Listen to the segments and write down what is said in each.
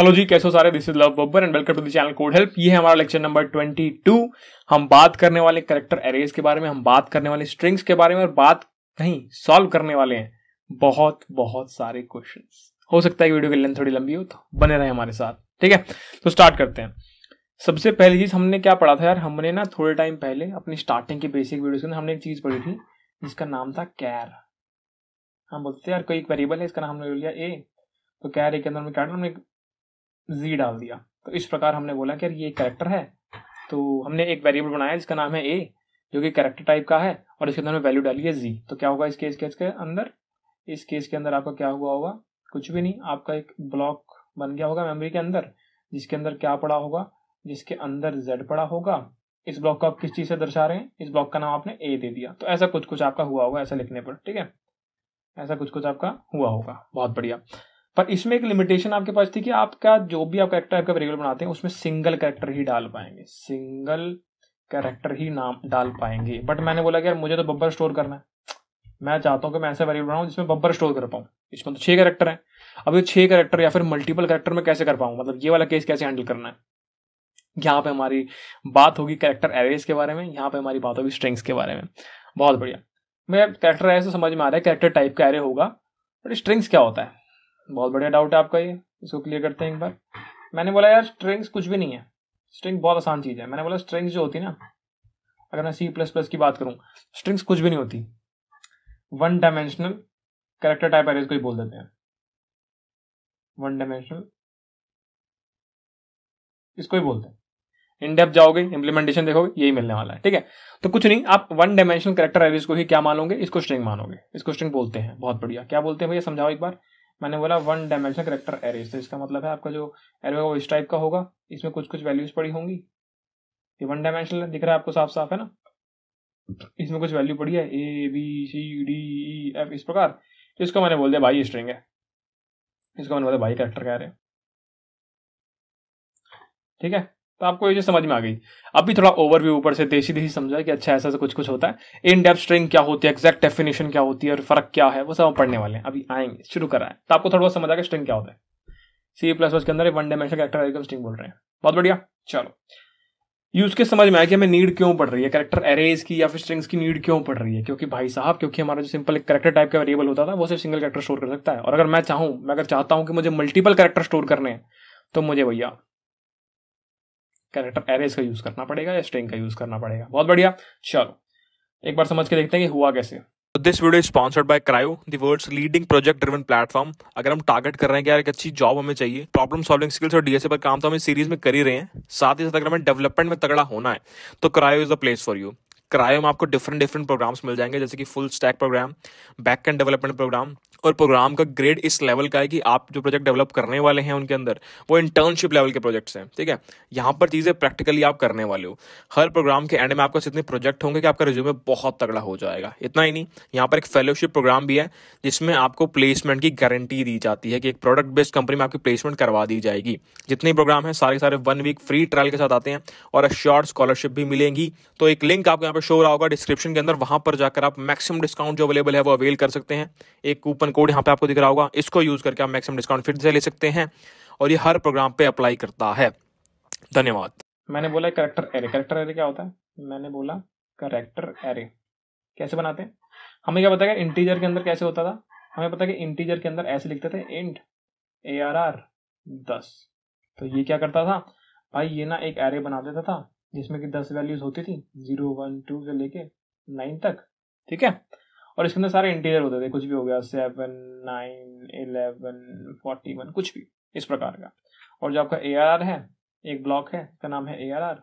Hello जी, कैसे हो सारे? This is Love Babbar and welcome to the channel code help ये है हमारा लेक्चर नंबर 22 हम बात करने वाले करेक्टर एरेज के बारे में, हम बात करने वाले स्ट्रिंग्स के बारे में और बात कहीं सॉल्व करने वाले हैं। बहुत बहुत सारे क्वेश्चंस हो सकता है वीडियो की लेंथ थोड़ी लंबी हो तो बने रहे हमारे साथ। ठीक है? तो स्टार्ट करते हैं। सबसे पहली चीज़, हमने क्या पढ़ा था यार? हमने ना थोड़े टाइम पहले अपनी स्टार्टिंग की बेसिक वीडियो के अंदर हमने एक चीज़ पढ़ी थी, जिसका नाम था कैर हम बोलते यार कोई एक वेरिएबल है, इसका नाम हमने लिया ए तो कैर ए के अंदर हमने क्या हमने जी डाल दिया। तो इस प्रकार हमने बोला कि यार ये करेक्टर है तो हमने एक वेरिएबल बनाया जिसका नाम है ए जो कि करेक्टर टाइप का है, और इसके अंदर वैल्यू डाली है जी तो क्या होगा इस केस केस के अंदर? इस केस के अंदर आपका क्या हुआ होगा? कुछ भी नहीं, आपका एक ब्लॉक बन गया होगा मेमोरी के अंदर, जिसके अंदर क्या पड़ा होगा? जिसके अंदर जेड पड़ा होगा। इस ब्लॉक को आप किस चीज़ से दर्शा रहे हैं? इस ब्लॉक का नाम आपने ए दे दिया। तो ऐसा कुछ कुछ आपका हुआ होगा, ऐसा लिखने पर, ठीक है? ऐसा कुछ कुछ आपका हुआ होगा। बहुत बढ़िया। पर इसमें एक लिमिटेशन आपके पास थी कि आपका जो भी आप करेक्टर आपका वेरिएबल बनाते हैं, उसमें सिंगल करेक्टर ही डाल पाएँगे। सिंगल करेक्टर ही नाम डाल पाएँगे। बट मैंने बोला कि यार मुझे तो बब्बर स्टोर करना है। मैं चाहता हूँ कि मैं ऐसा वेरिएबल बनाऊँ जिसमें बब्बर स्टोर कर पाऊँ। इसमें तो छह करेक्टर है। अब ये छह करेक्टर या फिर मल्टीपल करेक्टर में कैसे कर पाऊँ? मतलब ये वाला केस कैसे हैंडल करना है? यहाँ पे हमारी बात होगी करेक्टर एरेज के बारे में। यहाँ पे हमारी बात होगी स्ट्रिंग्स के बारे में। बहुत बढ़िया। मैं कैरेक्टर एरे से समझ में आ रहा है करेक्टर टाइप का एरे होगा। बट स्ट्रिंग्स क्या होता है? बहुत बढ़िया डाउट है आपका ये, इसको क्लियर करते हैं एक बार। मैंने बोला, यार स्ट्रिंग्स कुछ भी नहीं है। स्ट्रिंग बहुत आसान चीज़ है। मैंने बोला स्ट्रिंग्स जो होती है ना, अगर मैं सी प्लस प्लस की बात करूँ स्ट्रिंग्स कुछ भी नहीं होती। One dimensional character type arrays को ही बोल देते हैं। वन डायमेंशनल इसको ही बोलते हैं। इन डेप्थ जाओगे इंप्लीमेंटेशन देखोगे, यही मिलने वाला है। ठीक है? तो कुछ नहीं, आप वन डायमेंशनल कैरेक्टर एरेज को ही क्या मानोगे? इसको स्ट्रिंग मानोगे। इसको स्ट्रिंग बोलते हैं। बहुत बढ़िया। क्या बोलते हैं भैया? समझाओ एक बार। मैंने बोला वन डायमेंशनल करेक्टर एरेज तो इसका मतलब है आपका जो एरे होगा वो इस टाइप का होगा, इसमें कुछ कुछ वैल्यूज़ पड़ी होंगी। ये वन डायमेंशनल दिख रहा है आपको साफ़ साफ़ है ना? इसमें कुछ वैल्यू पड़ी है A B C D E F इस प्रकार। इसको मैंने बोल दिया भाई स्ट्रिंग है। इसको मैंने बोला भाई करेक्टर कह रहे ठीक है? तो आपको ये चीज़ समझ में आ गई। अभी थोड़ा ओवरव्यू ऊपर से देसी देसी समझा कि अच्छा ऐसा कुछ कुछ होता है। इन डेप्थ स्ट्रिंग क्या होती है एग्जैक्ट डेफिनेशन क्या होती है और फ़र्क क्या है, वो सब हम पढ़ने वाले हैं। अभी आएँगे, शुरू करा है। तो आपको थोड़ा बहुत समझ आएगा स्ट्रिंग क्या होता है। सी प्लस के अंदर वन डायमेंशन कैरेक्टर स्ट्रिंग बोल रहे हैं। बहुत बढ़िया। चलो। यूज़ के समझ में आया कि हमें नीड क्यों पड़ रही है? कैरेक्टर एरेज की या फिर स्ट्रिंग्स की नीड क्यों पड़ रही है? क्योंकि भाई साहब, क्योंकि हमारा जो सिंपल एक कैरेक्टर टाइप का वेरिएबल होता था, वो सिर्फ़ सिंगल कैरेक्टर स्टोर कर सकता है। और अगर मैं चाहूँ, मैं अगर चाहता हूँ कि मुझे मल्टीपल कैरेक्टर स्टोर करने हैं तो मुझे भैया कैरेक्टर एरेज का यूज़ करना पड़ेगा या स्ट्रिंग का यूज़ करना पड़ेगा। बहुत बढ़िया। चलो, एक बार समझ के देखते हैं कि हुआ कैसे। This video sponsored by Crio the world's leading project driven platform अगर हम टारगेट कर रहे हैं कि यार एक अच्छी जॉब हमें चाहिए प्रॉब्लम सॉल्विंग स्किल्स और डीएसए पर काम तो हम इस सीरीज़ में कर ही रहे हैं। साथ ही साथ अगर हमें डेवलपमेंट में तगड़ा होना है तो Crio is the place for you Crio में आपको डिफरेंट डिफरेंट प्रोग्राम्स मिल जाएँगे, जैसे कि full stack program back end development program और प्रोग्राम का ग्रेड इस लेवल का है कि आप जो प्रोजेक्ट डेवलप करने वाले हैं उनके अंदर, वो इंटर्नशिप लेवल के प्रोजेक्ट्स हैं, ठीक है? यहाँ पर चीज़ें प्रैक्टिकली आप करने वाले हो। हर प्रोग्राम के एंड में आपके इतने प्रोजेक्ट होंगे कि आपका रिज्यूमे बहुत तगड़ा हो जाएगा। इतना ही नहीं, यहाँ पर एक फेलोशिप प्रोग्राम भी है, जिसमें आपको प्लेसमेंट की गारंटी दी जाती है कि एक प्रोडक्ट बेस्ड कंपनी में आपकी प्लेसमेंट करवा दी जाएगी। जितने प्रोग्राम है, सारे सारे वन वीक फ्री ट्रायल के साथ आते हैं और शॉर्ट स्कॉलरशिप भी मिलेंगी। तो एक लिंक आपको यहाँ पर शो रहा होगा डिस्क्रिप्शन के अंदर, वहाँ पर जाकर आप मैक्सिमम डिस्काउंट जो अवेलेबल है, वो अवेल कर सकते हैं। एक कूपन कोड यहाँ पे आपको दिख रहा होगा। इसको यूज़ करके आप मैक्सिमम डिस्काउंट फिर से ले सकते हैं और ये हर प्रोग्राम पे अप्लाई करता है। धन्यवाद। मैंने बोला करेक्टर एरे करेक्टर एरे क्या होता है? मैंने बोला करेक्टर एरे कैसे बनाते हैं? हमें क्या है इंटीजर के अंदर कैसे होता था? हमें पता है कि इंटीजर के अंदर ऐसे लिखते थे इंट ए आर आर दस। तो ये क्या करता था? भाई, ये ना एक एरे बना देता था, जिसमें कि दस वैल्यूज़ होती थी ज़ीरो वन टू से लेके नाइन तक। ठीक है? और इसके अंदर सारे इंटीरियर होते थे, कुछ भी हो गया seven nine eleven forty one कुछ भी, इस प्रकार का। और जो आपका ए है, एक ब्लॉक है, इसका नाम है ए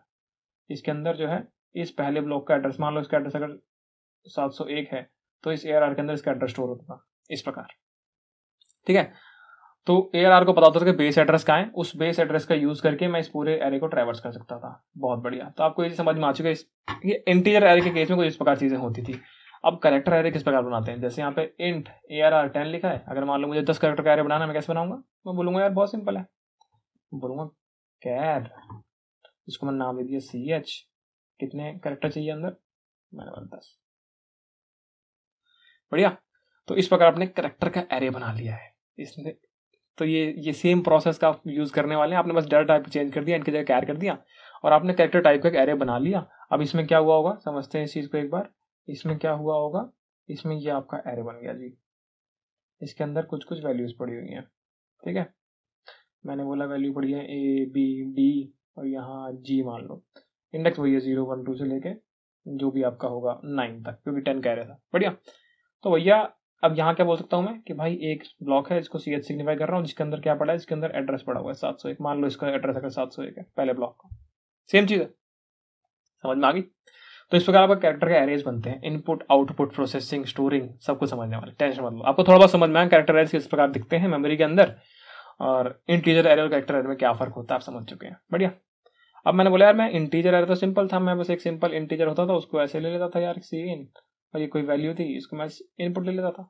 इसके अंदर जो है, इस पहले ब्लॉक का एड्रेस मान लो इसका एड्रेस अगर सात सौ एक है तो इस एआरआर के अंदर इसका एड्रेस स्टोर होता था, इस प्रकार। ठीक है? तो एआरआर को पता होता था कि बेस एड्रेस का है, उस बेस एड्रेस का यूज़ करके मैं इस पूरे एरे को ट्रेवर्स कर सकता था, बहुत बढ़िया। तो आपको ये समझ में आ चुका है इंटीरियर एरे के केस में कुछ इस प्रकार चीज़ें होती थी। अब करेक्टर एरे किस प्रकार बनाते हैं? जैसे यहाँ पे int A R R ten लिखा है। अगर मान लो मुझे दस करेक्टर का एरे बनाना मैं कैसे बनाऊँगा? मैं बोलूँगा, यार, बहुत सिंपल है। बोलूँगा कैर इसको मैंने नाम दे दिया सी एच कितने करेक्टर चाहिए अंदर? मैंने बोला, दस। बढ़िया। तो इस प्रकार आपने करेक्टर का एरे बना लिया है। इसने तो ये ये सेम प्रोसेस का आप यूज़ करने वाले हैं। आपने बस डेटा टाइप चेंज कर दिया, इनकी जगह कैर कर दिया और आपने कैरेक्टर टाइप का एक एरे बना लिया। अब इसमें क्या हुआ होगा? समझते हैं इस चीज़ को एक बार। इसमें क्या हुआ होगा? इसमें ये आपका एरे बन गया जी। इसके अंदर कुछ कुछ वैल्यूज़ पड़ी हुई हैं, ठीक है? मैंने बोला वैल्यू पड़ी है ए बी डी और यहाँ जी मान लो। इंडेक्स वही है ज़ीरो वन टू से लेके जो भी आपका होगा नाइन तक, क्योंकि टेन कह रहा था। बढ़िया। तो भैया, अब यहाँ क्या बोल सकता हूँ मैं? कि भाई एक ब्लॉक है, इसको सी एच सिग्निफाई कर रहा हूँ, जिसके अंदर क्या पड़ा है? इसके अंदर एड्रेस पड़ा हुआ है सात सौ एक। मान लो इसका एड्रेस अगर सात सौ एक है, पहले ब्लॉक का। सेम चीज़ है। समझ में आ गई? तो इस प्रकार आपका कैरेक्टर के एरेज बनते हैं। इनपुट आउटपुट प्रोसेसिंग स्टोरिंग सब कुछ समझने वाले। टेंशन मतलब आपको थोड़ा बहुत समझ में आया कैरेक्टर एरेज किस प्रकार दिखते हैं मेमोरी के अंदर? और इंटीजर एरे और कैरेक्टर एरे में क्या फ़र्क होता है, आप समझ चुके हैं। बढ़िया। अब मैंने बोला यार, मैं इंटीजर एरे तो सिंपल था, मैं बस एक सिंपल इंटीजर होता था, उसको ऐसे ले लेता था यार सी इन और ये कोई वैल्यू थी, इसको मैं इनपुट ले लेता था।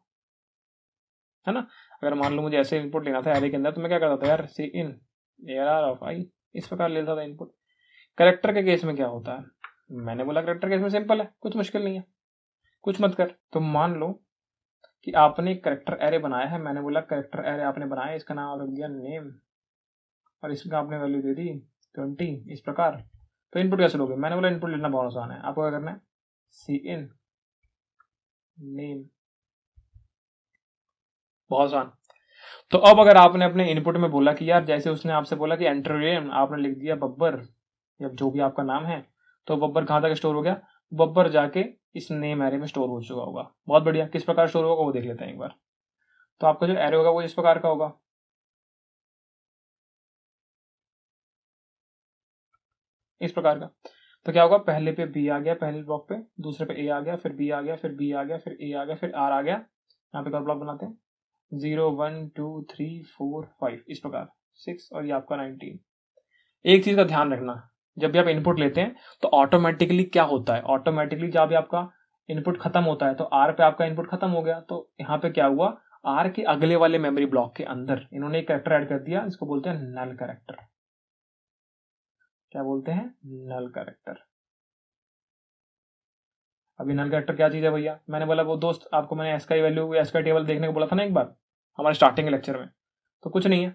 है ना? अगर मान लो मुझे ऐसे इनपुट लेना था एरे के अंदर तो मैं क्या करता था यार सी इन एर आर ऑफ़ आई इस प्रकार लेता था इनपुट करेक्टर के केस में क्या होता है? मैंने बोला करेक्टर केस में सिंपल है, कुछ मुश्किल नहीं है। कुछ मत कर। तो मान लो कि आपने करेक्टर एरे बनाया है, मैंने बोला करेक्टर एरे आपने बनाया इसका नाम रख दिया नेम और इसका आपने वैल्यू दे दी ट्वेंटी इस प्रकार। तो इनपुट कैसे लोगे? मैंने बोला इनपुट लेना बहुत आसान है। आपको क्या करना है? सी इन नेम बहुत आसान। तो अब अगर आपने अपने इनपुट में बोला कि यार, जैसे उसने आपसे बोला कि एंटर आपने लिख दिया बब्बर, या जो भी आपका नाम है तो बब्बर कहाँ तक स्टोर हो गया? बब्बर जाके इस नेम एरे में स्टोर हो चुका होगा। बहुत बढ़िया। किस प्रकार स्टोर होगा वो देख लेते हैं एक बार। तो आपका जो एरे होगा वो इस प्रकार का होगा। इस प्रकार का। तो क्या होगा? पहले पे बी आ गया पहले ब्लॉक पे, दूसरे पे ए आ गया, फिर बी आ गया, फिर बी आ गया, फिर ए आ गया, फिर आर आ गया। यहाँ पे ब्लॉक बनाते हैं? Zero one two three four five इस प्रकार। सिक्स और ये आपका नाइनटीन एक चीज़ का ध्यान रखना। जब भी आप इनपुट लेते हैं तो ऑटोमेटिकली क्या होता है? ऑटोमेटिकली जब भी आपका इनपुट खत्म होता है तो आर पे आपका इनपुट खत्म हो गया। तो यहाँ पे क्या हुआ? आर के अगले वाले मेमोरी ब्लॉक के अंदर इन्होंने एक करेक्टर ऐड कर दिया, इसको बोलते हैं नल करेक्टर क्या बोलते हैं? नल करेक्टर अभी नल करेक्टर क्या चीज़ है भैया? मैंने बोला, वो दोस्त, आपको मैंने एस का वैल्यू एस का टेबल देखने को बोला था ना एक बार, हमारे स्टार्टिंग लेक्चर में। तो कुछ नहीं है।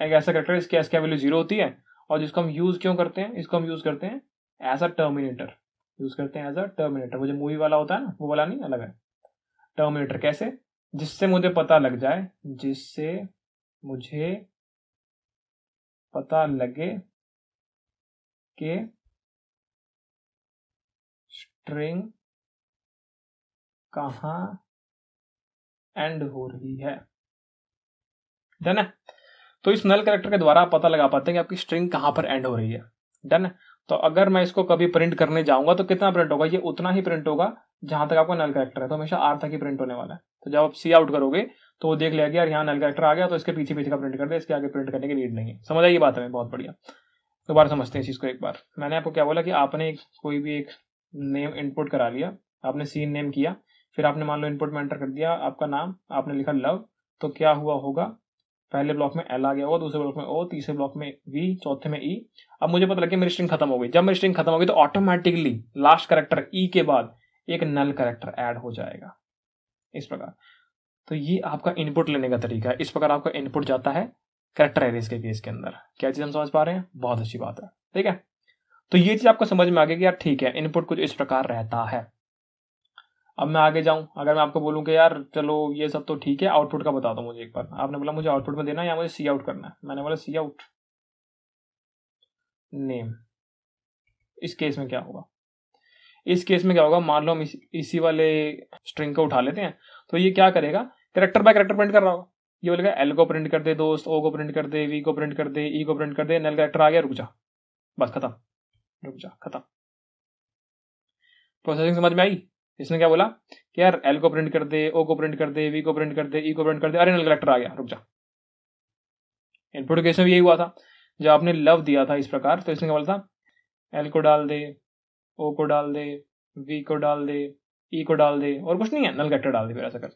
एक ऐसा करेक्टर इसकी एस का वैल्यू ज़ीरो होती है। और जिसको हम यूज़ क्यों करते हैं? इसको हम यूज़ करते हैं एज अ टर्मिनेटर यूज़ करते हैं एज अ टर्मिनेटर वो जो मूवी वाला होता है ना, वो वाला नहीं, अलग है। टर्मिनेटर कैसे? जिससे मुझे पता लग जाए, जिससे मुझे पता लगे कि स्ट्रिंग कहा एंड हो रही है। डन है तो इस नल करेक्टर के द्वारा आप पता लगा पाते हैं कि आपकी स्ट्रिंग कहाँ पर एंड हो रही है। डन तो अगर मैं इसको कभी प्रिंट करने जाऊँगा तो कितना प्रिंट होगा? ये उतना ही प्रिंट होगा जहाँ तक आपका नल करेक्टर है। तो हमेशा आर तक ही प्रिंट होने वाला है। तो जब आप सी आउट करोगे तो वो देख लेगा यार यहाँ नल करेक्टर आ गया तो इसके पीछे पीछे का प्रिंट कर दे, इसके आगे प्रिंट करने की नीड नहीं है। समझ आई बात है बहुत बढ़िया। दोबारा समझते हैं इस चीज़ को एक बार। मैंने आपको क्या बोला कि आपने कोई भी एक नेम इनपुट करा लिया, आपने सीन नेम किया, फिर आपने मान लो इनपुट में एंटर कर दिया, आपका नाम, आपने लिखा लव तो क्या हुआ होगा? पहले ब्लॉक में एल आ गया होगा दूसरे ब्लॉक में ओ तीसरे ब्लॉक में वी चौथे में ई अब मुझे पता लगे मेरी स्ट्रिंग खत्म हो गई। जब मेरी स्ट्रिंग खत्म हो गई तो ऑटोमेटिकली लास्ट करेक्टर ई के बाद एक नल करेक्टर ऐड हो जाएगा। इस प्रकार। तो ये आपका इनपुट लेने का तरीका है। इस प्रकार आपका इनपुट जाता है करेक्टर एरिस के केस के अंदर। क्या चीज़ हम समझ पा रहे हैं? बहुत अच्छी बात है। ठीक है? तो ये चीज़ आपको समझ में आ गई कि यार ठीक है इनपुट कुछ इस प्रकार रहता है। अब मैं आगे जाऊँ। अगर मैं आपको बोलूँ कि यार चलो ये सब तो ठीक है आउटपुट का बता दो मुझे एक बार। आपने बोला मुझे आउटपुट में देना है या मुझे सी आउट करना है? मैंने बोला सी आउट नेम इस केस में क्या होगा? इस केस में क्या होगा? मान लो हम इस, इसी वाले स्ट्रिंग को उठा लेते हैं तो ये क्या करेगा? करेक्टर बाय करेक्टर प्रिंट कर रहा होगा। ये बोलेगा एल को प्रिंट कर दे दोस्त ओ को प्रिंट कर दे वी को प्रिंट कर दे ई को प्रिंट कर दे नल करेक्टर आ गया रुक जा। बस खत्म। रुक जा खत्म। प्रोसेसिंग समझ में आई? इसने क्या बोला कि यार एल को प्रिंट कर दे ओ को प्रिंट कर दे वी को प्रिंट कर दे ई को प्रिंट कर दे, अरे नल करेक्टर आ गया, रुक जा। इनपुट केस में भी यही हुआ था। जब आपने लव दिया था इस प्रकार तो इसने क्या बोला था? एल को डाल दे ओ को डाल दे वी को डाल दे ई को डाल दे, और कुछ नहीं है नल करेक्टर डाल दे फिर ऐसा कर।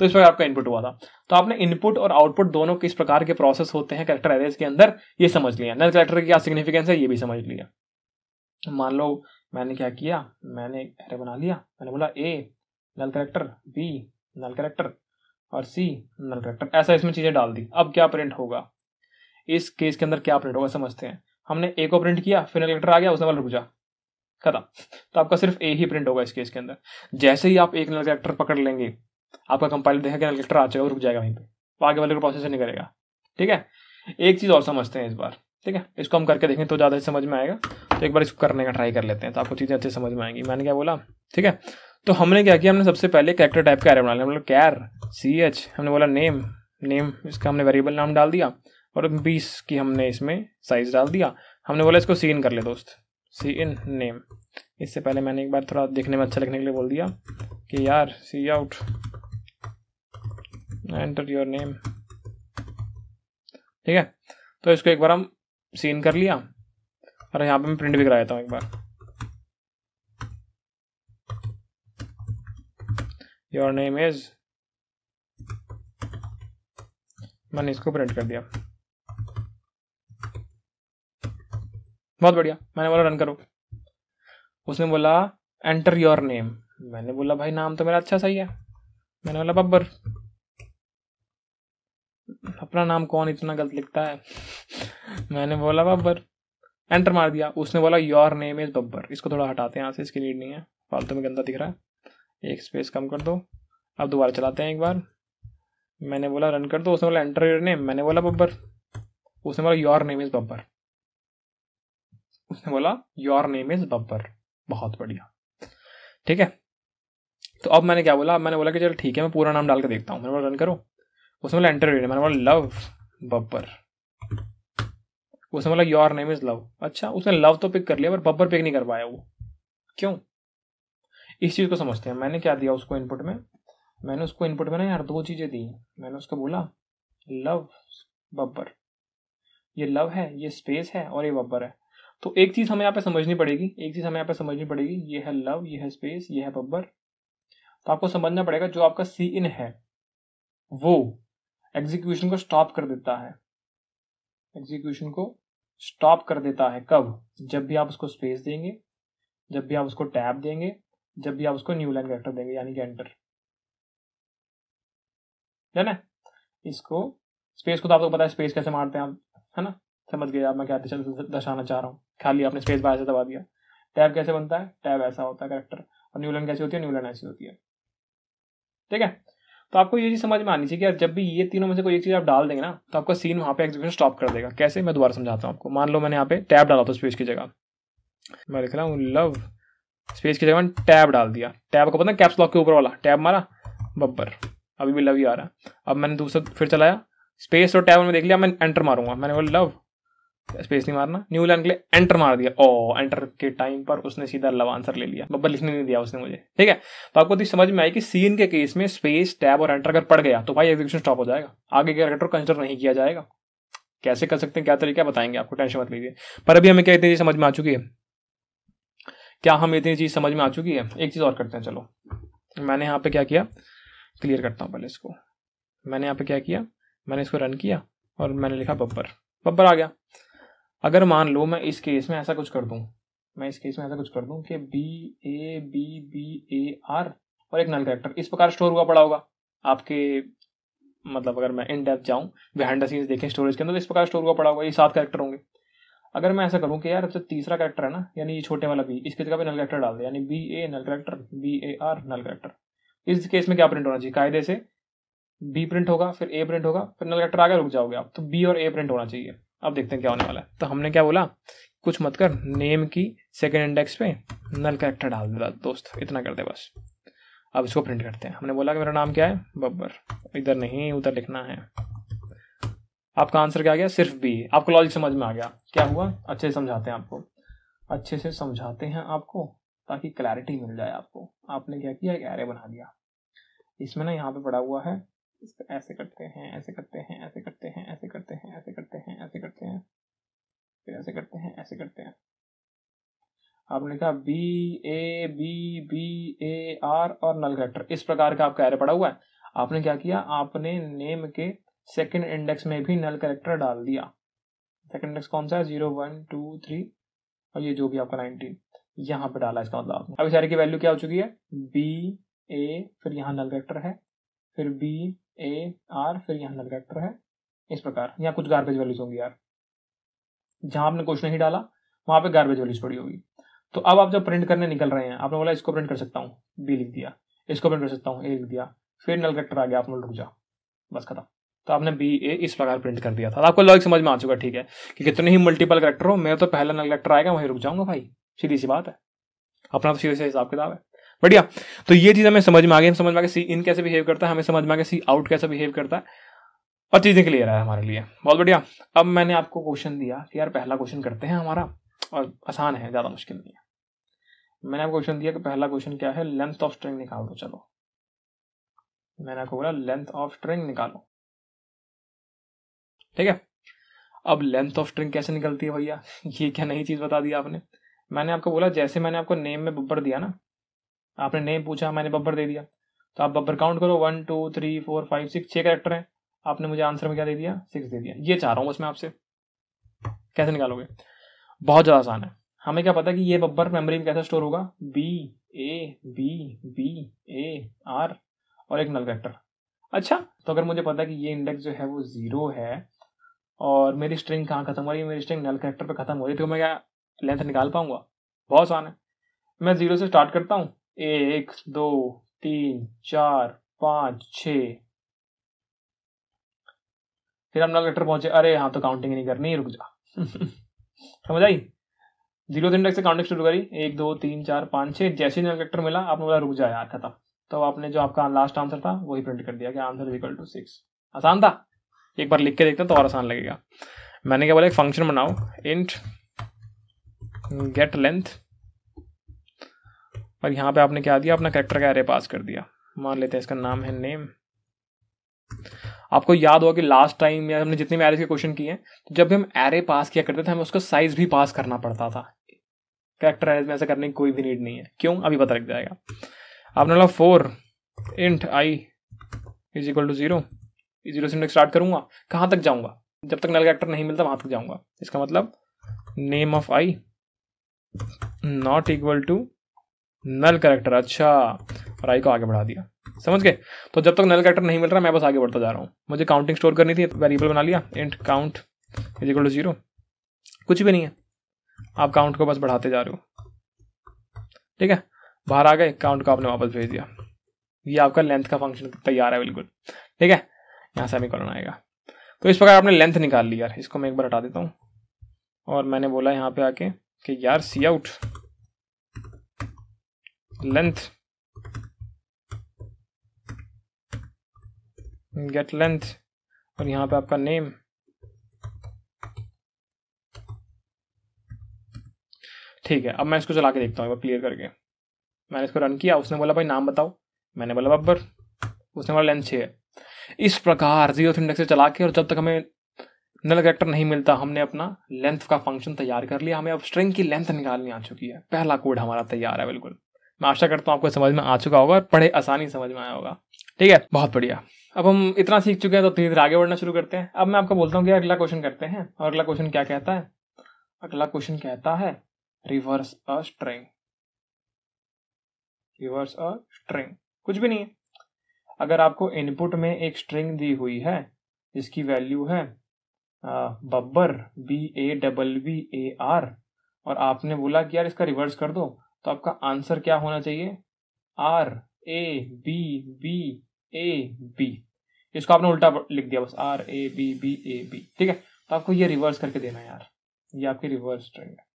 तो इस प्रकार आपका इनपुट हुआ था। तो आपने इनपुट और आउटपुट दोनों किस प्रकार के प्रोसेस होते हैं करेक्टर एरेज के अंदर, ये समझ लिया। नल करेक्टर की क्या सिग्निफिकेंस है, ये भी समझ लिया। मान लो मैंने क्या किया? मैंने एरे बना लिया। मैंने बोला A null character B null character और सी नल करेक्टर ऐसा इसमें चीज़ें डाल दी। अब क्या प्रिंट होगा? इस केस के अंदर क्या प्रिंट होगा, समझते हैं। हमने ए को प्रिंट किया, फिर नल करेक्टर आ गया, उसने वाला रुक जा। खत्म। तो आपका सिर्फ़ ए ही प्रिंट होगा इस केस के अंदर। जैसे ही आप एक नल करेक्टर पकड़ लेंगे, आपका कंपाइलर देखेगा नल करेक्टर आ जाएगा रुक जाएगा वहीं पर आगे वाले को प्रोसेस नहीं करेगा। ठीक है? एक चीज़ और समझते हैं इस बार। ठीक है? इसको हम करके देखें तो ज़्यादा समझ में आएगा। तो एक बार इसको करने का ट्राई कर लेते हैं तो आपको चीज़ें अच्छे समझ में आएँगी। मैंने क्या बोला? ठीक है? तो हमने क्या किया? हमने सबसे पहले कैरेक्टर टाइप का एरे बना लिया। मतलब कैर सी एच हमने बोला नेम नेम इसका हमने वेरिएबल नाम डाल दिया और बीस की हमने इसमें साइज़ डाल दिया। हमने बोला इसको सी इन कर ले दोस्त। सी इन नेम इससे पहले मैंने एक बार थोड़ा देखने में अच्छा लिखने के लिए बोल दिया कि यार C out enter your name ठीक है? तो इसको एक बार हम सीन कर लिया। और यहाँ पे मैं प्रिंट भी कराया था एक बार। योर नेम इज़ मैंने इसको प्रिंट कर दिया। बहुत बढ़िया। मैंने बोला रन करो। उसने बोला एंटर योर नेम मैंने बोला, भाई, नाम तो मेरा अच्छा सही है। मैंने बोला, बब्बर। अपना नाम कौन इतना गलत लिखता है? मैंने बोला, बब्बर। एंटर मार दिया। उसने बोला योर नेम इज़ बब्बर। इसको थोड़ा हटाते हैं यहाँ से, इसकी नीड नहीं है। फालतू में गंदा दिख रहा है। एक स्पेस कम कर दो। अब दोबारा चलाते हैं एक बार। मैंने बोला रन कर दो। उसने बोला एंटर योर नेम मैंने बोला, बब्बर। उसने बोला योर नेम इज़ बब्बर। उसने बोला योर नेम इज़ बब्बर। बहुत बढ़िया। ठीक है? तो अब मैंने क्या बोला? मैंने बोला कि चलो ठीक है, मैं पूरा नाम डाल के देखता हूँ। मैंने बोला रन करो। उसने बोला एंटर मैंने बोला लव बब्बर। उसने बोला योर नेम इज़ लव अच्छा उसने लव तो पिक कर लिया, पर बब्बर पिक नहीं कर पाया वो। क्यों? इस चीज़ को समझते हैं। मैंने क्या दिया उसको इनपुट में? मैंने उसको इनपुट में ना यार दो चीज़ें दी। मैंने उसको बोला लव बब्बर। ये लव है, ये स्पेस है और ये बब्बर है। तो एक चीज़ हमें यहाँ पे समझनी पड़ेगी, एक चीज़ हमें यहाँ पे समझनी पड़ेगी, ये है लव ये है स्पेस ये है बब्बर। तो आपको समझना पड़ेगा, जो आपका सी इन है, वो एग्जीक्यूशन को स्टॉप कर देता है। एग्जीक्यूशन को स्टॉप कर देता है कब? जब भी आप उसको स्पेस देंगे, जब भी आप उसको टैब देंगे, जब भी आप उसको न्यू लाइन कैरेक्टर देंगे, यानी कि एंटर है ना? इसको स्पेस को तो आपको पता है स्पेस कैसे मारते हैं आप, है ना? समझ गए आप, मैं क्या दर्शाना चाह रहा हूँ। खाली आपने स्पेस बाहर से दबा दिया। टैब कैसे बनता है? टैब ऐसा होता है कैरेक्टर और न्यू लाइन कैसी होती है? न्यू लाइन ऐसी होती है। ठीक है? तो आपको ये चीज़ समझ में आनी चाहिए कि जब भी ये तीनों में से कोई एक चीज़ आप डाल देंगे ना तो आपका सीन वहाँ पे एग्जीक्यूशन स्टॉप कर देगा। कैसे? मैं दोबारा समझाता हूँ आपको। मान लो मैंने यहाँ पे टैब डाला था स्पेस की जगह। मैं लिख रहा हूँ लव स्पेस की जगह मैंने टैब डाल दिया। टैब को पता है कैप्स लॉक के ऊपर वाला। टैब मारा, बब्बर। अभी भी लव ही आ रहा अब मैंने दूसरा फिर चलाया। स्पेस और टैब में देख लिया मैं एंटर मारूँगा। मैंने बोला लव स्पेस नहीं मारना। न्यू लाइन के लिए एंटर मार दिया। ओ एंटर के टाइम पर उसने सीधा लव आंसर ले लिया। बब्बर लिखने नहीं दिया उसने मुझे। ठीक है? तो आपको तो समझ में आई कि सीन के केस में स्पेस टैब और एंटर अगर पड़ गया तो भाई एग्जीक्यूशन स्टॉप हो जाएगा। आगे कैरेक्टर कंसिडर नहीं किया जाएगा। कैसे कर सकते हैं? क्या तरीका? बताएँगे आपको। टेंशन मत लीजिए। पर अभी हमें क्या इतनी चीज़ समझ में आ चुकी है? क्या हम इतनी चीज़ समझ में आ चुकी है? एक चीज़ और करते हैं, चलो। मैंने यहाँ पे क्या किया? क्लियर करता हूँ पहले इसको। मैंने यहाँ पे क्या किया? मैंने इसको रन किया और मैंने लिखा बब्बर। बब्बर आ गया। अगर मान लो मैं इस केस में ऐसा कुछ कर दूँ, मैं इस केस में ऐसा कुछ कर दूँ कि B A B B A R और एक नल कैरेक्टर इस प्रकार स्टोर हुआ पड़ा होगा। आपके मतलब अगर मैं इन डेप्थ जाऊँ बिहाइंड द सीन्स देखें स्टोरेज के अंदर तो इस प्रकार स्टोर हुआ पड़ा होगा, ये सात कैरेक्टर होंगे। अगर मैं ऐसा करूँ कि यार जो तीसरा कैरेक्टर है ना, यानी ये छोटे वाला बी इसकी जगह पे नल कैरेक्टर डाल दे यानी B A null character B A R null character इस केस में क्या प्रिंट होना चाहिए? कायदे से बी प्रिंट होगा, फिर ए प्रिंट होगा, फिर नल कैरेक्टर आगे रुक जाओगे आप तो बी और ए प्रिंट होना चाहिए। अब देखते हैं क्या होने वाला है। तो हमने क्या बोला? कुछ मत कर नेम की सेकेंड इंडेक्स पे नल कैरेक्टर डाल दे दोस्त, इतना कर दे बस। अब इसको प्रिंट करते हैं। हमने बोला कि मेरा नाम क्या है? बब्बर। इधर नहीं, उधर लिखना है। आपका आंसर क्या आ गया? सिर्फ़ बी आपको लॉजिक समझ में आ गया। क्या हुआ? अच्छे से समझाते हैं आपको। अच्छे से समझाते हैं आपको, ताकि क्लैरिटी मिल जाए आपको। आपने क्या किया? एक एरे बना दिया। इसमें ना यहाँ पे पड़ा हुआ है इसको ऐसे करते हैं, ऐसे करते हैं, ऐसे करते हैं, ऐसे करते हैं, ऐसे करते हैं, ऐसे करते हैं। फिर ऐसे करते हैं, ऐसे करते हैं। आपने कहा B A B B A R और नल कैरेक्टर इस प्रकार का आपका एरे पड़ा हुआ है। आपने क्या किया? आपने नेम के सेकंड इंडेक्स में भी नल कैरेक्टर डाल दिया। सेकंड इंडेक्स कौन सा है? ज़ीरो वन टू थ्री और ये जो भी आपका नाइनटीन यहाँ पे डाला इसका मतलब आपने। अब इस एरे की वैल्यू क्या हो चुकी है? बी ए फिर यहाँ नल कैरेक्टर है। फिर बी ए आर फिर यहाँ नल कैरेक्टर है। इस प्रकार, यहाँ कुछ गार्बेज वैल्यूज़ होंगी यार। जहाँ आपने कुछ नहीं डाला, वहाँ पे गार्बेज वैल्यूज़ पड़ी होगी। तो अब आप जब प्रिंट करने निकल रहे हैं, आपने बोला इसको प्रिंट कर सकता हूँ। बी लिख दिया। इसको प्रिंट कर सकता हूँ। ए लिख दिया। फिर नल कैरेक्टर आ गया, आपने रुक जा बस खत्म। तो आपने बी ए इस प्रकार प्रिंट कर दिया था। आपको लॉजिक समझ में आ चुका, ठीक है, कि कितने ही मल्टीपल करेक्टर हो मेरा तो पहला नल करेक्टर आएगा, वहीं रुक जाऊँगा भाई। सीधी सी बात है। अपना तो सीधे से हिसाब किताब है। बढ़िया। तो ये चीज़ हमें समझ में आ गई, हम समझ में आ सी इन कैसे बिहेव करता है, हमें समझ में आ गया, सी आउट कैसे बिहेव करता है, और चीज़ें क्लियर है हमारे लिए। बहुत बढ़िया। अब मैंने आपको क्वेश्चन दिया कि यार पहला क्वेश्चन करते हैं हमारा, और आसान है, ज़्यादा मुश्किल नहीं है। मैंने आपको क्वेश्चन दिया कि पहला क्वेश्चन क्या है? लेंथ ऑफ़ स्ट्रिंग निकाल दो, चलो। मैंने आपको बोला लेंथ ऑफ़ स्ट्रिंग निकालो। ठीक है? अब लेंथ ऑफ़ स्ट्रिंग कैसे निकलती है भैया? ये क्या नई चीज़ बता दी आपने? मैंने आपको बोला, जैसे मैंने आपको नेम में बब्बर दिया ना आपने नेम पूछा, मैंने बब्बर दे दिया। तो आप बब्बर काउंट करो। One two three four five six छः करेक्टर हैं। आपने मुझे आंसर में क्या दे दिया? सिक्स दे दिया। ये चाह रहा हूँ बस मैं आपसे। कैसे निकालोगे? बहुत ज़्यादा आसान है। हमें क्या पता कि ये बब्बर मेमोरी में कैसे स्टोर होगा? B A B B A R और एक नल वेक्टर अच्छा तो अगर मुझे पता कि ये इंडेक्स जो है वो ज़ीरो है और मेरी स्ट्रिंग कहाँ खत्म हो रही है, मेरी स्ट्रिंग नल कैरेक्टर पे खत्म हो रही है तो मैं क्या लेंथ निकाल पाऊँगा? बहुत आसान है। मैं ज़ीरो से स्टार्ट करता हूँ। एक, दो, तीन, चार, पाँच, छ। फिर हम नल कैरेक्टर पहुँचे। अरे हाँ तो काउंटिंग नहीं करनी, रुक जा। समझ आई? ज़ीरो इंडेक्स से काउंटिंग शुरू करी। एक, दो, तीन, चार, पाँच, छः। जैसे ही कैरेक्टर मिला, आपने बोला, रुक जाए यार, खत्म। तो आपने जो आपका लास्ट आंसर था, वही प्रिंट कर दिया कि आंसर इक्वल टू सिक्स आसान था? एक बार लिख के देखते तो और आसान लगेगा। मैंने क्या बोला, एक फ़ंक्शन बनाओ। इंट गेट लेंथ और यहाँ पे आपने क्या दिया? अपना करेक्टर का एरे पास कर दिया। मान लेते हैं इसका नाम है नेम आपको याद होगा कि लास्ट टाइम या हमने जितने भी एरे के क्वेश्चन किए हैं तो जब भी हम एरे पास किया करते थे, हमें उसका साइज़ भी पास करना पड़ता था। करेक्टर एरे में ऐसा करने की कोई भी नीड नहीं है। क्यों? अभी पता लग जाएगा। आपने बोला for int i is equal to zero zero से स्टार्ट करूँगा। कहाँ तक जाऊँगा? जब तक नल करेक्टर नहीं मिलता, वहाँ तक जाऊँगा। इसका मतलब name of i not equal to null character अच्छा। और आई को आगे बढ़ा दिया। समझ गए? तो जब तक नल करेक्टर नहीं मिल रहा, मैं बस आगे बढ़ता जा रहा हूँ। मुझे काउंटिंग स्टोर करनी थी वेरिएबल बना लिया int count is equal to zero कुछ भी नहीं है। आप काउंट को बस बढ़ाते जा रहे हो। ठीक है? बाहर आ गए काउंट को आपने वापस भेज दिया। ये आपका लेंथ का फ़ंक्शन तैयार है बिल्कुल। ठीक है? यहाँ से हमें कॉलन आएगा। तो इस प्रकार आपने लेंथ निकाल ली यार। इसको मैं एक बार हटा देता हूँ। और मैंने बोला यहाँ पे आके कि यार C out length get length और यहाँ पे आपका नेम ठीक है, अब मैं इसको चला के देखता हूँ क्लियर करके। मैंने इसको रन किया, उसने बोला, भाई, नाम बताओ। मैंने बोला, बब्बर। उसने बोला लेंथ छः है। इस प्रकार ज़ीरो इंडेक्स से चला के, और जब तक हमें नल करेक्टर नहीं मिलता, हमने अपना लेंथ का फ़ंक्शन तैयार कर लिया। हमें अब स्ट्रिंग की लेंथ निकालनी आ चुकी है। पहला कोड हमारा तैयार है, बिल्कुल। मैं आशा करता हूँ आपको समझ में आ चुका होगा और पढ़े आसानी समझ में आया होगा। ठीक है? बहुत बढ़िया। अब हम इतना सीख चुके हैं तो धीरे धीरे आगे बढ़ना शुरू करते हैं। अब मैं आपको बोलता हूँ कि अगला क्वेश्चन करते हैं और अगला क्वेश्चन क्या कहता है? अगला क्वेश्चन कहता है reverse a string reverse a string कुछ भी नहीं है। अगर आपको इनपुट में एक स्ट्रिंग दी हुई है, जिसकी वैल्यू है Babbar B A double B A R और आपने बोला कि यार इसका रिवर्स कर दो तो आपका आंसर क्या होना चाहिए? R A B B A B इसको आपने उल्टा लिख दिया, बस R A B B A B ठीक है? तो आपको ये रिवर्स करके देना है यार। ये आपकी रिवर्स स्ट्रिंग है।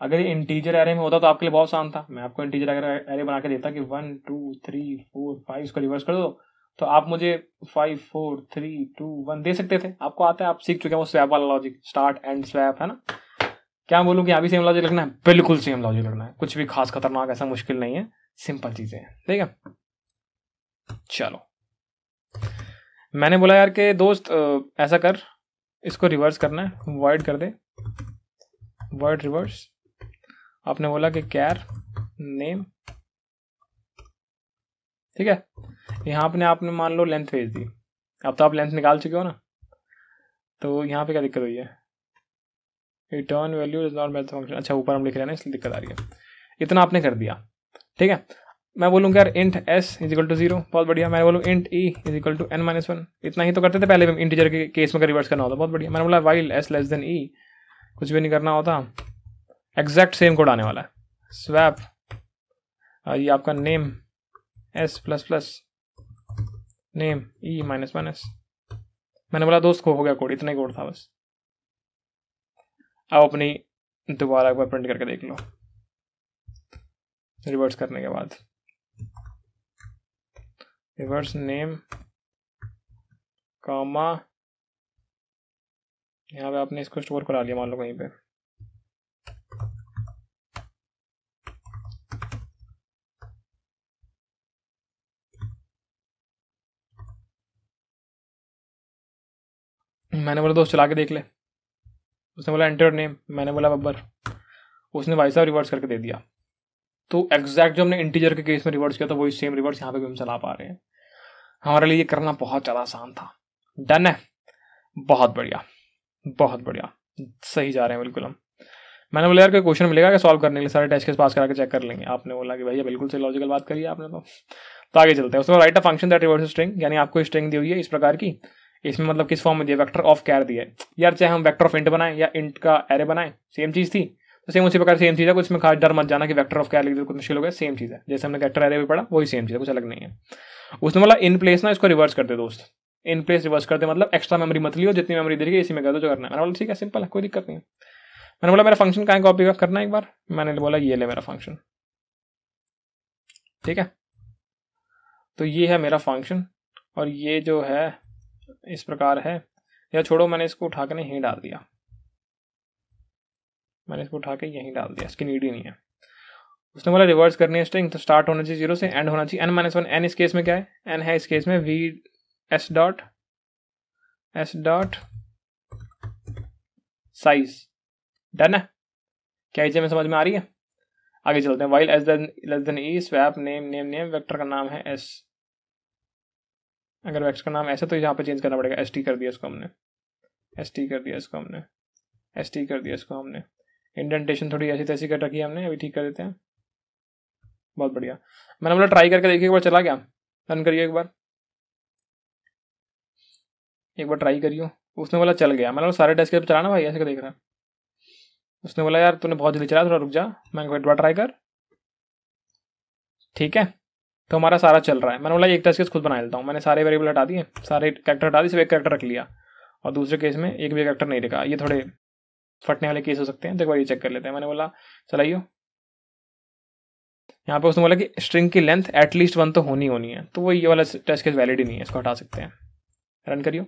अगर ये इंटीजर एरे में होता तो आपके लिए बहुत आसान था। मैं आपको इंटीजर एरे बना के देता कि one two three four five इसको रिवर्स कर दो। तो आप मुझे five four three two one दे सकते थे? आपको आता है, आप सीख चुके हैं वो स्वैप वाला लॉजिक स्टार्ट एंड स्वैप है ना? क्या बोलूँ कि यहाँ भी सेम लॉजिक लिखना है? बिल्कुल सेम लॉजिक लिखना है। कुछ भी खास खतरनाक ऐसा मुश्किल नहीं है। सिंपल चीज़ें हैं। ठीक है? चलो। मैंने बोला यार कि दोस्त ऐसा कर। इसको रिवर्स करना है। वर्ड कर दे। वर्ड रिवर्स आपने बोला कि कैर नेम ठीक है? यहाँ अपने आपने मान लो लेंथ भेज दी। अब तो आप लेंथ निकाल चुके हो ना। तो यहाँ पे क्या दिक्कत हुई है? Return value is not math function अच्छा ऊपर हम लिख रहे हैं इसलिए दिक्कत आ रही है। इतना आपने कर दिया। ठीक है? मैं बोलूँ यार int S is equal to zero बहुत बढ़िया। मैं बोलूँ int E is equal to N minus one इतना ही तो करते थे पहले इंटीजर के केस में रिवर्स करना होता, बहुत बढ़िया। मैंने बोला while S less than E कुछ भी नहीं करना होता। एग्जैक्ट सेम कोड आने वाला है। स्वैप ये आपका name S plus plus name E minus minus मैंने बोला, दोस्त को हो गया कोड इतना ही कोड था बस। अब अपनी दोबारा एक बार प्रिंट करके देख लो। रिवर्स करने के बाद। रिवर्स नेम कामा यहाँ पे आपने इसको स्टोर करा लिया, मान लो कहीं पे। मैंने बोला, दोस्त, चला के देख ले। उसने बोला एंटर नेम मैंने बोला, बब्बर। उसने भाई साहब रिवर्स करके दे दिया। तो एग्जैक्ट जो हमने इंटीजर के केस में रिवर्स किया था वही सेम रिवर्स यहाँ पे भी हम चला पा रहे हैं। हमारे लिए करना बहुत ज़्यादा आसान था। डन है। बहुत बढ़िया। बहुत बढ़िया। सही जा रहे हैं बिल्कुल हम। मैंने बोला, यार, कोई क्वेश्चन मिलेगा कि सॉल्व करने के लिए? सारे टेस्ट केस पास करा के चेक कर लेंगे। आपने बोला कि भैया, बिल्कुल सही लॉजिकल बात करी आपने तो। तो आगे चलते हैं। उसमें write a function that reverse string यानी आपको स्ट्रिंग दी हुई है इस प्रकार की। इसमें मतलब किस फॉर्म में दिया? वेक्टर ऑफ़ कैर दिया यार, चाहे हम वेक्टर ऑफ़ इंट बनाएँ या इंट का एरे बनाएँ सेम चीज़ थी। तो सेम उसी प्रकार सेम चीज़ है, कुछ इसमें खास डर मत जाना कि वेक्टर ऑफ़ कैर लिख कुछ मुश्किल हो गया सेम चीज़ है। जैसे हमने वेक्टर एरे भी पढ़ा, वही सेम चीज़ है, कुछ अलग नहीं है। उसने बोला इन प्लेस ना, इसको रिवर्स करते दोस्त। इन प्लेस रिवर्स करते मतलब एक्स्ट्रा मेमोरी मत लियो, जितनी मेमोरी दे रही है, इसी में कर दो, जो करना है। मैंने बोला, ठीक है सिंपल है, कोई दिक्कत नहीं मैंने बोला, मेरा फ़ंक्शन कहाँ कॉपी करना है एक बार? मैंने बोला, ये ले मेरा फ़ंक्शन ठीक है? तो ये है मेरा फ़ंक्शन और ये जो है इस प्रकार है। या छोड़ो, मैंने इसको उठा के यहीं डाल दिया। मैंने इसको उठा के यहीं डाल दिया, इसकी नीड ही नहीं है। उसने बोला रिवर्स करनी है स्ट्रिंग तो स्टार्ट होना चाहिए ज़ीरो से एंड होना चाहिए। एन माइनस वन एन इस केस में क्या है? एन है इस केस में V S dot S dot size done है? क्या इसे में समझ में आ रही है? आगे चलते हैं। While S then less than E swap name name name vector का नाम है एस अगर वेक्टर का नाम ऐसा तो यहाँ पे चेंज करना पड़ेगा। एस टी कर दिया इसको हमने। एस टी कर दिया इसको हमने। एस टी कर दिया इसको हमने। इंडेंटेशन थोड़ी ऐसी तैसी कर रखी है हमने, अभी ठीक कर देते हैं। बहुत बढ़िया। मैंने बोला ट्राई करके देखिए एक बार चला गया। रन करिए एक बार। एक बार ट्राई करियो। उसने बोला चल गया। मैंने बोला, सारे डेस्क पे चलाना भाई, ऐसे का देख रहा उसने बोला, यार, तूने बहुत जल्दी चला, थोड़ा रुक जा। मैं एक बार ट्राई कर। ठीक है। तो हमारा सारा चल रहा है। मैंने बोला एक टेस्ट केस खुद बना लेता हूँ। मैंने सारे वेरिएबल हटा दिए, सारे कैरेक्टर हटा दिए, सिर्फ़ एक कैरेक्टर रख लिया। और दूसरे केस में एक भी कैरेक्टर नहीं रखा। ये थोड़े फटने वाले केस हो सकते हैं। तो एक बार ये चेक कर लेते हैं। मैंने बोला, चलाइयो। यहाँ पे उसने बोला कि स्ट्रिंग की लेंथ एटलीस्ट वन तो होनी होनी है। तो वो ये वाला टेस्ट केस वैलिड ही नहीं है। इसको हटा सकते हैं। रन करियो।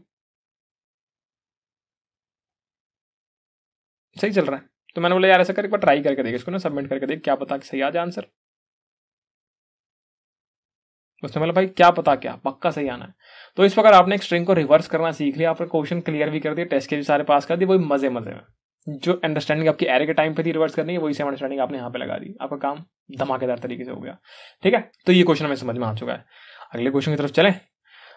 सही चल रहा है। तो मैंने बोला, यार ऐसा कर, एक बार ट्राई करके देख इसको ना सबमिट करके देख, क्या पता कि सही आ जाए आंसर उसने बोला, भाई, क्या पता क्या, पक्का सही आना है। तो इस प्रकार आपने एक स्ट्रिंग को रिवर्स करना सीख लिया, आपने क्वेश्चन क्लियर भी कर दिया टेस्ट के भी सारे पास कर दिए, वही मज़े मज़े में। जो अंडरस्टैंडिंग आपकी एरे के टाइम पे थी रिवर्स करनी है वही सेम अंडरस्टैंडिंग आपने यहाँ पे लगा दी। आपका काम धमाकेदार तरीके से हो गया। ठीक है? तो ये क्वेश्चन हमें समझ में आ चुका है। अगले क्वेश्चन की तरफ़ चले।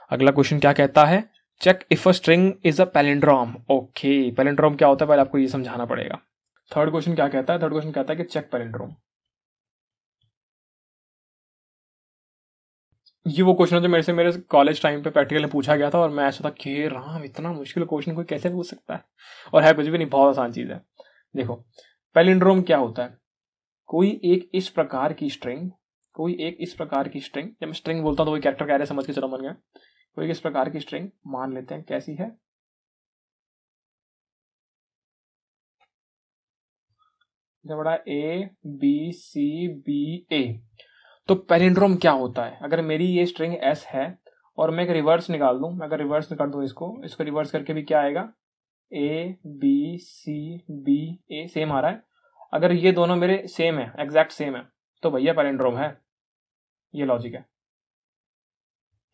अगला क्वेश्चन क्या कहता है? Check if a string is a palindrome okay palindrome क्या होता है? पहले आपको ये समझाना पड़ेगा। थर्ड क्वेश्चन क्या कहता है? थर्ड क्वेश्चन कहता है कि चेक पैलेंड्रोम ये वो क्वेश्चन है जो मेरे से मेरे कॉलेज टाइम पे प्रैक्टिकल में पूछा गया था और मैं ऐसा था कि राम, इतना मुश्किल क्वेश्चन कोई कैसे पूछ सकता है? और है कुछ भी नहीं, बहुत आसान चीज़ है। देखो पैलिंड्रोम क्या होता है? कोई एक इस प्रकार की स्ट्रिंग कोई एक इस प्रकार की स्ट्रिंग जब मैं स्ट्रिंग बोलता हूँ तो वही कैरेक्टर कह रहे समझ के चलो बन गया। कोई इस प्रकार की स्ट्रिंग मान लेते हैं, कैसी है? बड़ा ए बी सी बी ए तो पेलिंड्रोम क्या होता है? अगर मेरी ये स्ट्रिंग एस है और मैं एक रिवर्स निकाल दूँ, मैं अगर रिवर्स निकाल दूँ इसको इसको रिवर्स करके भी क्या आएगा? A B C B A same आ रहा है। अगर ये दोनों मेरे सेम है एग्जैक्ट सेम है तो भैया पेलिंड्रोम है। ये लॉजिक है।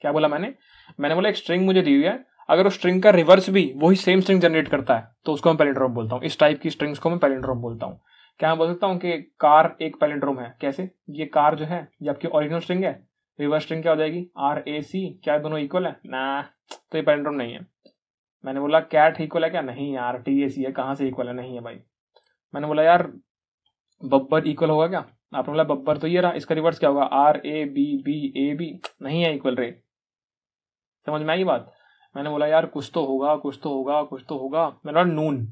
क्या बोला मैंने? मैंने बोला एक स्ट्रिंग मुझे दी हुई है, अगर उस स्ट्रिंग का रिवर्स भी वही सेम स्ट्रिंग जनरेट करता है तो उसको मैं पेलिंड्रोम बोलता हूँ। इस टाइप की स्ट्रिंग्स को मैं पेलिंड्रोम बोलता हूँ। क्या मैं बोल सकता हूँ कि कार एक पैलेंड्रोम है? कैसे? ये कार जो है, ये आपकी ओरिजिनल स्ट्रिंग है। रिवर्स स्ट्रिंग क्या हो जाएगी? आर ए सी क्या दोनों इक्वल है? ना तो ये पैलेंड्रोम नहीं है। मैंने बोला कैट इक्वल है क्या? नहीं यार टी ए सी है, कहाँ से इक्वल है? नहीं है भाई। मैंने बोला, यार, बब्बर इक्वल होगा क्या? आपने बोला, बब्बर तो ये रहा, इसका रिवर्स क्या होगा? R A B B A B नहीं है इक्वल रे समझ में आई बात? मैंने बोला, यार, कुछ तो होगा, कुछ तो होगा, कुछ तो होगा। मैंने बोला, नून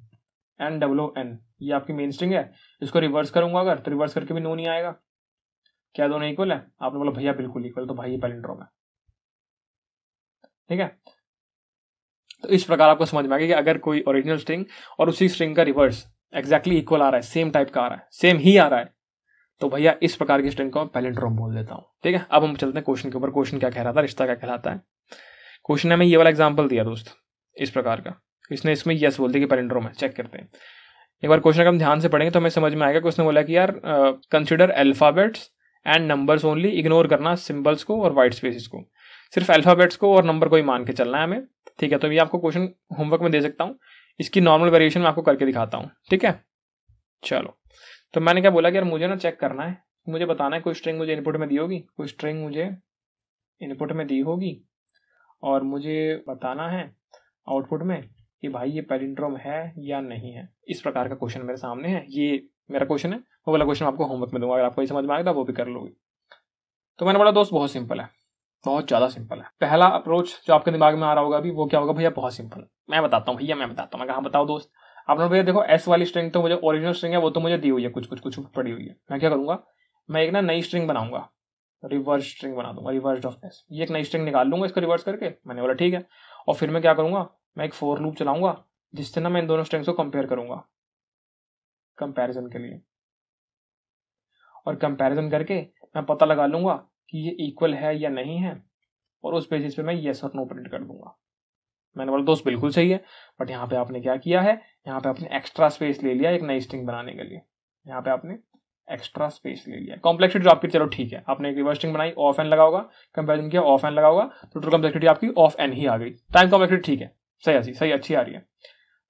एन डब्लो एन ये आपकी मेन स्ट्रिंग है, इसको रिवर्स करूँगा अगर तो रिवर्स करके भी नून ही आएगा। क्या दोनों इक्वल है? आपने बोला, भैया, बिल्कुल इक्वल तो भाई, ये पैलिंड्रोम है ठीक है? तो इस प्रकार आपको समझ में आ गया कि अगर कोई ओरिजिनल स्ट्रिंग और उसी स्ट्रिंग का रिवर्स एक्जैक्टली इक्वल आ रहा है सेम टाइप का आ रहा है सेम ही आ रहा है तो भैया, इस प्रकार की स्ट्रिंग को पैलिंड्रोम बोल देता हूँ। ठीक है? अब हम चलते हैं क्वेश्चन के ऊपर। क्वेश्चन क्या कह रहा था? रिश्ता क्या कहलाता है? क्वेश्चन ने हमें ये वाला एग्ज़ाम्पल दिया, दोस्त, इस प्रकार का। इसने इसमें यस बोल दिया कि पैलिंड्रोम है चेक करते हैं। एक बार क्वेश्चन हम ध्यान से पढ़ेंगे तो हमें समझ में आएगा कि उसने बोला कि यार consider alphabets and numbers only ignore करना सिंबल्स को और वाइट स्पेसिस को। सिर्फ़ अल्फाबेट्स को और नंबर को ही मान के चलना है हमें। ठीक है तो ये आपको क्वेश्चन होमवर्क में दे सकता हूँ। इसकी नॉर्मल वेरिएशन मैं आपको करके दिखाता हूँ। ठीक है? चलो। तो मैंने क्या बोला कि यार, मुझे ना चेक करना है। मुझे बताना है, कोई स्ट्रिंग मुझे इनपुट में दी होगी? कोई स्ट्रिंग मुझे इनपुट में दी होगी? और मुझे बताना है आउटपुट में? कि भाई ये पैलिंड्रोम है या नहीं है? इस प्रकार का क्वेश्चन मेरे सामने है। ये मेरा क्वेश्चन है। वो वाला क्वेश्चन आपको होमवर्क में दूँगा। अगर आपको ये समझ में आएगा तो वो भी कर लोगे। तो मैंने बोला, दोस्त, बहुत सिंपल है। बहुत ज़्यादा सिंपल है। पहला अप्रोच जो आपके दिमाग में आ रहा होगा अभी, वो क्या होगा? भैया, बहुत सिंपल मैं बताता हूँ, भैया, मैं बताता हूँ। मैं कहाँ बताओ दोस्त। आपने भैया, देखो एस वाली स्ट्रिंग तो मुझे ओरिजिनल स्ट्रिंग है, वो तो मुझे दी हुई है। कुछ कुछ कुछ पड़ी हुई है। मैं क्या करूँगा? मैं एक ना नई स्ट्रिंग बनाऊँगा। रिवर्स स्ट्रिंग बना दूँगा। रिवर्स ऑफ़ एस ये एक नई स्ट्रिंग निकाल लूँगा इसको रिवर्स करके। मैंने बोला, ठीक है। और फिर मैं क्या करूँगा? मैं एक फोर लूप चलाऊँगा, जिससे ना मैं इन दोनों स्ट्रिंग्स को कंपेयर करूँगा। कंपैरिजन के लिए। और कंपैरिजन करके मैं पता लगा लूँगा कि ये इक्वल है या नहीं है, और उस बेसिस पे मैं येस और नो प्रिंट कर दूँगा। मैंने बोला, दोस्त, बिल्कुल सही है बट यहाँ पे आपने क्या किया है? यहाँ पे आपने एक्स्ट्रा स्पेस ले लिया एक नई स्ट्रिंग बनाने के लिए। यहाँ पे आपने एक्स्ट्रा स्पेस ले लिया। कॉम्प्लेक्सिटी आपकी चलो ठीक है, आपने एक रिवर्स स्ट्रिंग बनाई ऑफ़ एन लगा होगा। कंपेरिजन किया ऑफ़ एन लगा होगा तो टोटल कॉम्प्लेक्सिटी आपकी ऑफ़ एन ही आ गई। टाइम कॉम्प्लेक्सिटी ठीक है। सही अच्छी सही अच्छी आ रही है।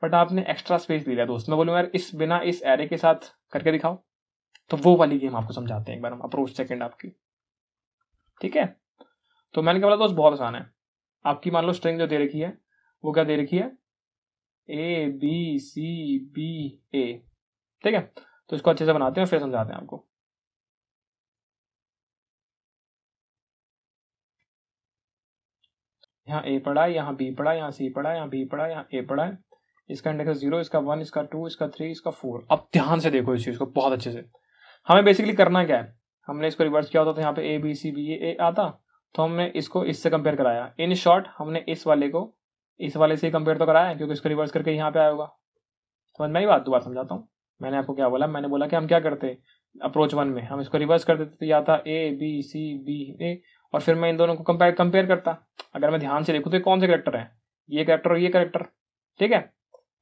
बट आपने एक्स्ट्रा स्पेस ले लिया दोस्त। मैं बोलूँ यार, इस बिना इस एरे के साथ करके दिखाओ तो वो वाली गेम आपको समझाते हैं एक बार हम अप्रोच सेकेंड आपकी। ठीक है? तो मैंने क्या बोला दोस्त बहुत आसान है। आपकी मान लो स्ट्रिंग जो दे रखी है, वो क्या दे रखी है? ए बी सी बी ए ठीक है? तो इसको अच्छे से बनाते हैं फिर समझाते हैं आपको। यहाँ ए पढ़ा है, यहाँ बी पढ़ा है, यहाँ सी पढ़ा है, यहाँ बी पढ़ा है, यहाँ ए पढ़ा है। इसका इंडेक्स ज़ीरो इसका वन इसका टू इसका थ्री इसका फोर अब ध्यान से देखो इस चीज़ को बहुत अच्छे से। हमें बेसिकली करना क्या है? हमने इसको रिवर्स किया होता तो यहाँ पे ए बी सी बी ए आता। तो हमने इसको इससे कंपेयर कराया। इन शॉर्ट हमने इस वाले को, इस वाले से कंपेयर तो कराया क्योंकि इसको रिवर्स करके यहाँ पे आया होगा। समझ में ही बात? दोबारा समझाता हूँ। मैंने आपको क्या बोला? मैंने बोला कि हम क्या करते अप्रोच वन में हम इसको रिवर्स कर देते तो या था ए बी सी बी ए और फिर मैं इन दोनों को कंपेयर कंपेयर करता। अगर मैं ध्यान से देखूँ तो कौन से करेक्टर है? ये करेक्टर और ये करेक्टर ठीक है?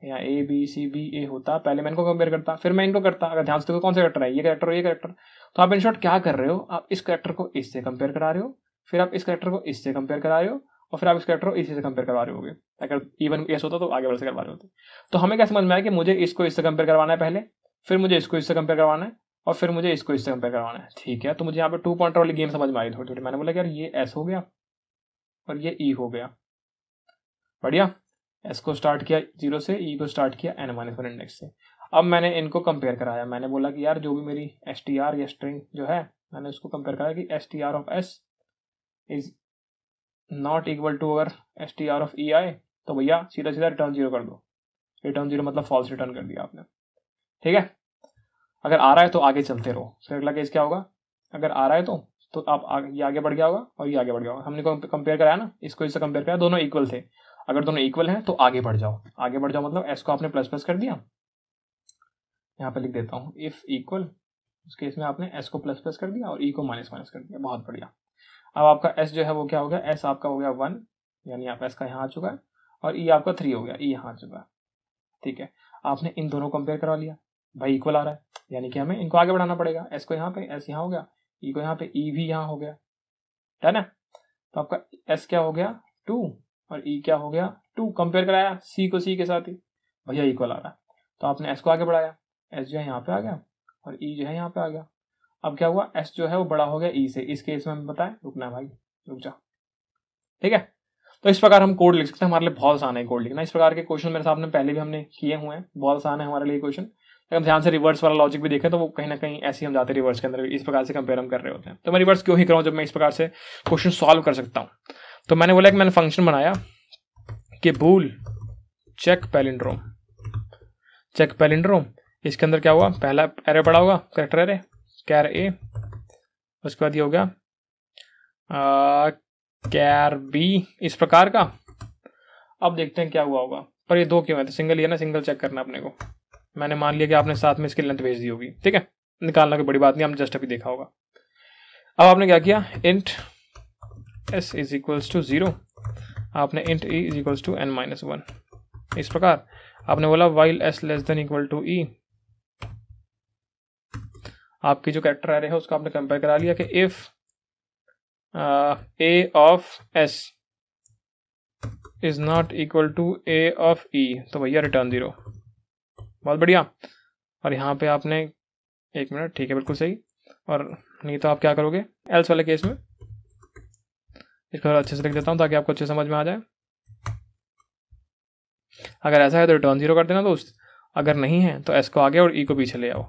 यहाँ ए बी सी बी ए होता, पहले मैं इनको कंपेयर करता, फिर मैं इनको करता। अगर ध्यान से देखो कौन सा करेक्टर है? ये करेक्टर और ये करेक्टर तो आप इन शॉर्ट क्या कर रहे हो? आप इस करेक्टर को इससे कंपेयर करा रहे हो, फिर आप इस करेक्टर को इससे कंपेयर करा रहे हो, और फिर आप इस करेक्टर को इसी से कंपेयर करवा रहे होगे। अगर इवन एस होता तो आगे बढ़ से करवा रहे होते। तो हमें क्या समझ में आया कि मुझे इसको इससे कंपेयर करवाना है पहले, फिर मुझे इसको इससे कंपेयर करवाना है? और फिर मुझे इसको इससे कंपेयर करवाना है। ठीक है तो मुझे यहाँ पे टू पॉइंटर वाली गेम समझ में आई थोड़ी थोड़ी मैंने बोला कि यार, ये एस हो गया और ये ई e हो गया। बढ़िया। एस को स्टार्ट किया ज़ीरो से ई e को स्टार्ट किया एन माइनस वन इंडेक्स से। अब मैंने इनको कंपेयर कराया। मैंने बोला कि, यार, जो भी मेरी एस टी आर या स्ट्रिंग जो है, मैंने उसको कंपेयर कराया कि S T R of S is not equal to अगर S T R of E आए तो भैया सीधा सीधा रिटर्न ज़ीरो कर दो। रिटर्न ज़ीरो मतलब फॉल्स रिटर्न कर दिया आपने। ठीक है? अगर आ रहा है तो आगे चलते रहो। फिर अगला केस क्या होगा? अगर आ रहा है तो तो आप ये आगे बढ़ गया होगा और ये आगे बढ़ गया होगा। हमने कंपेयर कराया ना? इसको इससे कंपेयर कराया, दोनों इक्वल थे। अगर दोनों इक्वल हैं तो आगे बढ़ जाओ। आगे बढ़ जाओ मतलब एस को आपने प्लस प्लस कर दिया। यहाँ पे लिख देता हूँ। इफ़ इक्वल उस केस में आपने एस को प्लस प्लस कर दिया और ई e को माइनस माइनस कर दिया। बहुत बढ़िया। अब आपका एस जो है, वो क्या हो गया? एस आपका हो गया वन यानी आप एस का यहाँ आ चुका है और ई e आपका थ्री हो गया। ई e यहाँ आ चुका है। ठीक है? आपने इन दोनों कंपेयर करवा लिया। भाई इक्वल आ रहा है। यानी कि हमें इनको आगे बढ़ाना पड़ेगा। एस को यहाँ पे एस यहाँ हो गया। ई e को यहाँ पे ई e भी यहाँ हो गया। है ना? तो आपका एस क्या हो गया? टू और ई e क्या हो गया? टू कंपेयर कराया सी को सी के साथ ही। भैया इक्वल आ रहा है। तो आपने एस को आगे बढ़ाया। एस जो है यहाँ पे आ गया। और ई जो है यहाँ पे आ गया। अब क्या हुआ? एस जो है वो बड़ा हो गया ई से। इस केस में बताए रुकना है भाई। रुक जा ठीक है? तो इस प्रकार हम कोड लिख सकते हैं। हमारे लिए बहुत आसान है कोड लिखना। इस प्रकार के क्वेश्चन मेरे सामने पहले भी हमने किए हुए हैं। बहुत आसान है हमारे लिए क्वेश्चन अगर हम ध्यान से रिवर्स वाला लॉजिक भी देखें तो वो कहीं ना कहीं ऐसे हम जाते हैं रिवर्स के अंदर इस प्रकार से कंपेयर हम कर रहे होते हैं। तो मैं रिवर्स क्यों ही कराऊँ जब मैं इस प्रकार से क्वेश्चन सॉल्व कर सकता हूँ? तो मैंने बोला कि मैंने फ़ंक्शन बनाया कि भूल चेक पैलिंड्रोम चेक पैलिंड्रोम इसके अंदर क्या हुआ? पहला एरे पड़ा होगा करेक्टर एरे कैर ए उसके बाद ये हो गया कैर बी इस प्रकार का। अब देखते हैं क्या हुआ होगा। पर ये दो क्यों है? तो सिंगल है ना सिंगल चेक करना अपने को। मैंने मान लिया कि आपने साथ में इसकी लेंथ भेज दी होगी। ठीक है? निकालना कोई बड़ी बात नहीं हमने जस्ट अभी देखा होगा। अब आपने क्या किया? Int S is equals to zero आपने int E is equals to N minus one इस प्रकार, आपने बोला while S less than equal to E आपकी जो कैरेक्टर एरे है, उसको आपने कंपेयर करा लिया कि if A of S is not equal to A of E तो भैया रिटर्न ज़ीरो बहुत बढ़िया। और यहाँ पे आपने एक मिनट, ठीक है, बिल्कुल सही। और नहीं तो आप क्या करोगे? एल्स वाले केस में। इसको अच्छे से लिख देता हूँ ताकि आपको अच्छे समझ में आ जाए। अगर ऐसा है तो रिटर्न ज़ीरो कर देना दोस्त। अगर नहीं है तो एस को आगे और ई e को पीछे ले आओ।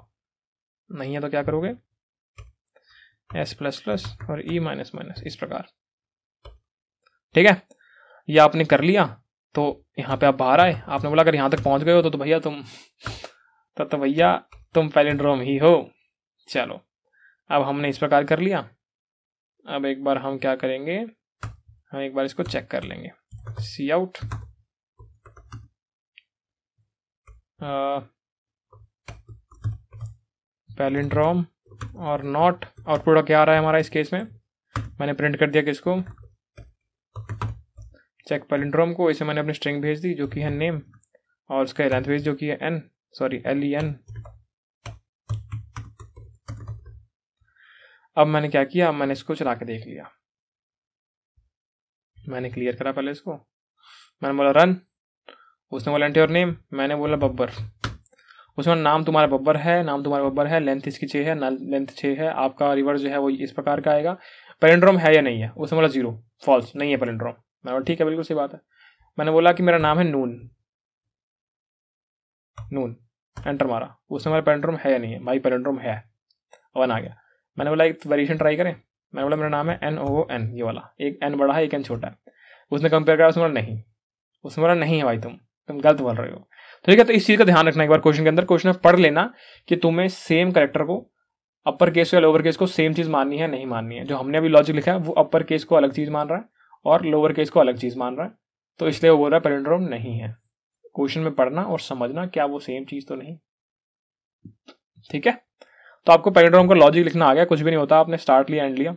नहीं है तो क्या करोगे? एस प्लस प्लस और ई माइनस माइनस इस प्रकार। ठीक है? ये आपने कर लिया। तो यहाँ पे आप बाहर आए आपने बोला अगर यहाँ तक पहुँच गए हो तो, तो भैया तुम तो, तो भैया तुम पैलेंड्रोम ही हो। चलो अब हमने इस प्रकार कर लिया। अब एक बार हम क्या करेंगे हम एक बार इसको चेक कर लेंगे। सी आउट पैलिंड्रोम और नॉट आउटपुट क्या आ रहा है हमारा इस केस में? मैंने प्रिंट कर दिया किसको? चेक पैलिंड्रोम को, इसे मैंने अपनी स्ट्रिंग भेज दी, जो कि है नेम और उसका लेंथ भेज, जो कि है N sorry L E N अब मैंने क्या किया? अब मैंने इसको चला के देख लिया। मैंने क्लियर करा पहले इसको। मैंने बोला रन उसने बोला एंटी और नेम मैंने बोला बब्बर। उसमें नाम तुम्हारा बब्बर है, नाम तुम्हारा बब्बर है लेंथ इसकी छः है लेंथ छः है, आपका रिवर्स जो है वो इस प्रकार का आएगा। पेलेंड्रोम है या नहीं है? उसने बोला ज़ीरो फॉल्स नहीं है पेलेंड्रोम मैंने बोला, ठीक है, बिल्कुल सही बात है। मैंने बोला कि मेरा नाम है नून। नून। एंटर मारा। उसने मेरा पेलेंड्रोम है या नहीं है? भाई पेलेंड्रोम है। वन आ गया। मैंने बोला, एक वेरिएशन ट्राई करें? मैंने बोला, मेरा नाम है एन ओ एन ये वाला। एक एन बड़ा है, एक एन छोटा है। उसने कंपेयर करा, उसने बोला, नहीं। उसने बोला, नहीं है भाई तुम। तुम गलत बोल रहे हो। ठीक है तो इस चीज़ का ध्यान रखना एक बार क्वेश्चन के अंदर। क्वेश्चन में पढ़ लेना कि तुम्हें सेम करेक्टर को अपर केस को या लोअर केस को सेम चीज़ माननी है नहीं माननी है। जो हमने अभी लॉजिक लिखा है, वो अपर केस को अलग चीज़ मान रहा है। और लोअर केस को अलग चीज़ मान रहा है। तो इसलिए वो बोल रहा है पेरेंड्रोम नहीं है। क्वेश्चन में पढ़ना और समझना क्या वो सेम चीज़ तो नहीं। ठीक है? तो आपको पेरेंड्रोम का लॉजिक लिखना आ गया, कुछ भी नहीं होता। आपने स्टार्ट लिया एंड लिया।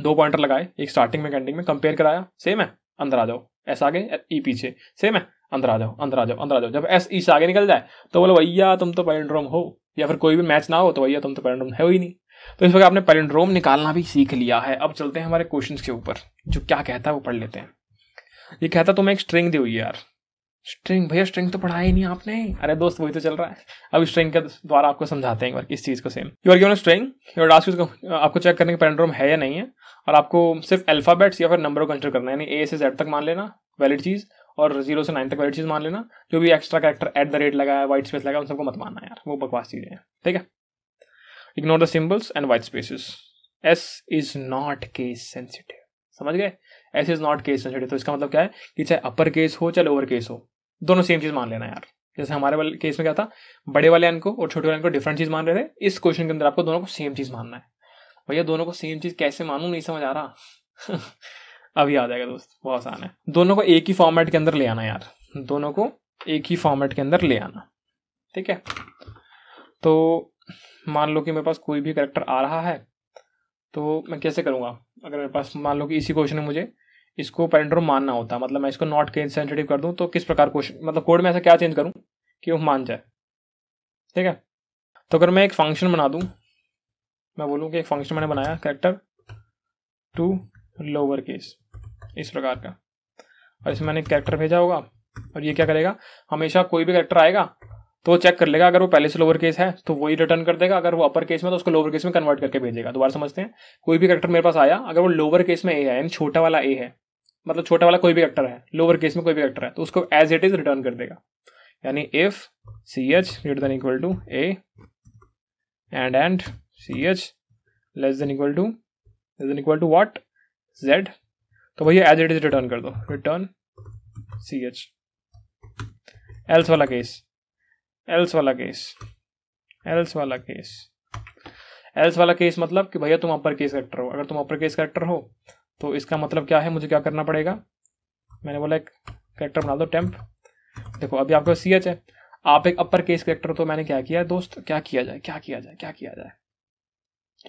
दो पॉइंटर लगाए, एक स्टार्टिंग में एंडिंग में। कंपेयर कराया सेम है, अंदर आ जाओ। एस आगे ई e पीछे। सेम है, अंदर आ जाओ, अंदर आ जाओ, अंदर आ जाओ। जब एस ई से आगे निकल जाए तो बोलो, भैया, तुम तो पैलेंड्रोम हो। या फिर कोई भी मैच ना हो तो भैया, तुम तो पैलेंड्रोम है ही नहीं। तो इस वक्त आपने पैलेंड्रोम निकालना भी सीख लिया है। अब चलते हैं हमारे क्वेश्चन के ऊपर, जो क्या कहता है वो पढ़ लेते हैं। ये कहता, तुम्हें एक स्ट्रिंग दी हुई है यार। स्ट्रिंग भैया स्ट्रिंग तो पढ़ाया ही नहीं आपने। अरे दोस्त, वही तो चल रहा है। अब स्ट्रिंग के द्वारा आपको समझाते हैं एक बार, इस चीज़ को same you are given string आपको चेक करने का पैलेंड्रोम है या नहीं है, और आपको सिर्फ़ अल्फाबेट्स या फिर नंबर को कंसिडर करना है। यानी ए से जेड तक मान लेना वैलिड चीज़, और ज़ीरो से नाइन तक वैलिड चीज़ मान लेना। जो भी extra character at the rate लगा है व्हाइट स्पेस लगा है उन सबको मत मानना यार। वो बकवास चीज़ें हैं। ठीक है? Ignore the symbols and white spaces S is not case sensitive समझ गए? S is not case sensitive तो इसका मतलब क्या है? कि चाहे अपर केस हो, चाहे लोअर केस हो, दोनों सेम चीज़ मान लेना यार। जैसे हमारे वाले केस में क्या था? बड़े वाले एन को और छोटे वाले एन को डिफरेंट चीज़ मान रहे थे। इस क्वेश्चन के अंदर आपको दोनों को सेम चीज़ मानना है। भैया, दोनों को सेम चीज़ कैसे मानू? नहीं समझ आ रहा। अभी आ जाएगा दोस्त, बहुत आसान है। दोनों को एक ही फॉर्मेट के अंदर ले आना यार। दोनों को एक ही फॉर्मेट के अंदर ले आना। ठीक है? तो मान लो कि मेरे पास कोई भी करेक्टर आ रहा है तो मैं कैसे करूँगा? अगर मेरे पास मान लो कि इसी क्वेश्चन में मुझे इसको पेरेंड्रोम मानना होता मतलब मैं इसको नॉट केस सेंसिटिव कर दूँ तो किस प्रकार क्वेश्चन मतलब कोड में ऐसा क्या चेंज करूँ कि वो मान जाए? ठीक है? तो अगर मैं एक फ़ंक्शन बना दूँ, मैं बोलूँ कि एक फ़ंक्शन मैंने बनाया करेक्टर टू लोअर केस इस प्रकार का। और इसमें मैंने कैरेक्टर भेजा होगा, और ये क्या करेगा? हमेशा कोई भी कैरेक्टर आएगा तो वो चेक कर लेगा, अगर वो पहले से लोअर केस है तो वही रिटर्न कर देगा। अगर वो अपर केस में तो उसको लोअर केस में कन्वर्ट करके भेजेगा। दोबारा समझते हैं? कोई भी कैरेक्टर मेरे पास आया, अगर वो लोअर केस में ए है, यानी छोटा वाला ए है मतलब छोटा वाला कोई भी कैरेक्टर है लोअर केस में कोई भी कैरेक्टर है तो उसको एज इट इज़ रिटर्न कर देगा। यानी if C H greater than equal to A and and C H less than equal to less than equal to what Z तो भैया एज इट इज़ रिटर्न कर दो। रिटर्न सी एच एल्स वाला case else वाला case else वाला case else वाला case मतलब कि भैया तुम अपर केस करेक्टर हो। अगर तुम अपर केस करेक्टर हो तो इसका मतलब क्या है? मुझे क्या करना पड़ेगा? मैंने बोला एक करेक्टर बना दो टेम्प देखो, अभी आपको सी एच है। आप एक अपर केस करेक्टर तो मैंने क्या किया? दोस्त, क्या किया जाए? क्या किया जाए? क्या किया जाए?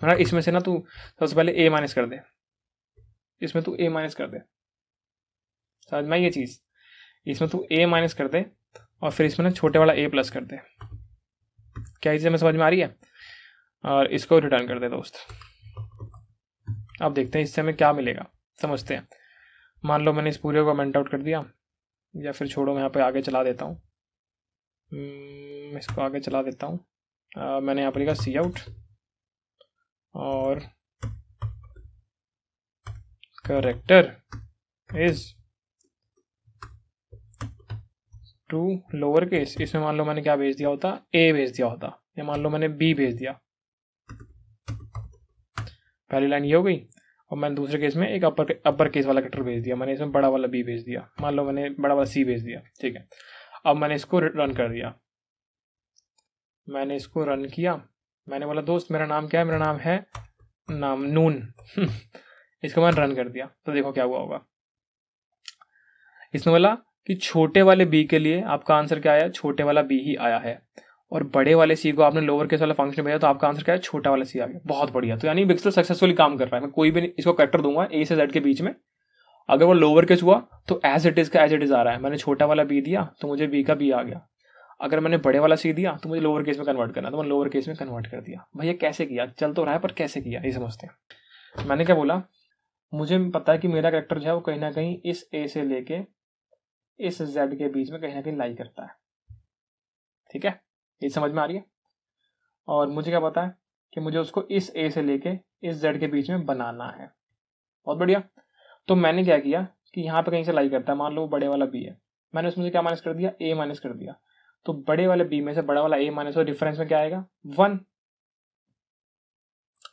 ना? इसमें से ना तू सबसे पहले ए माइनस कर दे। इसमें तू ए माइनस कर दे। समझ में ये चीज़? इसमें तू ए माइनस कर दे। और फिर इसमें ना छोटे वाला ए प्लस कर दे। क्या इसे हमें समझ में आ रही है? और इसको रिटर्न कर दे दोस्त। अब देखते हैं इससे हमें क्या मिलेगा। समझते हैं। मान लो मैंने इस पूरे को कमेंट आउट कर दिया। या फिर छोड़ो मैं यहाँ पे आगे चला देता हूँ। हम्म, इसको आगे चला देता हूँ। मैंने यहाँ पर लिखा सी आउट और character is to lower case इसमें मान लो मैंने क्या भेज दिया होता? ए भेज दिया होता। या मान लो मैंने बी भेज दिया। पहली लाइन ये हो गई, और मैंने दूसरे केस में एक अपर अपर केस वाला कटर भेज दिया। मैंने इसमें बड़ा वाला बी भेज दिया। मान लो मैंने बड़ा वाला सी भेज दिया, ठीक है। अब मैंने इसको रन कर दिया। मैंने इसको रन किया। मैंने बोला, दोस्त, मेरा नाम क्या है? मेरा नाम है नाम, नून। इसको मैंने रन कर दिया। तो देखो क्या हुआ होगा। इसने बोला कि छोटे वाले बी के लिए आपका आंसर क्या आया? छोटे वाला बी ही आया है। और बड़े वाले सी को आपने लोअर केस वाला फ़ंक्शन भेजा तो आपका आंसर क्या है? छोटा वाला सी आ गया। बहुत बढ़िया। तो यानी बिक्सल सक्सेसफुली काम कर रहा है। मैं कोई भी इसको करेक्टर दूँगा ए से जेड के बीच में। अगर वो लोअर केस हुआ तो एज इट इज़ का एज इट इज़ आ रहा है। मैंने छोटा वाला बी दिया तो मुझे बी का बी आ गया। अगर मैंने बड़े वाला सी दिया तो मुझे लोअर केस में कन्वर्ट करना तो मैंने लोअर केस में कन्वर्ट कर दिया। भैया, कैसे किया? चल तो रहा है, पर कैसे किया? ये समझते हैं। मैंने क्या बोला? मुझे पता है कि मेरा करेक्टर जो है, वो कहीं ना कहीं इस ए से लेके इस जेड के बीच में कहीं ना कहीं लाई करता है। ठीक है? ये समझ में आ रही है? और मुझे क्या पता है कि मुझे उसको इस ए से लेके इस जेड के बीच में बनाना है। बहुत बढ़िया। तो मैंने क्या किया कि यहाँ पे कहीं से लाई करता है। मान लो बड़े वाला बी है। मैंने उसमें से क्या माइनस कर दिया? ए माइनस कर दिया। तो बड़े वाले बी में से बड़ा वाला ए माइनस और डिफरेंस में क्या आएगा? वन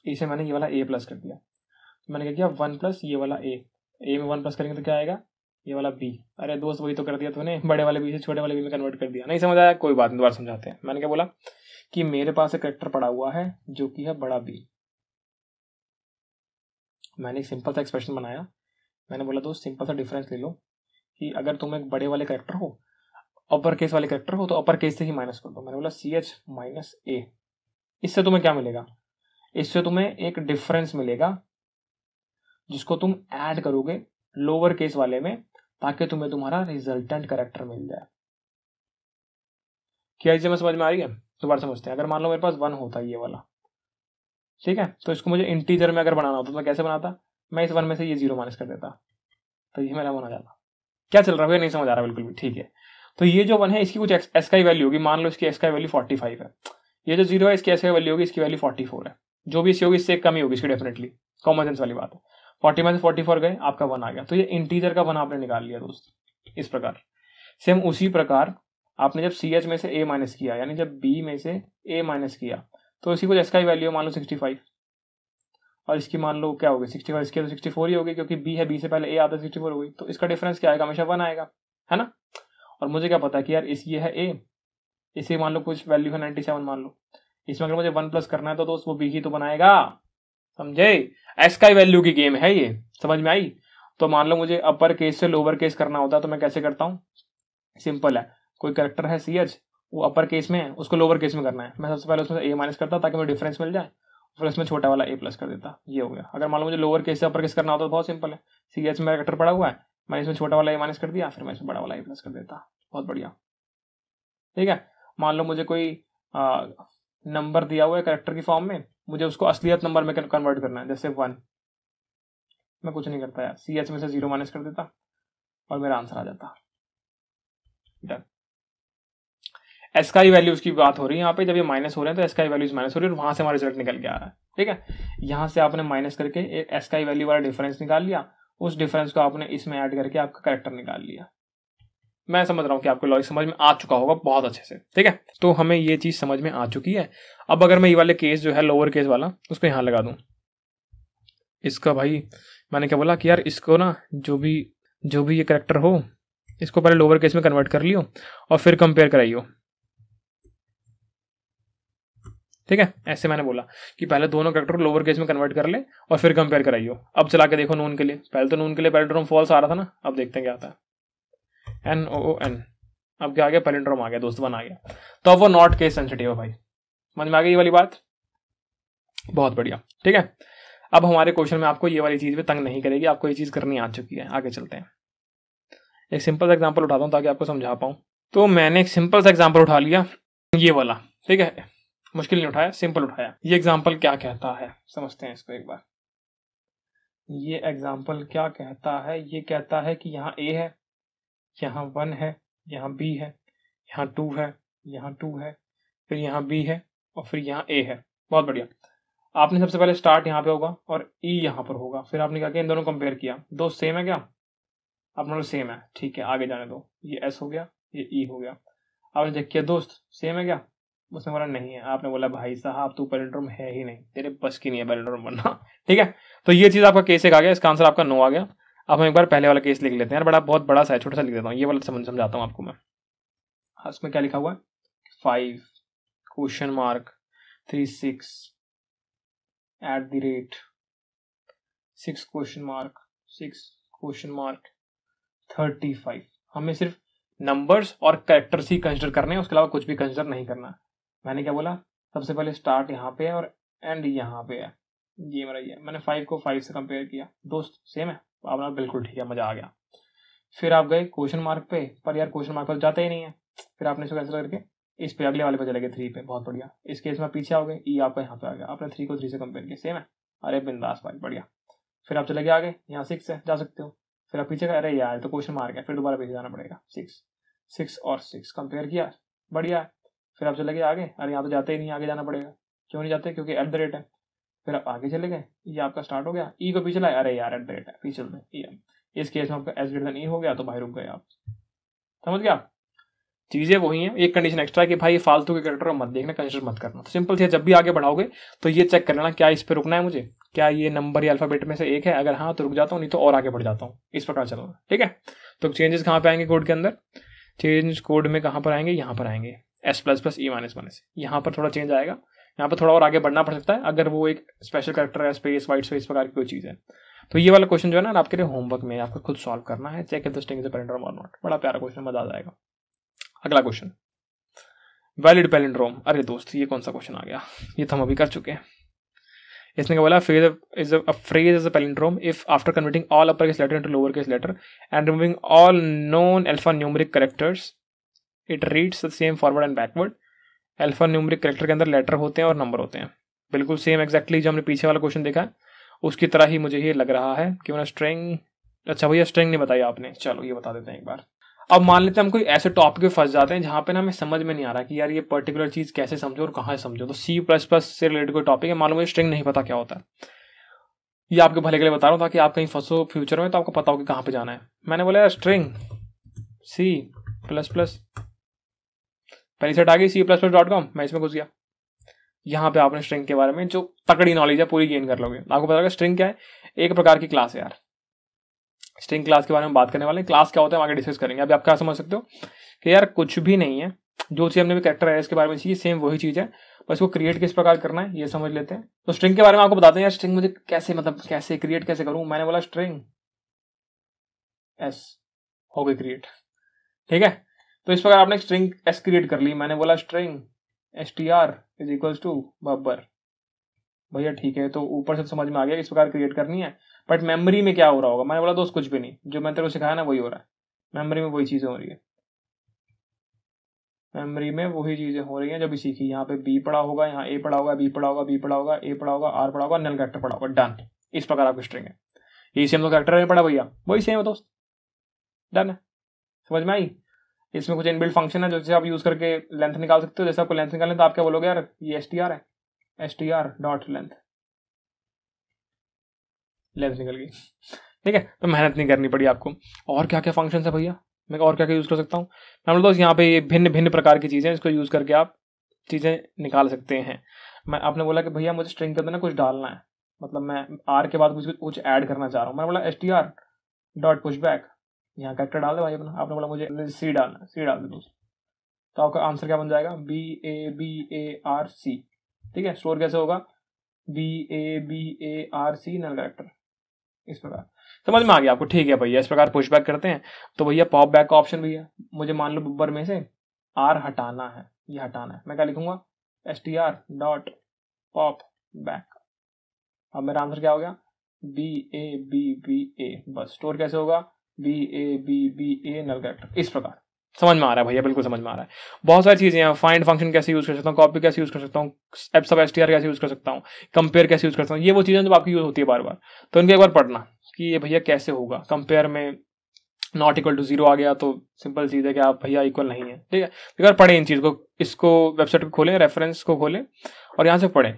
इसे मैंने ये वाला ए प्लस कर दिया। तो मैंने क्या किया? वन प्लस ये वाला ए ए में वन प्लस करेंगे तो क्या आएगा? ये वाला बी अरे दोस्त, वही तो कर दिया तूने। बड़े वाले बी से छोटे वाले बी में कन्वर्ट कर दिया। नहीं समझ आया? कोई बात नहीं, दोबारा समझाते हैं। मैंने क्या बोला? कि मेरे पास एक करेक्टर पड़ा हुआ है, जो कि है बड़ा बी मैंने एक सिंपल सा एक्सप्रेशन बनाया। मैंने बोला, दोस्त सिंपल सा डिफरेंस ले लो, कि अगर तुम एक बड़े वाले करेक्टर हो अपर केस वाले करेक्टर हो तो अपर केस से ही माइनस कर दो। मैंने बोला सी एच माइनस ए इससे तुम्हें क्या मिलेगा? इससे तुम्हें एक डिफरेंस मिलेगा, जिसको तुम ऐड करोगे लोअर केस वाले में ताकि तुम्हें तुम्हारा रिजल्टेंट करेक्टर मिल जाए। क्या इसे मैं समझ में आ रही है? दोबारा समझते हैं। अगर मान लो मेरे पास वन होता ये वाला, ठीक है? तो इसको मुझे इंटीजर में अगर बनाना होता तो मैं कैसे बनाता? मैं इस वन में से ये ज़ीरो माइनस कर देता। तो ये मेरा वन आ जाता। क्या चल रहा है? नहीं समझ आ रहा बिल्कुल भी, ठीक है। तो ये जो वन है, इसकी कुछ एस का वैल्यू होगी। मान लो इसकी एस का वैल्यू फोर्टी फाइव है। ये जो ज़ीरो है, इसकी एस का वैल्यू होगी, इसकी वैल्यू फोर्टी फोर है। जो भी इसकी होगी, इससे कम होगी, इसकी डेफिनेटली कॉमन सेंस वाली बात है। फोर्टी में से फोर्टी फोर गए, आपका वन आ गया। तो ये इंटीजर का वन आपने निकाल लिया दोस्त, इस प्रकार। सेम उसी प्रकार आपने जब सी एच में से ए माइनस किया, यानी जब बी में से ए माइनस किया तो इसी को इसका ही वैल्यू मान लो सिक्सटी फाइव और इसकी मान लो क्या होगी सिक्सटी फाइव इसकी तो सिक्सटी फोर ही होगी क्योंकि बी है बी से पहले ए आता है सिक्सटी फोर होगी तो इसका डिफरेंस क्या आएगा, हमेशा वन आएगा, है ना? और मुझे क्या पता है कि यार इस ये है ए इसी मान लो कुछ वैल्यू है नाइन्टी सेवन मान लो। इसमें अगर मुझे वन प्लस करना है तो दोस्त वो बी ही तो बनाएगा। समझे? एस का वैल्यू की गेम है ये। समझ में आई? तो मान लो मुझे अपर केस से लोअर केस करना होता तो मैं कैसे करता हूँ? सिंपल है। कोई करेक्टर है सी एच वो अपर केस में है, उसको लोअर केस में करना है। मैं सबसे पहले उसमें ए माइनस करता ताकि मुझे डिफरेंस मिल जाए। फिर उसमें छोटा वाला ए प्लस कर देता। ये हो गया। अगर मान लो मुझे लोअर केस से अपर केस करना होता तो बहुत सिंपल है। सी एच में करेक्टर पड़ा हुआ है। मैं इसमें छोटा वाला ए माइनस कर दिया, फिर मैं इसमें बड़ा वाला ए प्लस कर देता। बहुत बढ़िया। ठीक है? मान लो मुझे कोई नंबर दिया हुआ है करेक्टर की फॉर्म में, मुझे उसको असलियत नंबर में कन्वर्ट करना है, जैसे वन मैं कुछ नहीं करता यार सी एच में से ज़ीरो माइनस कर देता और मेरा आंसर आ जाता। डन एस का ही वैल्यूज़ की बात हो रही है यहाँ पे, जब ये माइनस हो रहे हैं तो एस का वैल्यूज़ माइनस हो रही है और वहाँ से हमारा रिज़ल्ट निकल के आ रहा है, ठीक है? यहाँ से आपने माइनस करके एक एस का वैल्यू वाला डिफरेंस निकाल लिया, उस डिफरेंस को आपने इसमें ऐड करके आपका करेक्टर निकाल लिया। मैं समझ रहा हूँ कि आपको लॉजिक समझ में आ चुका होगा बहुत अच्छे से, ठीक है? तो हमें ये चीज़ समझ में आ चुकी है। अब अगर मैं ये वाले केस जो है लोअर केस वाला, उसको यहाँ लगा दूँ। इसका भाई, मैंने क्या बोला कि यार इसको ना, जो भी जो भी ये करेक्टर हो, इसको पहले लोअर केस में कन्वर्ट कर लियो और फिर कंपेयर कराइयो। ठीक है? ऐसे मैंने बोला कि पहले दोनों करेक्टर को लोअर केस में कन्वर्ट कर ले और फिर कंपेयर कराइयो। अब चला के देखो नून के लिए। पहले तो नून के लिए पैलिंड्रोम फॉल्स आ रहा था ना, अब देखते हैं क्या आता है। एन ओ एन अब क्या आ गया? पैलिंड्रोम आ गया, दोस्त बन आ गया। तो अब वो नॉट केस सेंसिटिव है भाई। समझ में आ गई ये वाली बात? बहुत बढ़िया, ठीक है? अब हमारे क्वेश्चन में आपको ये वाली चीज़ पे तंग नहीं करेगी, आपको ये चीज़ करनी आ चुकी है। आगे चलते हैं। एक सिंपल सा एग्ज़ाम्पल उठाता हूँ ताकि आपको समझा पाऊँ। तो मैंने एक सिंपल सा एग्ज़ाम्पल उठा लिया, ये वाला, ठीक है? मुश्किल नहीं उठाया सिंपल उठाया। ये एग्ज़ाम्पल क्या कहता है? समझते हैं इसको एक बार। ये एग्ज़ाम्पल क्या कहता है? ये कहता है कि यहाँ ए है यहाँ वन है, यहाँ बी है, यहाँ टू है, यहाँ टू है, फिर यहाँ बी है और फिर यहाँ ए है। बहुत बढ़िया। आपने सबसे पहले स्टार्ट यहाँ पे होगा और ई e यहाँ पर होगा। फिर आपने क्या किया? इन दोनों कंपेयर किया। दो सेम है क्या? आप लोग सेम है। ठीक है, आगे जाने दो। ये एस हो गया, ये ई e हो गया। आपने देखिए दोस्त सेम है क्या? उसने बोला, नहीं है। आपने बोला, भाई साहब, तू पेलेंड्रोम है ही नहीं। तेरे बस की नहीं है पेलेंड्रोम बनना। ठीक है? तो ये चीज़ आपका केस आ गया। इसका आंसर आपका नो आ गया। अब हम एक बार पहले वाला केस लिख लेते हैं बड़ा, बहुत बड़ा सा है, छोटा सा लिख देता हूँ, ये वाला समझ, समझाता हूँ आपको मैं। उसमें क्या लिखा हुआ है? Five question mark three six at the rate six question mark six question mark thirty five हमें सिर्फ़ नंबर्स और करेक्टर्स ही कंसिडर करने हैं, उसके अलावा कुछ भी कंसिडर नहीं करना। मैंने क्या बोला? सबसे पहले स्टार्ट यहाँ पे है और एंड यहाँ पे है। ये मेरा ये मैंने फाइव को फाइव से कंपेयर किया। दोस्त सेम है? आपने बिल्कुल ठीक है, मज़ा आ गया। फिर आप गए क्वेश्चन मार्क पे, पर यार क्वेश्चन मार्क पर जाते ही नहीं है। फिर आपने इसको कैंसिल करके इस पे अगले वाले पे चले गए थ्री पे, बहुत बढ़िया। इस केस में पीछे आओगे ई आपका यहाँ पे आ गया। आपने थ्री को थ्री से कंपेयर किया सेम है। अरे बिंदास भाई, बढ़िया। फिर आप चले गए आगे, यहाँ सिक्स है, जा सकते हो। फिर आप पीछे अरे यार तो क्वेश्चन मार्क है, फिर दोबारा पीछे जाना पड़ेगा। सिक्स सिक्स और सिक्स कंपेयर किया। बढ़िया। फिर आप चले गए आगे, अरे यहाँ तो जाते ही नहीं, आगे जाना पड़ेगा। क्यों नहीं जाते? क्योंकि एट द रेट है। फिर आप आगे चले गए, ये आपका स्टार्ट हो गया। ई e को पीछे लाए, अरे यार एट द पीछे चलते इस केस में आपका एस ग्रेटर ई हो गया तो भाई रुक गए आप। समझ गया? चीज़ें वही हैं। एक कंडीशन एक्स्ट्रा कि भाई फालतू के करेक्टर मत देखना कंसिडर मत करना। तो सिंपल सी जब भी आगे बढ़ाओगे तो ये चेक कर लेना क्या इस पर रुकना है मुझे? क्या ये नंबर या अल्फ़ाबेट में से एक है? अगर हाँ तो रुक जाता हूँ, नहीं तो और आगे बढ़ जाता हूँ। इस प्रकार चलना ठीक है? तो चेंजेस कहाँ पे आएँगे कोड के अंदर? चेंज कोड में कहाँ पर आएँगे? यहाँ पर आएँगे। S plus plus E minus one से यहाँ पर थोड़ा चेंज आएगा। यहाँ पर थोड़ा और आगे बढ़ना पड़ सकता है, अगर वो एक स्पेशल करेक्टर है स्पेस वाइट स्पेस प्रकार की कोई चीज़ है। तो ये वाला क्वेश्चन जो है ना, आपके लिए होमवर्क में आपको खुद सॉल्व करना है चेक इफ़ इज़ पैलेंड्रोम और नॉट बड़ा प्यारा क्वेश्चन मज़ा आ जाएगा। अगला क्वेश्चन वैलिड पैलेंड्रोम अरे दोस्त, ये कौन सा क्वेश्चन आ गया? ये तो हम अभी कर चुके हैं। इसने क्या बोला? Phrase is a phrase is a palindrome if after converting all upper case letter into lower case letter and removing all non alphanumeric characters it reads the same forward and backward alphanumeric character के अंदर letter होते हैं और number होते हैं। बिल्कुल same exactly जो हमने पीछे वाला क्वेश्चन देखा, उसकी तरह ही मुझे ये लग रहा है कि मैंने स्ट्रिंग अच्छा भैया स्ट्रिंग नहीं बताई आपने। चलो ये बता देते हैं एक बार। अब मान लेते हैं हम कोई ऐसे टॉपिक पे फंस जाते हैं जहाँ पे ना हमें समझ में नहीं आ रहा कि यार ये पर्टिकुलर चीज़ कैसे समझो और कहाँ समझो। तो सी प्लस प्लस से रिलेटेड कोई टॉपिक है, मालूम मुझे स्ट्रिंग नहीं पता क्या होता है। ये आपके भले के लिए बता रहा हूँ, ताकि आप कहीं फंसो फ्यूचर में तो आपको पता हो कि कहाँ पे जाना है। मैंने बोला, यार स्ट्रिंग सी प्लस प्लस पहली सेट आ गई C plus plus dot com मैं इसमें घुस गया। यहाँ पे आपने स्ट्रिंग के बारे में जो तकड़ी नॉलेज है, पूरी गेन कर लोगे। आपको पता होगा स्ट्रिंग क्या है? एक प्रकार की क्लास है यार। स्ट्रिंग क्लास के बारे में बात करने वाले क्लास क्या होता है आगे डिस्कस करेंगे। अभी आप क्या समझ सकते हो? कि यार, कुछ भी नहीं है। जो चीज़ हमने भी कैरेक्टर है इसके बारे में सीखी सेम वही चीज़ है। बस इसको क्रिएट किस प्रकार करना है, ये समझ लेते हैं। तो स्ट्रिंग के बारे में आपको बताते हैं, यार स्ट्रिंग मुझे कैसे मतलब कैसे क्रिएट कैसे करूँ? मैंने बोला स्ट्रिंग एस हो गई क्रिएट ठीक है? तो इस प्रकार आपने स्ट्रिंग एस क्रिएट कर ली। मैंने बोला string S T R is equals to Babbar भैया ठीक है तो ऊपर से समझ में आ गया इस प्रकार क्रिएट करनी है। बट मेमोरी में क्या हो रहा होगा? मैंने बोला दोस्त, कुछ भी नहीं। जो मैंने तेरे को सिखाया ना, वही हो रहा है। मेमोरी में वही चीज़ें हो रही है। मेमोरी में वही चीज़ें हो रही हैं जो भी सीखी यहाँ पे बी पढ़ा होगा, यहाँ ए पढ़ा होगा बी पढ़ा होगा बी पढ़ा होगा ए पढ़ा होगा आर पढ़ा होगा नल कैरेक्टर पढ़ा होगा। डन इस प्रकार आपकी स्ट्रिंग है। यही सेम तो कैरेक्टर नहीं पढ़ा भैया। वही सेम है दोस्त। डन है। समझ में आई? इसमें कुछ इनबिल्ट फ़ंक्शन है, जैसे आप यूज़ करके लेंथ निकाल सकते हो। जैसे आपको लेंथ निकालने तो आप क्या बोलोगे यार? ये एस टी आर है। S T R dot length length निकल गई। ठीक है? तो मेहनत नहीं करनी पड़ी आपको। और क्या क्या फ़ंक्शन है भैया? मैं और क्या क्या यूज़ कर सकता हूँ? मैं दोस्त यहाँ पे भिन्न भिन्न प्रकार की चीज़ें इसको यूज़ करके आप चीज़ें निकाल सकते हैं। मैं, आपने बोला कि भैया मुझे स्ट्रिंग के अंदर ना कुछ डालना है। मतलब मैं आर के बाद कुछ कुछ ऐड करना चाह रहा हूँ। मैंने बोला S T R dot push back यहाँ कैरेक्टर डाल दे भाई अपना। आपने बोला मुझे सी डालना सी डाल दे तो आपका आंसर क्या बन जाएगा? B A B A R C ठीक है? स्टोर कैसे होगा? B A B A R C null character इस प्रकार। समझ में आ गया आपको? ठीक है भैया। इस प्रकार पुश बैक करते हैं। तो भैया पॉप बैक का ऑप्शन भी है मुझे मान लो बुब्बर में से आर हटाना है। ये हटाना है। मैं क्या लिखूँगा? S T R dot pop back अब मेरा आंसर क्या हो गया? B A B B A बस। स्टोर कैसे होगा? B A B B A null character इस प्रकार। समझ में आ रहा है भैया, बिल्कुल समझ में आ रहा है। बहुत सारी चीज़ें हैं फाइंड फ़ंक्शन कैसे यूज़ कर सकता हूँ कॉपी कैसे यूज़ कर सकता हूँ एप सब एस कैसे यूज़ कर सकता हूँ कंपेयर कैसे यूज़ कर सकता हूँ, ये वो चीज़ें जब आपकी यूज़ होती है बार बार तो इनके एक बार पढ़ना कि ये भैया कैसे होगा। कंपेयर में नॉट इक्वल टू ज़ीरो आ गया तो सिंपल चीज़ है कि आप भैया इक्वल नहीं है। ठीक है? एक बार पढ़ें इन चीज़ को, इसको वेबसाइट को खोलें रेफरेंस को खोलें और यहाँ से पढ़ें।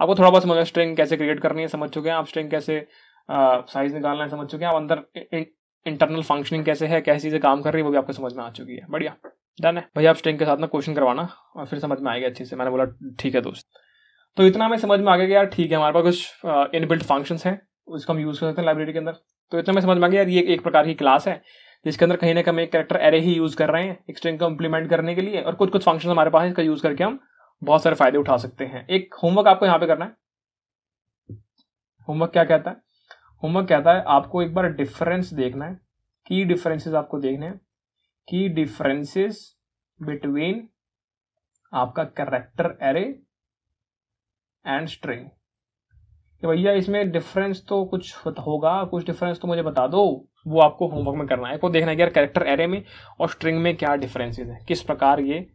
आपको थोड़ा बहुत समझ स्ट्रिंग कैसे क्रिएट करनी है, समझ चुके हैं आप स्ट्रिंग कैसे साइज़ निकालना है, समझ चुके हैं आप, अंदर इंटरनल फंक्शनिंग कैसे है, कैसी चीज़ें काम कर रही है, वो भी आपको समझ में आ चुकी है। बढ़िया। डन है। भैया, आप स्ट्रिंग के साथ ना क्वेश्चन करवाना और फिर समझ में आएगा अच्छे से। मैंने बोला, ठीक है दोस्त। तो इतना हमें समझ में आ गया कि यार, ठीक है, हमारे पास कुछ इनबिल्ट फ़ंक्शंस हैं, उसको हम यूज़ कर सकते हैं लाइब्रेरी के अंदर। तो इतना में समझ में आ गया, यार, ये एक प्रकार की क्लास है, जिसके अंदर कहीं ना कहीं एक करेक्टर एरे ही यूज़ कर रहे हैं, एक स्ट्रिंग को इम्प्लीमेंट करने के लिए और कुछ कुछ फ़ंक्शन हमारे पास है, इसका यूज़ करके हम बहुत सारे फ़ायदे उठा सकते हैं। एक होमवर्क आपको यहाँ पे करना है। होमवर्क क्या कहता है? होमवर्क कहता है, आपको एक बार डिफरेंस देखना है। की डिफरेंसेस आपको देखने हैं। की डिफरेंसेस बिटवीन आपका करेक्टर एरे एंड स्ट्रिंग भैया इसमें डिफरेंस तो कुछ होगा, कुछ डिफरेंस तो मुझे बता दो। वो आपको होमवर्क में करना है। को देखना है कि यार कैरेक्टर एरे में और स्ट्रिंग में क्या डिफरेंसेस है। किस प्रकार ये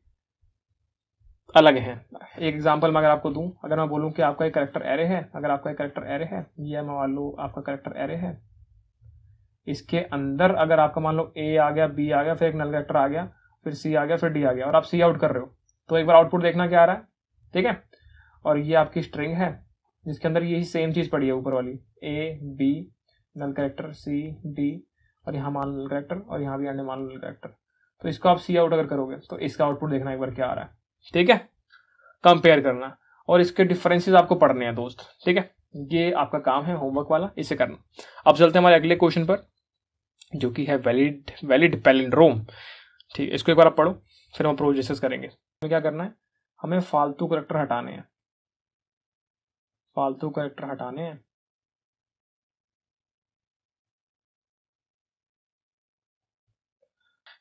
अलग है। एक एग्ज़ाम्पल मैं अगर आपको दूँ, अगर मैं बोलूँ कि आपका एक करेक्टर एरे है, अगर आपका एक करेक्टर एरे है, ये मैं मान लो आपका करेक्टर एरे है। इसके अंदर अगर आपका मान लो ए आ गया बी आ गया, फिर एक नल करेक्टर आ गया, फिर सी आ गया, फिर डी आ गया, और आप सी आउट कर रहे हो तो एक बार आउटपुट देखना क्या आ रहा है, ठीक है? और ये आपकी स्ट्रिंग है, जिसके अंदर यही सेम चीज़ पड़ी है ऊपर वाली A B null character C D और यहाँ मान नल करेक्टर और यहाँ भी अन्य मान नल करेक्टर तो इसको आप सी आउट अगर करोगे तो इसका आउटपुट देखना एक बार क्या आ रहा है। ठीक है? कंपेयर करना। और इसके डिफरेंसेस आपको पढ़ने हैं दोस्त। ठीक है? ये आपका काम है होमवर्क वाला, इसे करना। अब चलते हैं हमारे अगले क्वेश्चन पर, जो कि है वैलिड वैलिड पैलिंड्रोम ठीक है इसको एक बार आप पढ़ो, फिर हम अप्रोच डिस्कस करेंगे। हमें क्या करना है? हमें फालतू करेक्टर हटाने हैं। फालतू करेक्टर हटाने हैं।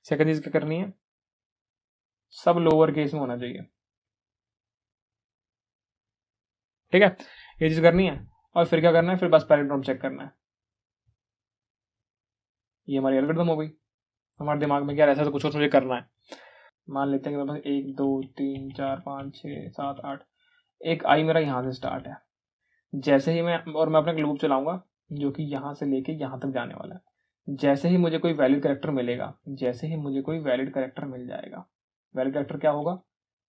सेकंड चीज़ क्या करनी है? सब लोअर केस में होना चाहिए। ठीक है? ये चीज़ करनी है, और फिर क्या करना है? फिर बस पैराड्रोम चेक करना है। ये हमारी एल्गोरिथम हो गई। हमारे दिमाग में क्या ऐसा तो कुछ और मुझे करना है। मान लेते हैं कि एक, दो, तीन, चार, पाँच छः सात, आठ। एक आई मेरा यहाँ से स्टार्ट है। जैसे ही मैं, और मैं अपना लूप चलाऊँगा, जो कि यहाँ से लेके यहाँ तक जाने वाला है। जैसे ही मुझे कोई वैलिड करेक्टर मिलेगा, जैसे ही मुझे कोई वैलिड करेक्टर मिल जाएगा वैलिड करेक्टर क्या होगा?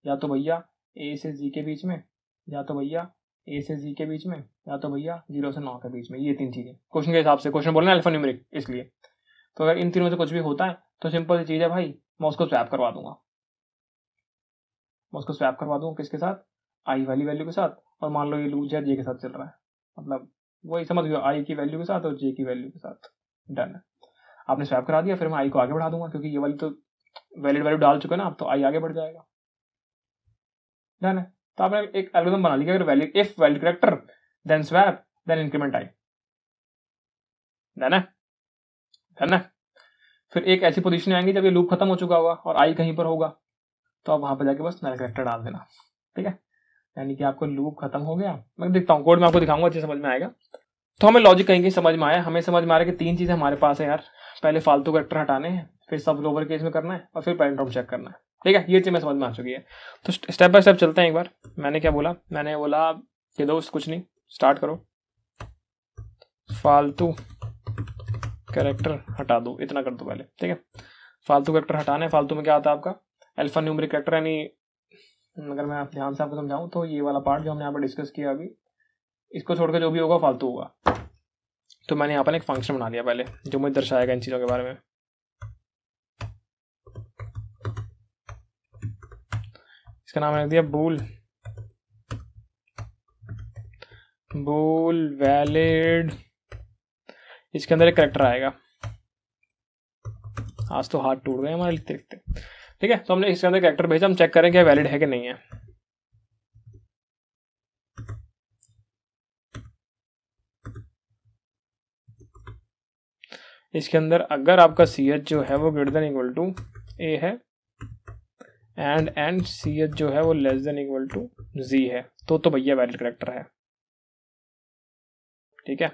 या तो भैया ए से जी के बीच में, या तो भैया ए से जी के बीच में, या तो भैया ज़ीरो से नौ के बीच में। ये तीन चीज़ें। क्वेश्चन के हिसाब से क्वेश्चन बोलना अल्फ़ा न्यूमेरिक इसलिए। तो अगर इन तीनों से कुछ भी होता है तो सिंपल सी चीज़ है भाई मैं उसको स्वैप करवा दूँगा। मैं उसको स्वैप करवा दूँगा किसके साथ? आई वाली वैल्यू के साथ। और मान लो ये लूज है जे के साथ चल रहा है। मतलब वही समझ गया आई की वैल्यू के साथ और जे की वैल्यू के साथ। डन है आपने स्वैप करा दिया, फिर मैं आई को आगे बढ़ा दूँगा, क्योंकि ये वाली तो वैलिड वैल्यू डाल चुके ना आप तो आई आगे बढ़ जाएगा। डन है तो आपने एक एल्गोरिथम बना लिया अगर valid if valid character then swap then increment I done है डन है फिर एक ऐसी पोजीशन आएँगी जब ये लूप खत्म हो चुका होगा और आई कहीं पर होगा तो आप वहाँ पर जाके बस नया करेक्टर डाल देना, ठीक है? यानी कि आपको लूप खत्म हो गया। मैं देखता हूँ कोड में आपको दिखाऊँगा, अच्छे समझ में आएगा। तो हमें लॉजिक कहीं कहीं समझ में आया, हमें समझ में आ रहा है कि तीन चीज़ें हमारे पास है यार। पहले फालतू करेक्टर हटाने हैं, फिर सब लोअर केस में करना है और फिर पैरेंट चेक करना है। ठीक है? ये चीज़ मैं समझ में आ चुकी है। तो स्टेप बाय स्टेप चलते हैं एक बार। मैंने क्या बोला? मैंने बोला कि दोस्त, कुछ नहीं, स्टार्ट करो। फालतू करेक्टर हटा दो, इतना कर दो पहले। ठीक है? फालतू कैरेक्टर हटाना है, फालतू में क्या आता है आपका? अल्फ़ा न्यूमरिक कैरेक्टर यानी अगर मैं ध्यान से आपको समझाऊं तो ये वाला पार्ट जो हमने यहाँ पर डिस्कस किया अभी, इसको छोड़कर जो भी होगा, फालतू होगा। तो मैंने यहाँ पर एक फ़ंक्शन बना लिया पहले, जो मुझे दर्शाएगा इन चीज़ों के बारे में। इसका नाम रख दिया बूल बूल वैलिड इसके अंदर एक करेक्टर आएगा। आज तो हाथ टूट गए हमारे लिखते लिखते ठीक है तो हमने इसके अंदर करेक्टर भेजा, हम चेक करें कि वैलिड है कि नहीं है। इसके अंदर अगर आपका सी एच जो है वो greater than equal to A है एंड एंड सी एच जो है वो less than equal to G है तो तो भैया वैलिड करेक्टर है। ठीक है?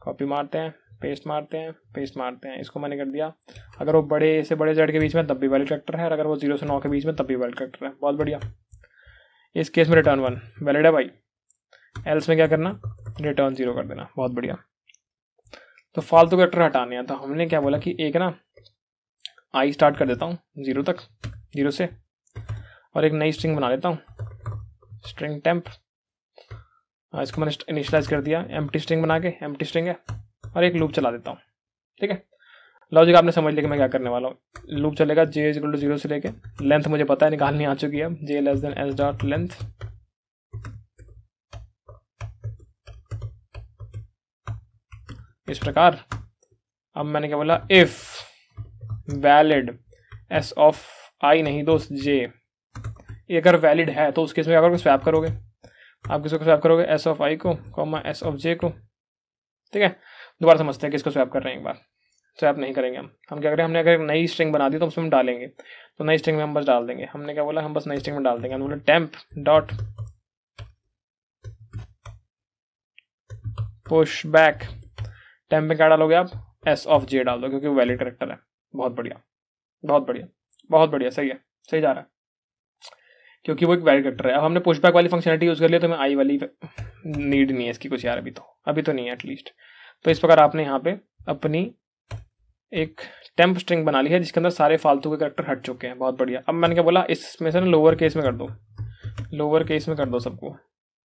कॉपी मारते हैं पेस्ट मारते हैं पेस्ट मारते हैं। इसको मैंने कर दिया। अगर वो बड़े से बड़े जेड के बीच में, तब भी वैलिड करेक्टर है। और अगर वो ज़ीरो से नौ के बीच में, तब भी वैलिड करेक्टर है। बहुत बढ़िया। इस केस में रिटर्न वन वैलिड है भाई। एल्स में क्या करना? रिटर्न ज़ीरो कर देना। बहुत बढ़िया। तो फालतू करेक्टर हटाने हैं। तो हमने क्या बोला कि एक ना आई स्टार्ट कर देता हूँ ज़ीरो तक ज़ीरो से, और एक नई स्ट्रिंग बना लेता हूँ। स्ट्रिंग टेम्प इसको मैंने इनिशलाइज कर दिया एम स्ट्रिंग बना के एम स्ट्रिंग है, और एक लूप चला देता हूँ। ठीक है? लॉजिक आपने समझ लिया कि मैं क्या करने वाला हूँ। लूप चलेगा जे इज़ टू ज़ीरो से लेके लेंथ मुझे पता है, निकालनी आ चुकी है J less than S dot length इस प्रकार। अब मैंने क्या बोला? If valid S of I नहीं दोस्त जे ये अगर वैलिड है तो उस केस में क्या करोगे? स्वैप करोगे। आप किसको स्वैप करोगे? एस ऑफ़ आई को कॉमा एस ऑफ़ जे को। ठीक है? दोबारा समझते हैं किसको स्वैप कर रहे हैं एक बार। स्वैप नहीं करेंगे हम। हम क्या करें? हमने अगर नई स्ट्रिंग बना दी तो उसमें हम डालेंगे। तो नई स्ट्रिंग में हम बस डाल देंगे। हमने क्या बोला? हम बस नई स्ट्रिंग में डाल देंगे। हम बोले temp dot push back temp में क्या डालोगे आप? एस ऑफ़ जे डाल दो, क्योंकि वैलिड करेक्टर है। बहुत बढ़िया। बहुत बढ़िया। बहुत बढ़िया। सही है। सही जा रहा है। क्योंकि वो एक वैलिड करेक्टर है। अब हमने पुश बैक वाली फंक्शनलिटी यूज़ कर लिया तो मैं आई वाली नीड नहीं है इसकी कुछ यार अभी तो। अभी तो नहीं है एटलीस्ट तो इस प्रकार आपने यहाँ पे अपनी एक टेम्प स्ट्रिंग बना ली है, जिसके अंदर सारे फालतू के करेक्टर हट चुके हैं। बहुत बढ़िया। अब मैंने क्या बोला, इसमें से ना लोअर केस में कर दो। लोअर केस में कर दो सबको।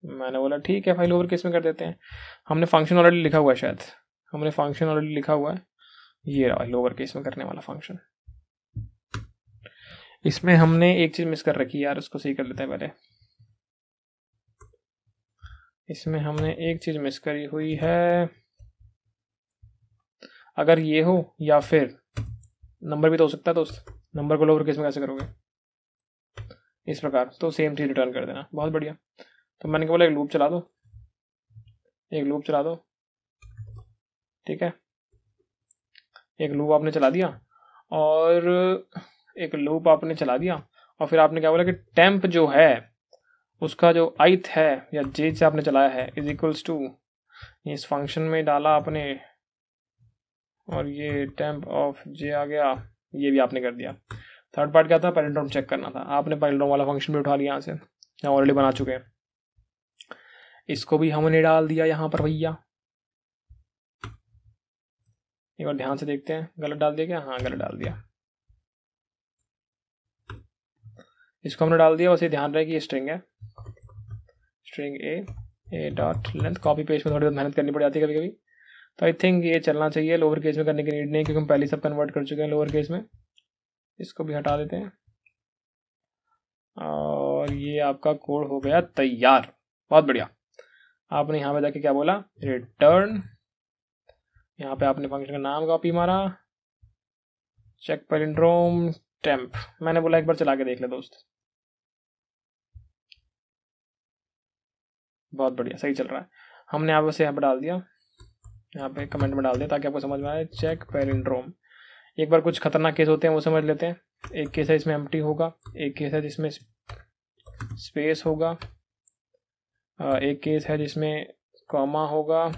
मैंने बोला, ठीक है भाई लोअर केस में कर देते हैं। हमने फ़ंक्शन ऑलरेडी लिखा हुआ है शायद। हमने फ़ंक्शन ऑलरेडी लिखा हुआ है। ये रहा लोअर केस में करने वाला फ़ंक्शन इसमें हमने एक चीज़ मिस कर रखी है यार, उसको सही कर लेते हैं पहले। इसमें हमने एक चीज़ मिस करी हुई है। अगर ये हो या फिर नंबर भी तो हो सकता है दोस्त। नंबर को लोअर केस में कैसे करोगे? इस प्रकार तो सेम चीज़ रिटर्न कर देना। बहुत बढ़िया। तो मैंने बोला, एक लूप चला दो। एक लूप चला दो। ठीक है? एक लूप आपने चला दिया और एक लूप आपने चला दिया और फिर आपने क्या बोला कि टेम्प जो है, उसका जो आइथ है या जे से आपने चलाया है इज़ इक्वल्स टू इस फ़ंक्शन में डाला आपने और ये टेम्प ऑफ़ जे आ गया, ये भी आपने कर दिया। थर्ड पार्ट क्या था? पैरेंट्रोम चेक करना था। आपने पैरेंट्रोम वाला फ़ंक्शन भी उठा लिया यहाँ से। यहाँ ऑलरेडी बना चुके हैं। इसको भी हमने डाल दिया यहाँ पर भैया। एक बार ध्यान से देखते हैं। गलत डाल दिया क्या? हाँ गलत डाल दिया। इसको हमने डाल दिया, बस ये ध्यान रहे कि ये स्ट्रिंग है। String A A dot length copy paste में थोड़ी बहुत मेहनत करनी पड़ जाती है कभी कभी तो आई थिंक ये चलना चाहिए। लोअर केस में करने की नीड नहीं, क्योंकि हम पहले सब कन्वर्ट कर चुके हैं लोअर केस में। इसको भी हटा देते हैं। और ये आपका कोड हो गया तैयार। बहुत बढ़िया। आपने यहाँ पे जाके क्या बोला? रिटर्न यहाँ पे आपने फ़ंक्शन का नाम कॉपी मारा। चेक पेरिंड्रोम टेम्प मैंने बोला एक बार चला के देख ले दोस्त। बहुत बढ़िया, सही चल रहा है। हमने आप उसे यहाँ पर डाल दिया। यहाँ पे कमेंट में डाल दिया ताकि आपको समझ में आए। चेक पेरिंड्रोम एक बार कुछ खतरनाक केस होते हैं, वो समझ लेते हैं। एक केस है जिसमें एम होगा, एक केस है जिसमें स्पेस होगा एक केस है जिसमें कॉमा होगा।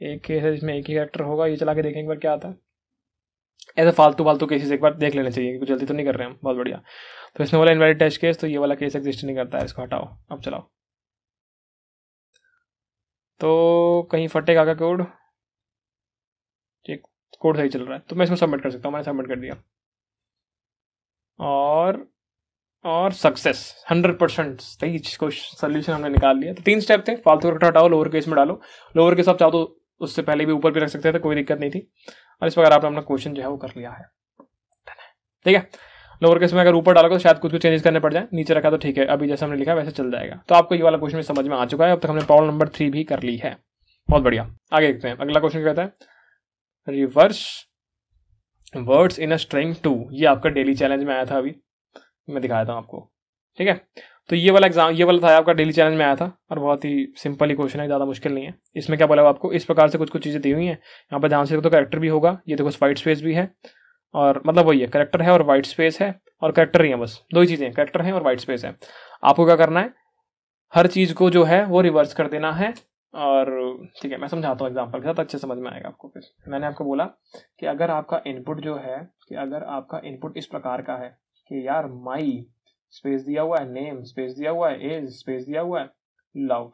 एक केस है जिसमें एक ही कैरेक्टर होगा, ये चला के देखें एक बार क्या आता है। ऐसे फालतू फालतू केसेस एक बार देख लेने चाहिए क्योंकि जल्दी तो नहीं कर रहे हैं बहुत बढ़िया। तो इसमें वाला इनवैलिड टेस्ट केस तो ये वाला केस एग्जिस्ट नहीं करता है, इसको हटाओ, अब चलाओ। तो कहीं फटेगा का कोड कोड सही चल रहा है तो मैं इसको सबमिट कर सकता हूँ, मैंने सबमिट कर दिया। और और सक्सेस हंड्रेड परसेंट सही सोल्यूशन हमने निकाल लिया। तो तीन स्टेप थे, फालतू हटाओ लोअर केस में डालो। लोअर केस आप चाहो तो उससे पहले भी ऊपर भी रख सकते थे, कोई दिक्कत नहीं थी। और इस प्रकार आपने अपना क्वेश्चन जो है वो कर लिया है। ठीक है? लोअर केस में अगर ऊपर डालोगे तो शायद कुछ कुछ चेंजेस करने पड़ जाए। नीचे रखा तो ठीक है, अभी जैसे हमने लिखा वैसे चल जाएगा। तो आपको ये वाला क्वेश्चन समझ में आ चुका है, अब तक हमने प्रॉब्लम नंबर थ्री भी कर ली है। बहुत बढ़िया। आगे देखते हैं। अगला क्वेश्चन कहता है? Reverse words in a string two ये आपका डेली चैलेंज में आया था अभी। मैं दिखाया था आपको। ठीक है? तो ये वाला एग्ज़ाम ये वाला था, आपका डेली चैलेंज में आया था, और बहुत ही सिंपल ही क्वेश्चन है, ज़्यादा मुश्किल नहीं है। इसमें क्या बोला आपको? इस प्रकार से कुछ कुछ चीज़ें दी हुई हैं। यहाँ पर ध्यान से तो करेक्टर भी होगा, ये देखो वाइट स्पेस भी है, और मतलब वही है करेक्टर है और वाइट स्पेस है, और करेक्टर ही है बस, दो ही चीज़ें करेक्टर है और वाइट स्पेस है। आपको क्या करना है? हर चीज़ को जो है, वो रिवर्स कर देना है, और ठीक है, मैं समझाता हूँ एग्ज़ाम्पल के साथ, अच्छे समझ में आएगा आपको फिर। मैंने आपको बोला कि अगर आपका इनपुट जो है, कि अगर आपका इनपुट इस प्रकार का है, कि यार माई स्पेस दिया हुआ है नेम स्पेस दिया हुआ है एज स्पेस दिया हुआ है लव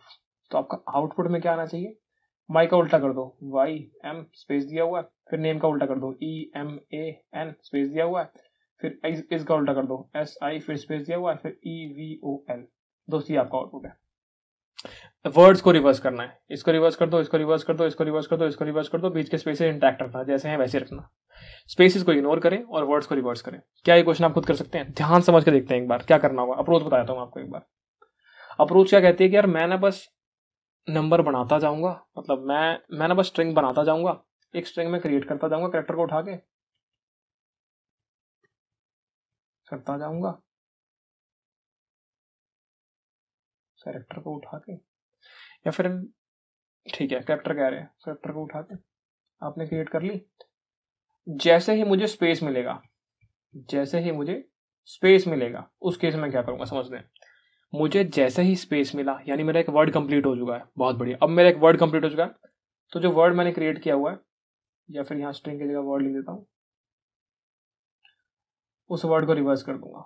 तो आपका आउटपुट में क्या आना चाहिए? माई का उल्टा कर दो। वाई एम स्पेस दिया हुआ है, फिर नेम का उल्टा कर दो। E M A N space दिया हुआ है, फिर इस का उल्टा कर दो। एस आई फिर स्पेस दिया हुआ है, फिर ई वी ओ एल दोस्तों आपका आउटपुट है। वर्ड्स को रिवर्स करना है। इसको रिवर्स कर दो, इसको रिवर्स कर दो, इसको रिवर्स कर दो, इसको रिवर्स कर दो, बीच के स्पेसेस इंटैक्ट रखना, जैसे हैं वैसे रखना। स्पेसिस को इग्नोर करें और वर्ड्स को रिवर्स करें। क्या ये क्वेश्चन आप खुद कर सकते हैं? ध्यान समझ के देखते हैं एक बार, क्या करना होगा? अप्रोच बताया हूँ आपको एक बार। अप्रोच क्या कहती है कि यार मैं ना बस नंबर बनाता जाऊँगा। मतलब मैं मैं ना बस स्ट्रिंग बनाता जाऊँगा। एक स्ट्रिंग में क्रिएट करता जाऊँगा करेक्टर को उठा के। करता जाऊँगा। कैरेक्टर को उठा के। या फिर, ठीक है कैरेक्टर कह रहे हैं कैरेक्टर को उठा के। आपने क्रिएट कर ली। जैसे ही मुझे स्पेस मिलेगा, जैसे ही मुझे स्पेस मिलेगा, उस केस में क्या करूँगा, समझ लें। मुझे जैसे ही स्पेस मिला, यानी मेरा एक वर्ड कंप्लीट हो चुका है, बहुत बढ़िया। अब मेरा एक वर्ड कंप्लीट हो चुका है तो जो वर्ड मैंने क्रिएट किया हुआ है, या फिर यहाँ स्ट्रिंग की जगह वर्ड लिख देता हूँ, उस वर्ड को रिवर्स कर दूँगा।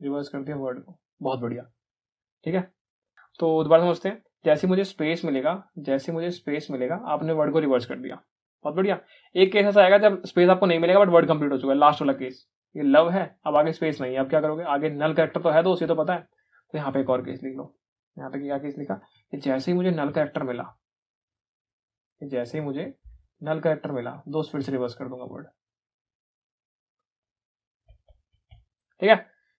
रिवर्स कर दिया वर्ड को। बहुत बढ़िया। ठीक है? तो दोबारा समझते हैं, जैसे मुझे स्पेस मिलेगा, जैसे मुझे स्पेस मिलेगा, आपने वर्ड को रिवर्स कर दिया। बहुत बढ़िया। एक केस ऐसा आएगा जब स्पेस आपको नहीं मिलेगा बट वर्ड कंप्लीट हो चुका है लास्ट वाला केस ये लव है, अब आगे स्पेस नहीं है। अब क्या करोगे? आगे नल करेक्टर तो है तो उसे तो पता है। तो यहाँ पे एक और केस लिख लो। यहाँ पे क्या केस लिखा? कि जैसे ही मुझे नल करेक्टर मिला जैसे ही मुझे नल करेक्टर मिला दो फिर से रिवर्स कर दूँगा वर्ड ठीक है?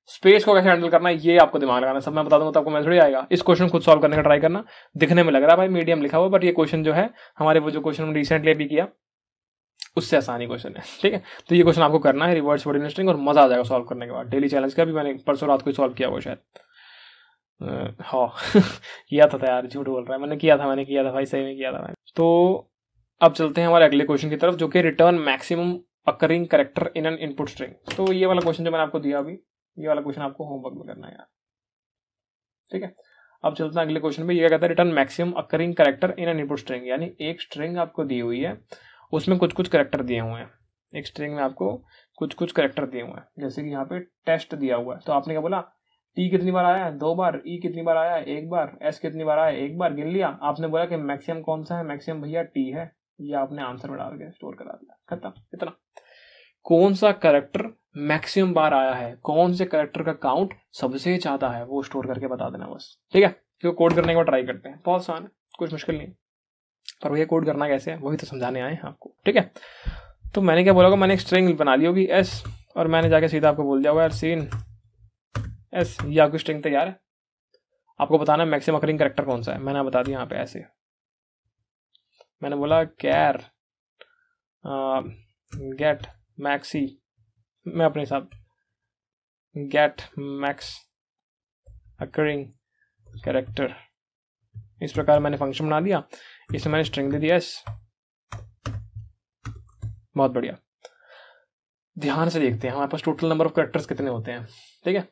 स्पेस को कैसे हैंडल करना है, ये आपको दिमाग लगाना सब मैं बता दूँगा तो आपको मैथड ही आएगा। इस क्वेश्चन खुद सॉल्व करने का ट्राई करना। दिखने में लग रहा है भाई मीडियम लिखा हुआ बट ये क्वेश्चन जो है, हमारे वो जो क्वेश्चन रिसेंटली अभी किया, उससे आसानी क्वेश्चन है। ठीक है? तो ये क्वेश्चन आपको करना है रिवर्स वर्ड इन्वेस्टिंग और मज़ा आ जाएगा सॉल्व करने के बाद। डेली चैलेंज का भी मैंने परसों रात को सॉल्व किया हुआ शायद। हाँ। किया था यार, झूठ बोल रहा है। मैंने किया था, मैंने किया था भाई, सही में किया था मैंने। तो अब चलते हैं हमारे अगले क्वेश्चन की तरफ़, जो कि return maximum occurring character in an input string तो ये वाला क्वेश्चन जो मैंने आपको दिया अभी ये वाला क्वेश्चन आपको होमवर्क में करना है यार। ठीक है? अब चलते हैं अगले क्वेश्चन में ये कहता है? Return maximum occurring character in an input string यानी एक स्ट्रिंग आपको दी हुई है, उसमें कुछ कुछ करेक्टर दिए हुए हैं। एक स्ट्रिंग में आपको कुछ कुछ करेक्टर दिए हुए हैं। जैसे कि यहाँ पे टेस्ट दिया हुआ है। तो आपने क्या बोला? टी कितनी बार आया? दो बार। ई कितनी बार आया? एक बार। एस कितनी बार आया? एक बार। गिन लिया? आपने बोला कि मैक्सिमम कौन सा है? मैक्सिमम भैया टी है। ये आपने आंसर डाल के स्टोर करा दिया। खत्म। इतना। कौन सा करेक्टर मैक्सिमम बार आया है? कौन से करेक्टर का काउंट सबसे ज़्यादा है? वो स्टोर करके बता देना बस। ठीक है? तो कोड करने के ट्राई करते हैं। बहुत आसान है। कुछ मुश्किल नहीं। पर भैया कोड करना कैसे है? वही तो समझाने आए हैं आपको। ठीक है? तो मैंने क्या बोला मैंने एक स्ट्रिंग बना ली होगी एस और मैंने जाके सीधा आपको बोल दिया होगा यार सीन एस ये आपकी स्ट्रिंग तैयार है। आपको बताना मैक्सिमम अकरिंग करेक्टर कौन सा है। मैंने बता दिया यहाँ पे ऐसे। मैंने बोला कैर गेट मैक्सी मैं अपने हिसाब गेट मैक्स अकरिंग कैरेक्टर इस प्रकार मैंने फ़ंक्शन बना दिया। इसमें मैंने स्ट्रिंग दे दिया। एस बहुत बढ़िया। ध्यान से देखते हैं, हमारे पास टोटल नंबर ऑफ़ करेक्टर्स कितने होते हैं, ठीक है?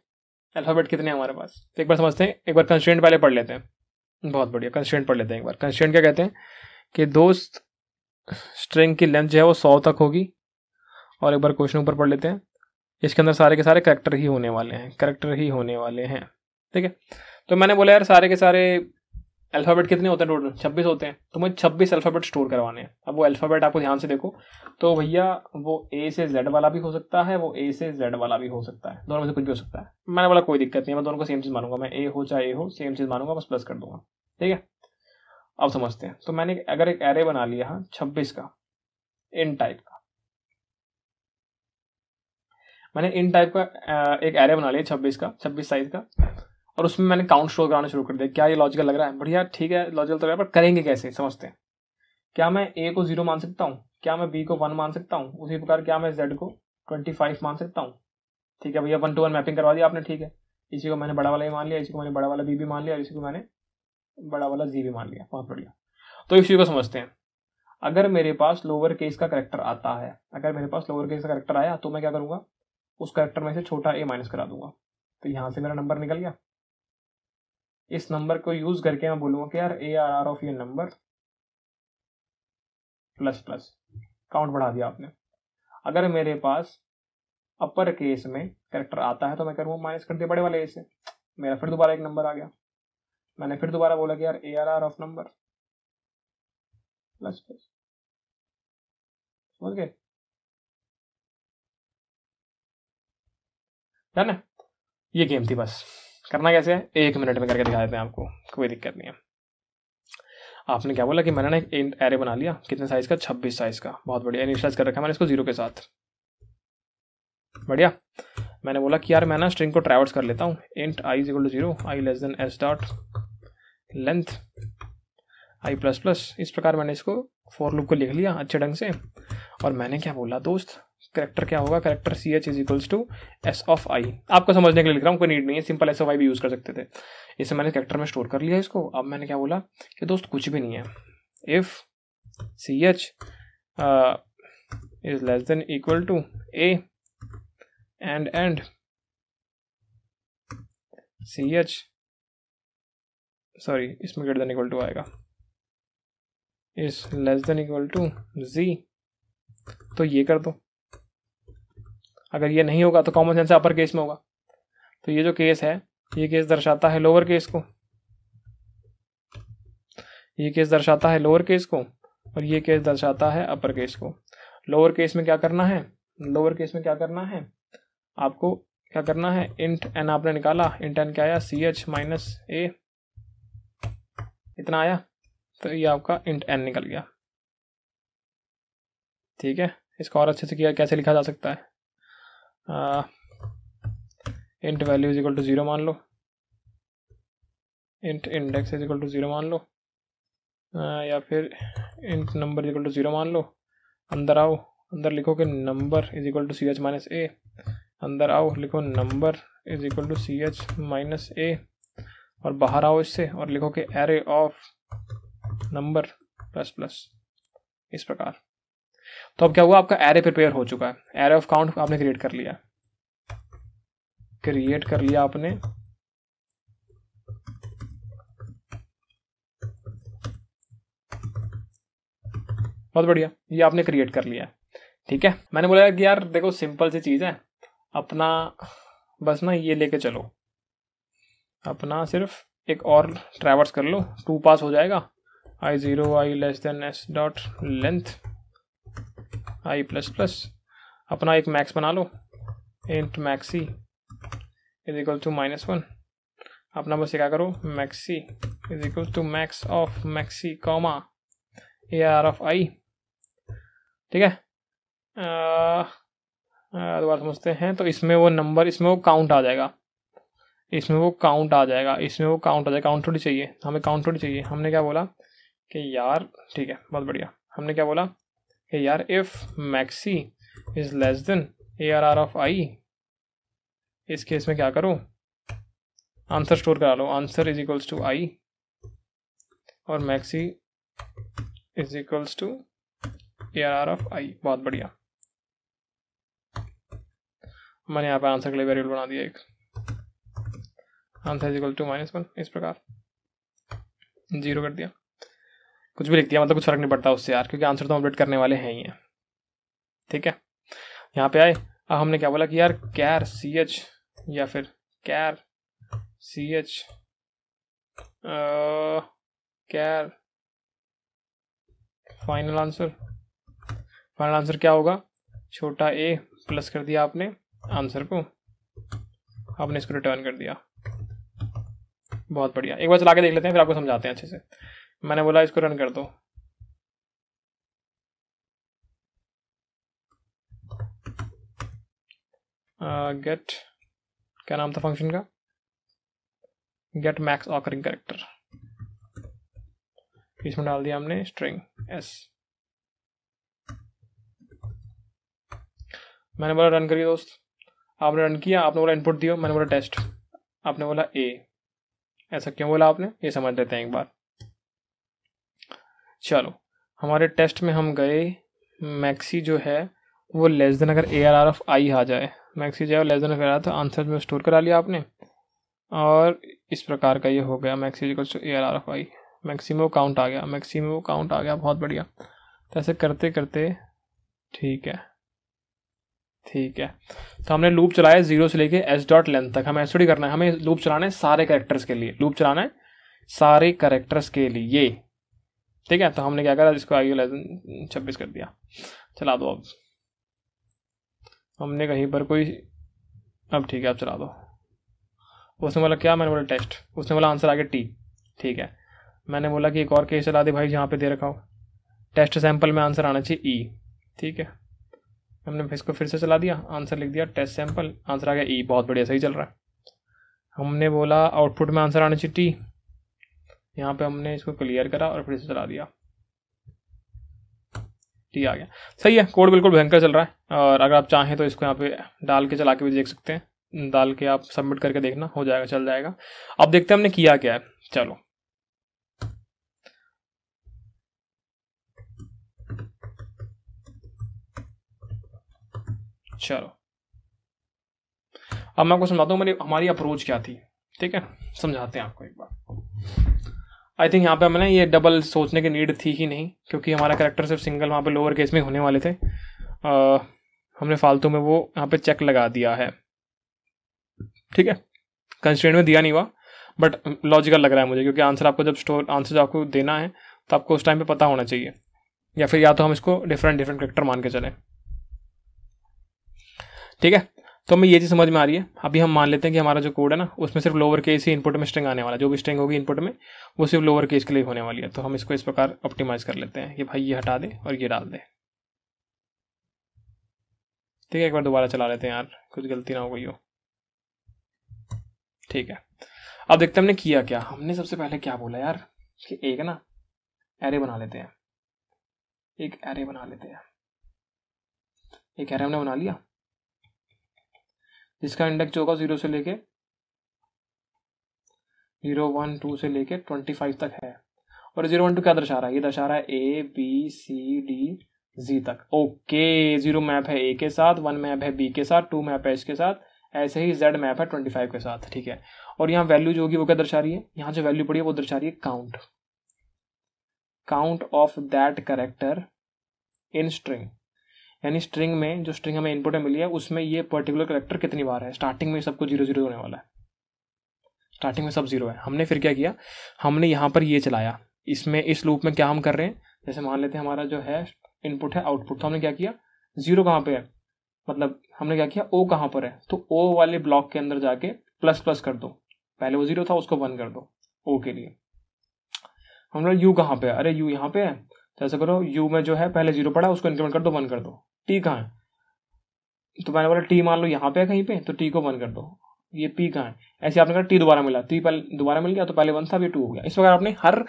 अल्फ़ाबेट कितने हैं हमारे पास? तो एक बार समझते हैं, एक बार कंस्टेंट पहले पढ़ लेते हैं। बहुत बढ़िया कंस्टेंट पढ़ लेते हैं एक बार। कंस्टेंट क्या कहते हैं? कि दोस्त स्ट्रिंग की लेंथ जो है वो सौ तक होगी। और एक बार क्वेश्चन ऊपर पढ़ लेते हैं। इसके अंदर सारे के सारे करेक्टर ही होने वाले हैं करेक्टर ही होने वाले हैं, ठीक है? तो मैंने बोला, यार, सारे के सारे अल्फ़ाबेट कितने होते हैं टोटल छब्बीस होते हैं। तो मुझे छब्बीस अल्फ़ाबेट स्टोर करवाने हैं। अब वो अल्फ़ाबेट आपको ध्यान से देखो। तो भैया, वो ए से जेड वाला भी हो सकता है, वो ए से जेड वाला भी हो सकता है। दोनों में से कुछ भी हो सकता है। मैंने बोला, कोई दिक्कत नहीं मैं दोनों को सेम चीज़ मानूँगा। मैं ए हो चाहे ए हो सेम चीज़ मानूँगा, बस प्लस कर दूँगा। ठीक है? अब समझते हैं। तो मैंने अगर एक एरे बना लिया हाँ छब्बीस का इन टाइप का। मैंने इन टाइप का एक एरे बना लिया छब्बीस का, छब्बीस साइज़ का, और उसमें मैंने काउंट स्टोर कराना शुरू कर दिया। क्या ये लॉजिकल लग रहा है? बढ़िया, ठीक है लॉजिकल तो लग रहा है, पर करेंगे कैसे? समझते हैं। क्या मैं ए को ज़ीरो मान सकता हूँ? क्या मैं बी को वन मान सकता हूँ? उसी प्रकार क्या मैं जेड को ट्वेंटी फाइव मान सकता हूँ? ठीक है भैया वन टू वन मैपिंग करवा दिया आपने, ठीक है। इसी को मैंने बड़ा वाला ए मान लिया, इसी को मैंने बड़ा वाला बी भी मान लिया इसी को मैंने बड़ा वाला जी भी मान लिया। बहुत बढ़िया। तो इसी को समझते हैं। अगर मेरे पास लोअर केस का करेक्टर आता है, अगर मेरे पास लोअर केस का करेक्टर आया तो मैं क्या करूँगा? उस करेक्टर में से छोटा ए माइनस करा दूँगा। तो यहाँ से मेरा नंबर निकल गया। इस नंबर को यूज़ करके मैं बोलूँगा कि यार ए आर आर ऑफ़ ये नंबर प्लस प्लस काउंट बढ़ा दिया आपने। अगर मेरे पास अपर केस में करेक्टर आता है तो मैं करूँगा माइनस कर दिया बड़े वाले ए से। मेरा फिर दोबारा एक नंबर आ गया। मैंने फिर दोबारा बोला कि यार A R R of number plus plus समझ गए? ना? ये गेम थी बस। करना कैसे है? एक मिनट में करके दिखा देते हैं आपको। कोई दिक्कत नहीं है। आपने क्या बोला कि मैंने ना एक एरे बना लिया? कितने साइज़ का? छब्बीस साइज़ का। बहुत बढ़िया। इनिशलाइज कर रखा है मैंने इसको ज़ीरो के साथ। बढ़िया। मैंने बोला कि यार मैं ना स्ट्रिंग को ट्रैवर्स कर लेता हूँ। Int I is equal to zero I less than S dot length I plus plus इस प्रकार मैंने इसको फोर लूप को लिख लिया अच्छे ढंग से। और मैंने क्या बोला, दोस्त? करेक्टर क्या होगा? Character C H is equals to S of I आपको समझने के लिए लिख रहा हूँ, कोई नीड नहीं है सिंपल एस ऑफ़ आई भी यूज़ कर सकते थे। इसे मैंने करेक्टर में स्टोर कर लिया इसको। अब मैंने क्या बोला कि दोस्त, कुछ भी नहीं है। If C H is less than equal to A and and C H sorry इसमें ग्रेटर देन इक्वल टू आएगा। Is less than equal to G तो ये कर दो। अगर ये नहीं होगा तो कॉमन सेंस अपर केस में होगा। तो ये जो केस है, ये केस दर्शाता है लोअर केस को। ये केस दर्शाता है लोअर केस को और ये केस दर्शाता है अपर केस को। लोअर केस में क्या करना है? लोअर केस में क्या करना है? आपको क्या करना है? इंट एन आपने निकाला। इंट एन क्या आया? सी एच माइनस ए इतना आया। तो ये आपका इंट एन निकल गया। ठीक है? इसको और अच्छे से किया कैसे लिखा जा सकता है? Int value is equal to zero मान लो. Int index is equal to zero मान लो. Uh, या फिर int number is equal to zero मान लो. अंदर आओ. अंदर लिखो कि number is equal to C H minus A अंदर आओ. लिखो number is equal to C H minus A और बाहर आओ इससे और लिखो कि array of number plus plus इस प्रकार. तो अब क्या हुआ? आपका एरे प्रिपेयर हो चुका है। एरे ऑफ़ काउंट आपने क्रिएट कर लिया। क्रिएट कर लिया आपने। बहुत बढ़िया। ये आपने क्रिएट कर लिया। ठीक है? मैंने बोला कि यार, देखो सिंपल सी चीज़ है। अपना, बस ना ये लेके चलो। अपना सिर्फ़ एक और ट्रैवर्स कर लो। टू पास हो जाएगा। I zero I less than S dot length I plus plus अपना एक मैक्स बना लो. Int maxi is equal to minus one अपना बस क्या करो? Maxi is equal to max of maxi comma A R of I ठीक है? दोबारा समझते हैं। तो इसमें वो नंबर इसमें वो काउंट आ जाएगा। इसमें वो काउंट आ जाएगा। इसमें वो काउंट आ जाएगा। काउंट थोड़ी चाहिए। हमें काउंट थोड़ी चाहिए। हमने क्या बोला? कि यार, ठीक है, बहुत बढ़िया। हमने क्या बोला? कि यार if maxi is less than A R R of I इस केस में क्या करो? आंसर स्टोर करा लो। Answer is equals to I और maxi is equals to A R R of I बहुत बढ़िया। मैंने यहाँ पर आंसर के लिए वेरिएबल बना दिया एक। Answer is equal to minus one इस प्रकार। ज़ीरो कर दिया। कुछ भी लिख दिया मतलब कुछ फ़र्क नहीं पड़ता उससे यार, क्योंकि आंसर तो अपडेट करने वाले हैं ही हैं। ठीक है? यहाँ पे आए। अब हमने क्या बोला कि यार कैर सी एच या फिर char C H char final answer final answer क्या होगा? छोटा ए प्लस कर दिया आपने आंसर को। आपने इसको रिटर्न कर दिया। बहुत बढ़िया। एक बार चला के देख लेते हैं, फिर आपको समझाते हैं अच्छे से। मैंने बोला इसको रन कर दो। गेट uh, क्या नाम था फ़ंक्शन का? गेट मैक्स ऑकरिंग करेक्टर इसमें डाल दिया हमने स्ट्रिंग एस मैंने बोला रन करिए दोस्त। आपने रन किया आपने बोला इनपुट दियो मैंने बोला टेस्ट आपने बोला ए ऐसा क्यों बोला आपने? ये समझ लेते हैं एक बार। चलो, हमारे टेस्ट में हम गए, मैक्सी जो है, वो लेस देन अगर A R R of I आ जाए। मैक्सी जो है लेस देन अगर आया तो आंसर में स्टोर करा लिया आपने। और इस प्रकार का ये हो गया, maxi to A R R of I maximum count आ गया मैक्सिमो काउंट आ गया, बहुत बढ़िया। तो ऐसे करते करते, ठीक है ठीक है। तो हमने लूप चलाया ज़ीरो से लेके एस डॉट लेंथ तक। हमें ऐसा करना है, हमें लूप चलाना है सारे करेक्टर्स के लिए। लूप चलाना है सारे करेक्टर्स के लिए। ठीक है तो हमने क्या करा? इसको आई लेसन छब्बीस कर दिया। चला दो अब। हमने कहीं पर कोई अब ठीक है अब चला दो। उसने बोला क्या? मैंने बोला टेस्ट। उसने बोला आंसर आगे टी। ठीक है। मैंने बोला कि एक और केस चला दे भाई जहाँ पे दे रखा हो। टेस्ट सैंपल में आंसर आना चाहिए ई e, ठीक है। हमने इसको फिर से चला दिया आंसर लिख दिया टेस्ट सैंपल आंसर आ गया ई बहुत बढ़िया सही चल रहा है। हमने बोला आउटपुट में आंसर आना चाहिए टी यहाँ पे हमने इसको क्लियर करा और फिर से चला दिया। टी आ गया। सही है कोड बिल्कुल भयंकर चल रहा है और अगर आप चाहें तो इसको यहाँ पे डाल के चला के भी देख सकते हैं। डाल के आप सबमिट करके देखना, हो जाएगा, चल जाएगा। अब देखते हैं हमने किया क्या है। चलो। चलो। अब मैं आपको समझाता हूँ, मेरी, हमारी अप्रोच क्या थी। ठीक है, समझाते हैं आपको एक बार। आई थिंक यहाँ पे हमें ना ये डबल सोचने की नीड थी ही नहीं क्योंकि हमारा करेक्टर सिर्फ़ सिंगल वहाँ पे लोअर केस में होने वाले थे। आ, हमने फालतू में वो यहाँ पे चेक लगा दिया है। ठीक है? कंस्टेंट में दिया नहीं हुआ बट लॉजिकल लग रहा है मुझे क्योंकि आंसर आपको जब स्टोर आंसर आपको देना है तो आपको उस टाइम पे पता होना चाहिए। या फिर या तो हम इसको डिफरेंट डिफरेंट करेक्टर मान के चलें। ठीक है? तो हमें ये चीज़ समझ में आ रही है। अभी हम मान लेते हैं कि हमारा जो कोड है ना, उसमें सिर्फ़ लोअर केस ही इनपुट में स्ट्रिंग आने वाला जो भी स्ट्रिंग होगी इनपुट में, वो सिर्फ़ लोअर केस के लिए होने वाली है। तो हम इसको इस प्रकार ऑप्टिमाइज कर लेते हैं कि भाई ये हटा दें और ये डाल दें। ठीक है, एक बार दोबारा चला लेते हैं यार। कुछ गलती ना हो गई हो। ठीक है। अब देखते हमने किया क्या। हमने सबसे पहले क्या बोला यार? कि एक ना एरे बना लेते हैं। एक एरे बना लेते हैं। एक एरे हमने बना लिया। जिसका इंडेक्स होगा ज़ीरो से लेके ज़ीरो वन टू से लेके ट्वेंटी फाइव तक है। और ज़ीरो वन टू क्या दर्शा रहा है? ये दर्शा रहा है A B C D G तक। ओके, ज़ीरो मैप है ए के साथ, वन मैप है बी के साथ, टू मैप है इसके साथ, ऐसे ही जेड मैप है ट्वेंटी फाइव के साथ, ठीक है। और यहाँ वैल्यू जो होगी वो क्या दर्शा रही है? यहाँ जो वैल्यू पड़ी है वो दर्शा रही है count. Count of that character in string. यानी स्ट्रिंग में, जो स्ट्रिंग हमें इनपुट में मिली है, उसमें ये पर्टिकुलर करेक्टर कितनी बार है? स्टार्टिंग में सबको ज़ीरो ज़ीरो होने वाला है। स्टार्टिंग में सब ज़ीरो है। हमने फिर क्या किया? हमने यहाँ पर ये चलाया। इसमें, इस लूप में क्या हम कर रहे हैं? जैसे मान लेते हैं हमारा जो है इनपुट है आउटपुट तो हमने क्या किया? ज़ीरो कहाँ पे है? मतलब हमने क्या किया? ओ कहाँ पर है? तो ओ वाले ब्लॉक के अंदर जाके प्लस प्लस कर दो। पहले वो ज़ीरो था, उसको वन कर दो। ओ के लिए। हम यू कहाँ पे है? अरे यू यहाँ पे है। तो ऐसा करो यू में जो है, पहले ज़ीरो पड़ा, उसको इंक्रीमेंट कर दो वन कर दो। टी कहाँ है? तो मैंने बोला टी मान लो यहाँ पे है कहीं पे तो टी को बंद कर दो। ये पी कहाँ है? ऐसे आपने कहा टी दोबारा मिला। टी पहले, दोबारा मिल गया तो पहले वन था अभी टू हो गया। इस प्रकार आपने हर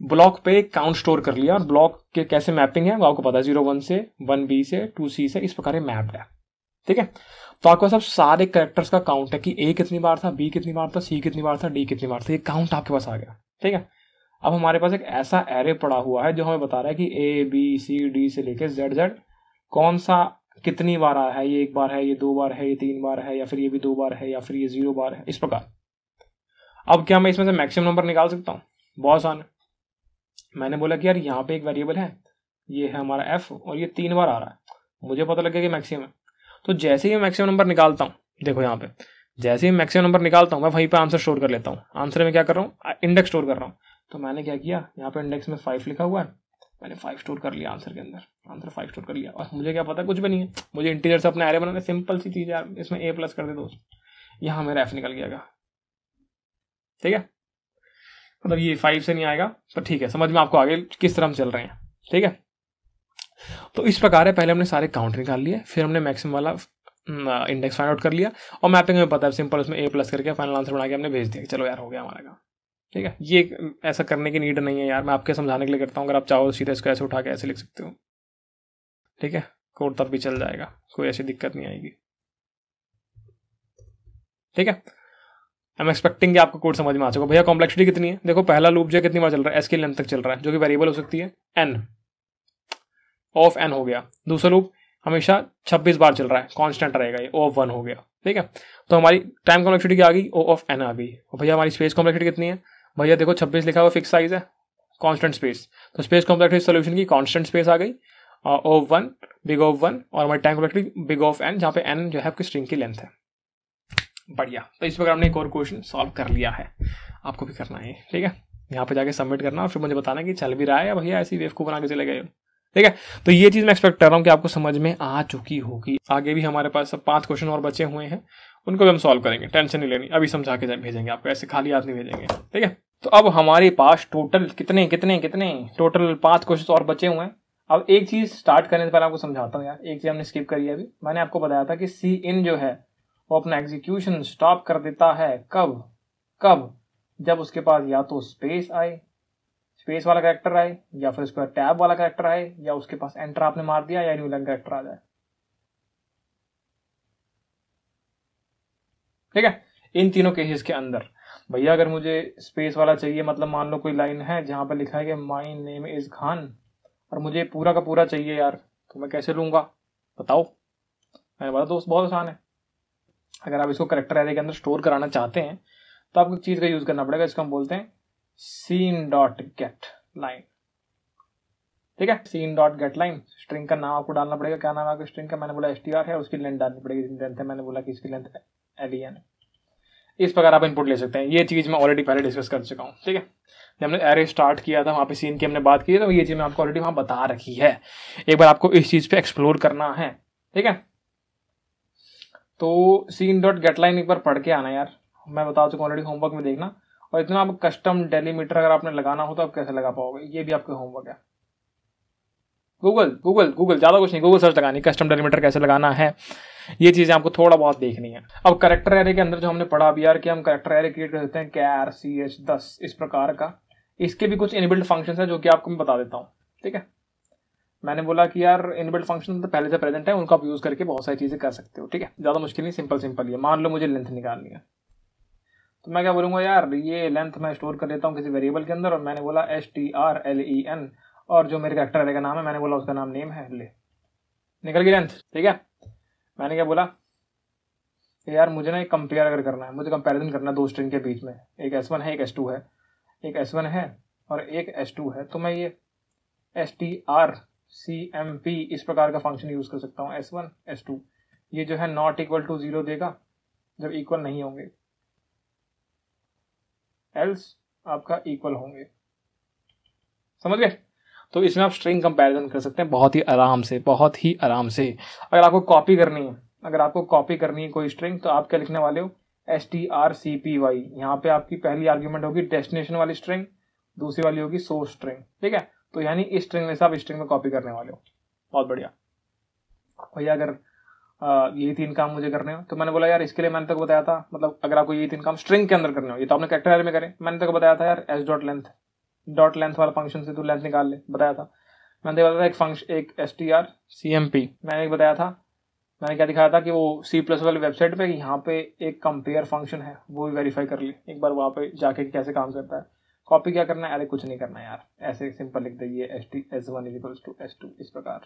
ब्लॉक पे एक काउंट स्टोर कर लिया, और ब्लॉक के कैसे मैपिंग है, वो आपको पता है। ज़ीरो वन से वन बी से टू सी से, इस प्रकार मैप्ड है। ठीक है? तो आपके पास अब सारे करेक्टर्स का काउंट है कि ए कितनी बार था बी कितनी बार था सी कितनी बार था डी कितनी बार था। ये काउंट आपके पास आ गया। ठीक है? अब हमारे पास एक ऐसा एरे पड़ा हुआ है, जो हमें बता रहा है कि ए बी सी डी से लेकर जेड जेड कौन सा कितनी बार आया है? ये एक बार है, ये दो बार है, ये तीन बार है, या फिर ये भी दो बार है, या फिर ये ज़ीरो बार है? इस प्रकार। अब क्या मैं इसमें से मैक्सिमम नंबर निकाल सकता हूँ? बहुत आसान है। मैंने बोला कि यार, यहाँ पे एक वेरिएबल है। ये है हमारा एफ़ और ये तीन बार आ रहा है। मुझे पता लग गया कि मैक्सिमम है। तो जैसे ही मैं मैक्सिमम नंबर निकालता हूँ, देखो यहाँ पे, जैसे ही मैक्सिमम नंबर निकालता हूँ, मैं वहीं पे आंसर स्टोर कर लेता हूँ। आंसर में क्या कर रहा हूँ? इंडेक्स स्टोर कर रहा हूँ। तो मैंने क्या किया? यहाँ पे इंडेक्स में फाइव लिखा हुआ है। मैंने फाइव स्टोर कर लिया आंसर के अंदर। आंसर फाइव स्टोर कर लिया। और मुझे क्या पता? कुछ भी नहीं है। मुझे इंटीरियर से अपने एरे बनाने। सिंपल सी चीज़ यार। इसमें ए प्लस कर दे दोस्त। यहाँ मेरा एफ़ निकल गया ठीक है? मतलब ये फाइव से नहीं आएगा पर ठीक है। समझ में आपको आगे किस तरह हम चल रहे हैं। ठीक है? तो इस प्रकार है। पहले हमने सारे काउंट निकाल लिए, फिर हमने मैक्सिमम वाला इंडेक्स फाइंड आउट कर लिया। और मैपिंग में पता है सिंपल उसमें ए प्लस करके फाइनल आंसर बना के हमने भेज दिया चलो यार, हो गया हमारा काम ठीक है? ये ऐसा करने की नीड नहीं है यार। मैं आपके समझाने के लिए करता हूँ। अगर आप चाहो सीधे इसको ऐसे उठा के ऐसे लिख सकते हो। ठीक है? कोड तब भी चल जाएगा। कोई ऐसी दिक्कत नहीं आएगी। ठीक है? आई एम एक्सपेक्टिंग आपको कोड समझ में आ चुका भैया कॉम्प्लेक्सिटी कितनी है? देखो, पहला लूप जो कितनी बार चल रहा है? एस की लेंथ तक चल रहा है, जो कि वेरिएबल हो सकती है। एन ऑफ़ एन हो गया। दूसरा लूप हमेशा 26 बार चल रहा है। कांस्टेंट रहेगा ये। ओ ऑफ़ वन हो गया। ठीक है? तो हमारी टाइम कॉम्प्लेक्सिटी क्या आ गई ओ ऑफ़ एन आ गई। और भैया, हमारी स्पेस कॉम्प्लेक्सिटी कितनी है? भैया देखो 26 लिखा हुआ फिक्स साइज़ है कांस्टेंट स्पेस तो स्पेस कॉम्प्लेक्सिटी सोल्यूशन की कांस्टेंट स्पेस आ गई O one big of one और हमारी time complexity big of N जहाँ पे एन जो है आपकी स्ट्रिंग की लेंथ है। बढ़िया। तो इस प्रकार हमने एक और क्वेश्चन सॉल्व कर लिया है। आपको भी करना है, ठीक है? यहाँ पे जाके सबमिट करना और फिर मुझे बताना कि चल भी रहा है या भैया ऐसी वेव को बना के चले गए ठीक है? तो ये चीज़ मैं एक्सपेक्ट कर रहा हूँ कि आपको समझ में आ चुकी होगी। आगे भी हमारे पास पाँच क्वेश्चन और बचे हुए हैं। उनको भी हम सॉल्व करेंगे। टेंशन नहीं लेनी। अभी समझा के भेजेंगे आपको। ऐसे खाली हाथ नहीं भेजेंगे। ठीक है? तो अब हमारे पास टोटल कितने कितने कितने? टोटल पाँच क्वेश्चन और बचे हुए हैं। अब एक चीज़ स्टार्ट करने से पहले आपको समझाता हूँ यार। एक चीज़ हमने स्किप करी है अभी। मैंने आपको बताया था कि सी इन जो है, वो अपना एग्जीक्यूशन स्टॉप कर देता है। कब? कब? जब उसके पास या तो स्पेस आए स्पेस वाला करेक्टर आए, या फिर उसके पास टैब वाला करेक्टर आए, या उसके पास एंटर आपने मार दिया, या न्यू लाइन करेक्टर आ जाए। ठीक है? इन तीनों केसेस के अंदर। भैया, अगर मुझे स्पेस वाला चाहिए मतलब मान लो कोई लाइन है जहाँ पर लिखा है कि माई नेम इज़ खान और मुझे पूरा का पूरा चाहिए यार तो मैं कैसे लूँगा? बताओ। मैंने बोला, दोस्त, बहुत आसान है। अगर आप इसको करेक्टर एरे के अंदर स्टोर कराना चाहते हैं तो आपको चीज़ का यूज़ करना पड़ेगा, इसको हम बोलते हैं सीन डॉट गेट लाइन ठीक है? Cin dot get line string का नाम आपको डालना पड़ेगा। क्या नाम है स्ट्रिंग का? मैंने बोला एस है, उसकी लेंथ डालनी पड़ेगी। लेंथ है, मैंने बोला कि इसकी लेंथ एल एन इस प्रकार आप इनपुट ले सकते हैं। ये चीज़ मैं ऑलरेडी पहले डिस्कस कर चुका हूँ, ठीक है? जब हमने एरे स्टार्ट किया था, वहाँ पे सीन की हमने बात की तो ये चीज़ मैं आपको ऑलरेडी वहाँ बता रखी है। एक बार आपको इस चीज़ पे एक्सप्लोर करना है, ठीक है? तो सीन डॉट गेट लाइन एक बार पढ़ के आना यार। मैं बता चुका ऑलरेडी होमवर्क में देखना। और इतना आप कस्टम डेलीमीटर अगर आपने लगाना हो तो आप कैसे लगा पाओगे? ये भी आपके होमवर्क है। गूगल गूगल गूगल ज़्यादा कुछ नहीं। गूगल सर्च लगानी कस्टम डेलीमीटर कैसे लगाना है? ये चीज़ें आपको थोड़ा बहुत देखनी है। अब करेक्टर एरे के अंदर जो हमने पढ़ा अभी यार कि हम करेक्टर एरे क्रिएट कर देते हैं कैर सी एच दस, इस प्रकार का। इसके भी कुछ इनबिल्ड फ़ंक्शन है जो कि आपको मैं बता देता हूँ। ठीक है? मैंने बोला कि यार इनबिल्ड फ़ंक्शन तो पहले से प्रेजेंट है, उनको आप यूज़ करके बहुत सारी चीज़ें कर सकते हो। ठीक है? ज़्यादा मुश्किल नहीं सिंपल सिंपल ही मान लो मुझे लेंथ निकालनी है। तो मैं क्या बोलूँगा, यार, ये लेंथ मैं स्टोर कर लेता हूँ किसी वेरिएबल के अंदर, और मैंने बोला S T R L E N और जो मेरे करेक्टर का नाम है, मैंने बोला, उसका नाम नेम है, ले। निकल गई लेंथ ठीक है? मैंने क्या बोला? यार मुझे ना एक कंपेयर अगर करना है, मुझे कंपैरिजन करना है दो स्ट्रिंग के बीच में। एक एस वन है, एक एस टू है। एक एस वन है और एक एस टू है। तो मैं ये S T R C M P इस प्रकार का फ़ंक्शन यूज़ कर सकता हूँ। एस वन एस टू ये जो है नॉट इक्वल टू ज़ीरो देगा, जब इक्वल नहीं होंगे। एल्स आपका इक्वल होंगे। समझ गए? तो इसमें आप स्ट्रिंग कंपैरिजन कर सकते हैं, बहुत ही आराम से, बहुत ही आराम से। अगर आपको कॉपी करनी है, अगर आपको कॉपी करनी है कोई स्ट्रिंग तो आप क्या लिखने वाले हो? S T R C P Y यहाँ पे आपकी पहली आर्ग्यूमेंट होगी डेस्टिनेशन वाली स्ट्रिंग दूसरी वाली होगी सोर्स स्ट्रिंग ठीक है? तो यानी इस स्ट्रिंग में से आप स्ट्रिंग में कॉपी करने वाले हो। बहुत बढ़िया। भैया, अगर यही तीन काम मुझे करने हो तो मैंने बोला, यार, इसके लिए मैंने तक बताया था मतलब अगर आपको यही तीन काम स्ट्रिंग के अंदर करने हो, ये तो आपने कैरेक्टर में करें, मैंने तक बताया था, यार S dot length dot length वाला फ़ंक्शन से तू लेंथ निकाल ले बताया था। मैंने बताया था एक फ़ंक्शन एक S T R C M P मैंने एक बताया था। मैंने क्या दिखाया था कि वो सी प्लस वाली वेबसाइट पे यहाँ पे एक कंपेयर फ़ंक्शन है वो भी वेरीफाई कर ली। एक बार वहाँ पे जाके कैसे काम करता है। कॉपी क्या करना है? अरे कुछ नहीं करना यार। ऐसे सिंपल लिख दीजिए S T S one equal to S two इस प्रकार।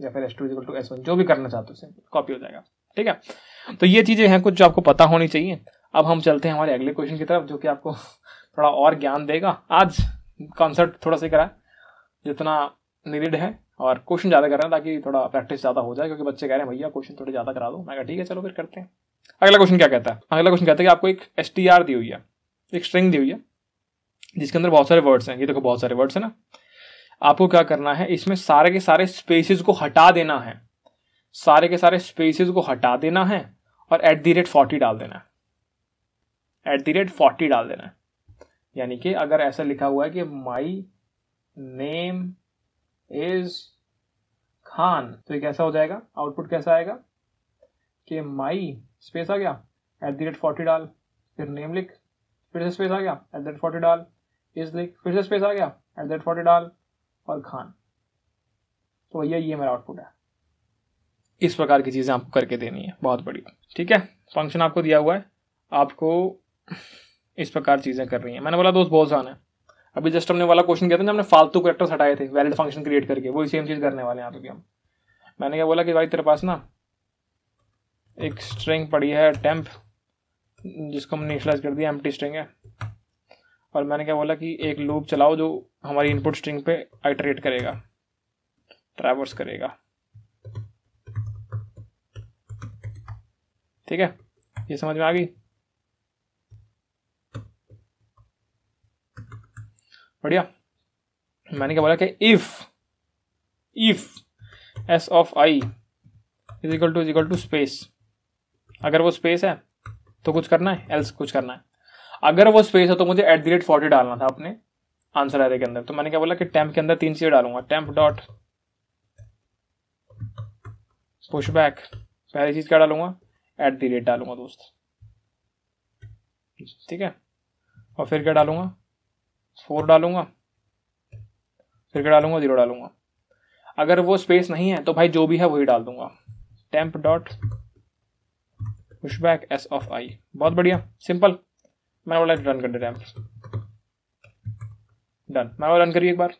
या फिर S two equal to S one जो भी करना चाहते हो सिंपल कॉपी हो जाएगा। ठीक है? तो ये चीज़ें हैं कुछ जो आपको पता होनी चाहिए। अब हम चलते हैं हमारे अगले क्वेश्चन की तरफ़ जो कि आपको थोड़ा और ज्ञान देगा। आज कॉन्सेप्ट थोड़ा सा करा जितना नीडेड है, और क्वेश्चन ज़्यादा कर रहे हैं ताकि थोड़ा प्रैक्टिस ज़्यादा हो जाए, क्योंकि बच्चे कह रहे हैं, भैया क्वेश्चन थोड़े ज़्यादा करा दो। मैं कहा, ठीक है, चलो फिर करते हैं। अगला क्वेश्चन क्या कहता है? अगला क्वेश्चन कहता है कि आपको एक एस दी हुई है, एक स्ट्रिंग दी हुई है, जिसके अंदर बहुत सारे वर्ड्स हैं। ये देखो, बहुत सारे वर्ड्स हैं ना। आपको क्या करना है, इसमें सारे के सारे स्पेसिस को हटा देना है। सारे के सारे स्पेसिस को हटा देना है और एट दी रेट फोर्टी डाल देना है। एट दी रेट फोर्टी डाल देना है। यानी कि अगर ऐसा लिखा हुआ है कि माई नेम इज़ खान तो ये कैसा हो जाएगा? आउटपुट कैसा आएगा? कि माई स्पेस आ गया एट द रेट फोर्टी डाल, फिर नेम लिख, फिर से स्पेस आ गया एट द रेट फोर्टी डाल इस लिख, फिर से स्पेस आ गया एट द रेट फोर्टी डाल, और खान तो भैया, ये मेरा आउटपुट है। इस प्रकार की चीज़ें आपको करके देनी है, बहुत बढ़िया। ठीक है? फ़ंक्शन आपको दिया हुआ है। आपको इस प्रकार चीज़ें कर रही हैं। मैंने बोला, दोस्त, बहुत आसान है। अभी जस्ट हमने वाला क्वेश्चन किया था ना हमने फालतू करेक्टर्स हटाए थे वैलिड फ़ंक्शन क्रिएट करके, वही सेम चीज़ करने वाले हैं यहाँ पे हम। मैंने क्या बोला कि, भाई, तेरे पास ना एक स्ट्रिंग पड़ी है टेम्प जिसको हमने इनिशलाइज कर दिया एम्प्टी स्ट्रिंग है। और मैंने क्या बोला कि, एक लूप चलाओ जो हमारी इनपुट स्ट्रिंग पे आइटरेट करेगा ट्रैवर्स करेगा। ठीक है? ये समझ में आ गई? बढ़िया। मैंने क्या बोला कि if if S of I is equal to is equal to space अगर वो स्पेस है तो कुछ करना है एल्स कुछ करना है। अगर वो स्पेस है तो मुझे एट द रेट फोर्टी डालना था अपने आंसर एरे के अंदर। तो मैंने क्या बोला कि टेम्प के अंदर तीन चीज़ें डालूँगा। टेम्प डॉट पुशबैक पहली चीज़ क्या डालूँगा? एट द रेट डालूँगा दोस्त। ठीक है? और फिर क्या डालूँगा? फोर डालूँगा, फिर क्या डालूँगा? ज़ीरो डालूँगा। अगर वो स्पेस नहीं है तो भाई जो भी है वही डाल दूँगा। Temp dot push back S of I बहुत बढ़िया। सिंपल मैं बोला रन कर दे टेम्प डन मैं रन करिए एक बार।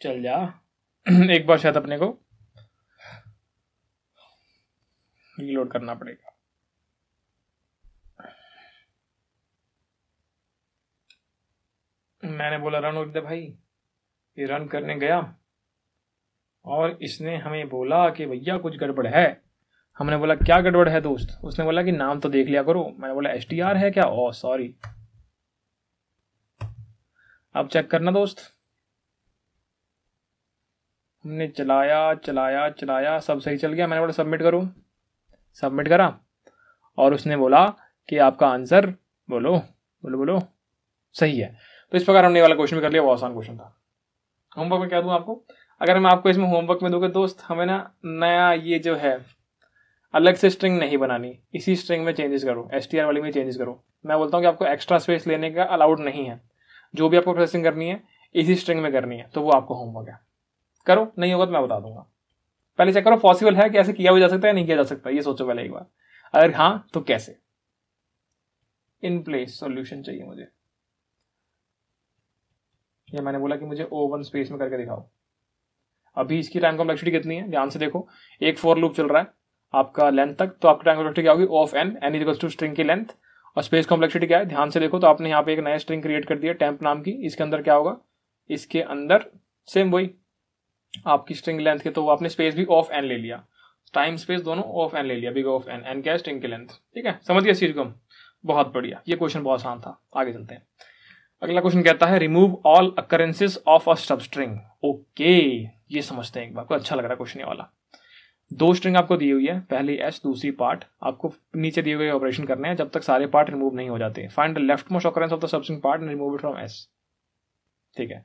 चल जा। एक बार शायद अपने को रीलोड करना पड़ेगा। मैंने बोला, रन दे भाई। ये रन करने गया। और इसने हमें बोला कि, भैया, कुछ गड़बड़ है। हमने बोला, क्या गड़बड़ है दोस्त? उसने बोला कि, नाम तो देख लिया करो। मैंने बोला एस है क्या? ओ सॉरी अब चेक करना दोस्त। हमने चलाया चलाया चलाया, सब सही चल गया। मैंने बोला, सबमिट करो। सबमिट करा। और उसने बोला कि, आपका आंसर बोलो बोलो बोलो, सही है। तो इस प्रकार हमने वाला क्वेश्चन भी कर लिया, वो आसान क्वेश्चन था। होमवर्क में क्या दूँ आपको? अगर मैं आपको इसमें होमवर्क में दूँगा, दोस्त, हमें ना नया ये जो है, अलग से स्ट्रिंग नहीं बनानी। इसी स्ट्रिंग में चेंजेस करो एसटीआर वाली में चेंजेस करो। मैं बोलता हूँ कि आपको एक्स्ट्रा स्पेस लेने का अलाउड नहीं है। जो भी आपको प्रोसेसिंग करनी है, इसी स्ट्रिंग में करनी है। तो वो आपको होमवर्क है। करो, नहीं होगा तो मैं बता दूँगा। पहले चेक करो पॉसिबल है कि ऐसे किया भी जा सकता है नहीं किया जा सकता, ये सोचो पहले एक बार। अगर हाँ तो कैसे? इन प्लेस सॉल्यूशन चाहिए मुझे। ये मैंने बोला कि मुझे ओ वन स्पेस में करके दिखाओ। अभी इसकी टाइम कॉम्प्लेक्सिटी कितनी है? ध्यान से देखो। एक फोर लूप चल रहा है आपका लेंथ तक तो आपकी टाइम कॉम्प्लेक्सिटी क्या होगी? Of N N is to string की लेंथ और स्पेस कॉम्प्लेक्सिटी क्या है? ध्यान से देखो तो आपने यहाँ पे एक नया स्ट्रिंग क्रिएट कर दिया टेम्प नाम की। इसके अंदर क्या होगा? इसके अंदर सेम वही। आपकी स्ट्रिंग लेंथ के तो आपने स्पेस भी ऑफ़ एन ले लिया। टाइम स्पेस दोनों ऑफ़ एन ले लिया बिग ऑफ़ एन एन क्या है? स्ट्रिंग की लेंथ ठीक है? समझ गया चीज़ को बहुत बढ़िया। ये क्वेश्चन बहुत आसान था। आगे चलते हैं। अगला क्वेश्चन कहता है remove all occurrences of a substring okay ये समझते हैं एक बार को अच्छा लग रहा है क्वेश्चन वाला। दो स्ट्रिंग आपको दी हुई है, पहली एस दूसरी पार्ट आपको नीचे दिए हुए ऑपरेशन करने हैं, जब तक सारे पार्ट रिमूव नहीं हो जाते। Find the leftmost occurrence of the substring part and remove it from S ठीक है।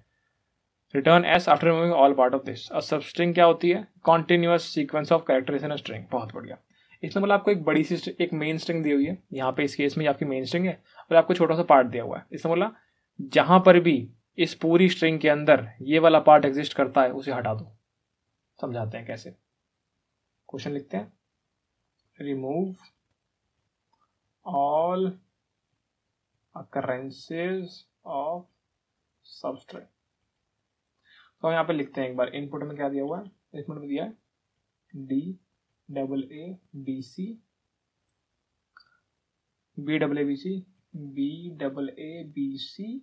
Return S after removing all part of this अब सबस्ट्रिंग क्या होती है? Continuous sequence of characters in string बहुत बढ़िया। इसमें मतलब आपको एक बड़ी सी एक मेन स्ट्रिंग दी हुई है। यहाँ पे इस केस में आपकी मेन स्ट्रिंग है और आपको छोटा सा पार्ट दिया हुआ है। इसमें मतलब जहाँ पर भी इस पूरी स्ट्रिंग के अंदर ये वाला पार्ट एग्जिस्ट करता है, उसे हटा दो। समझाते हैं कैसे। क्वेश्चन लिखते हैं। Remove all occurrences of substring तो यहाँ पे लिखते हैं एक बार। इनपुट में क्या दिया हुआ है? इनपुट में दिया है। D double A B C B double A B C B double A B C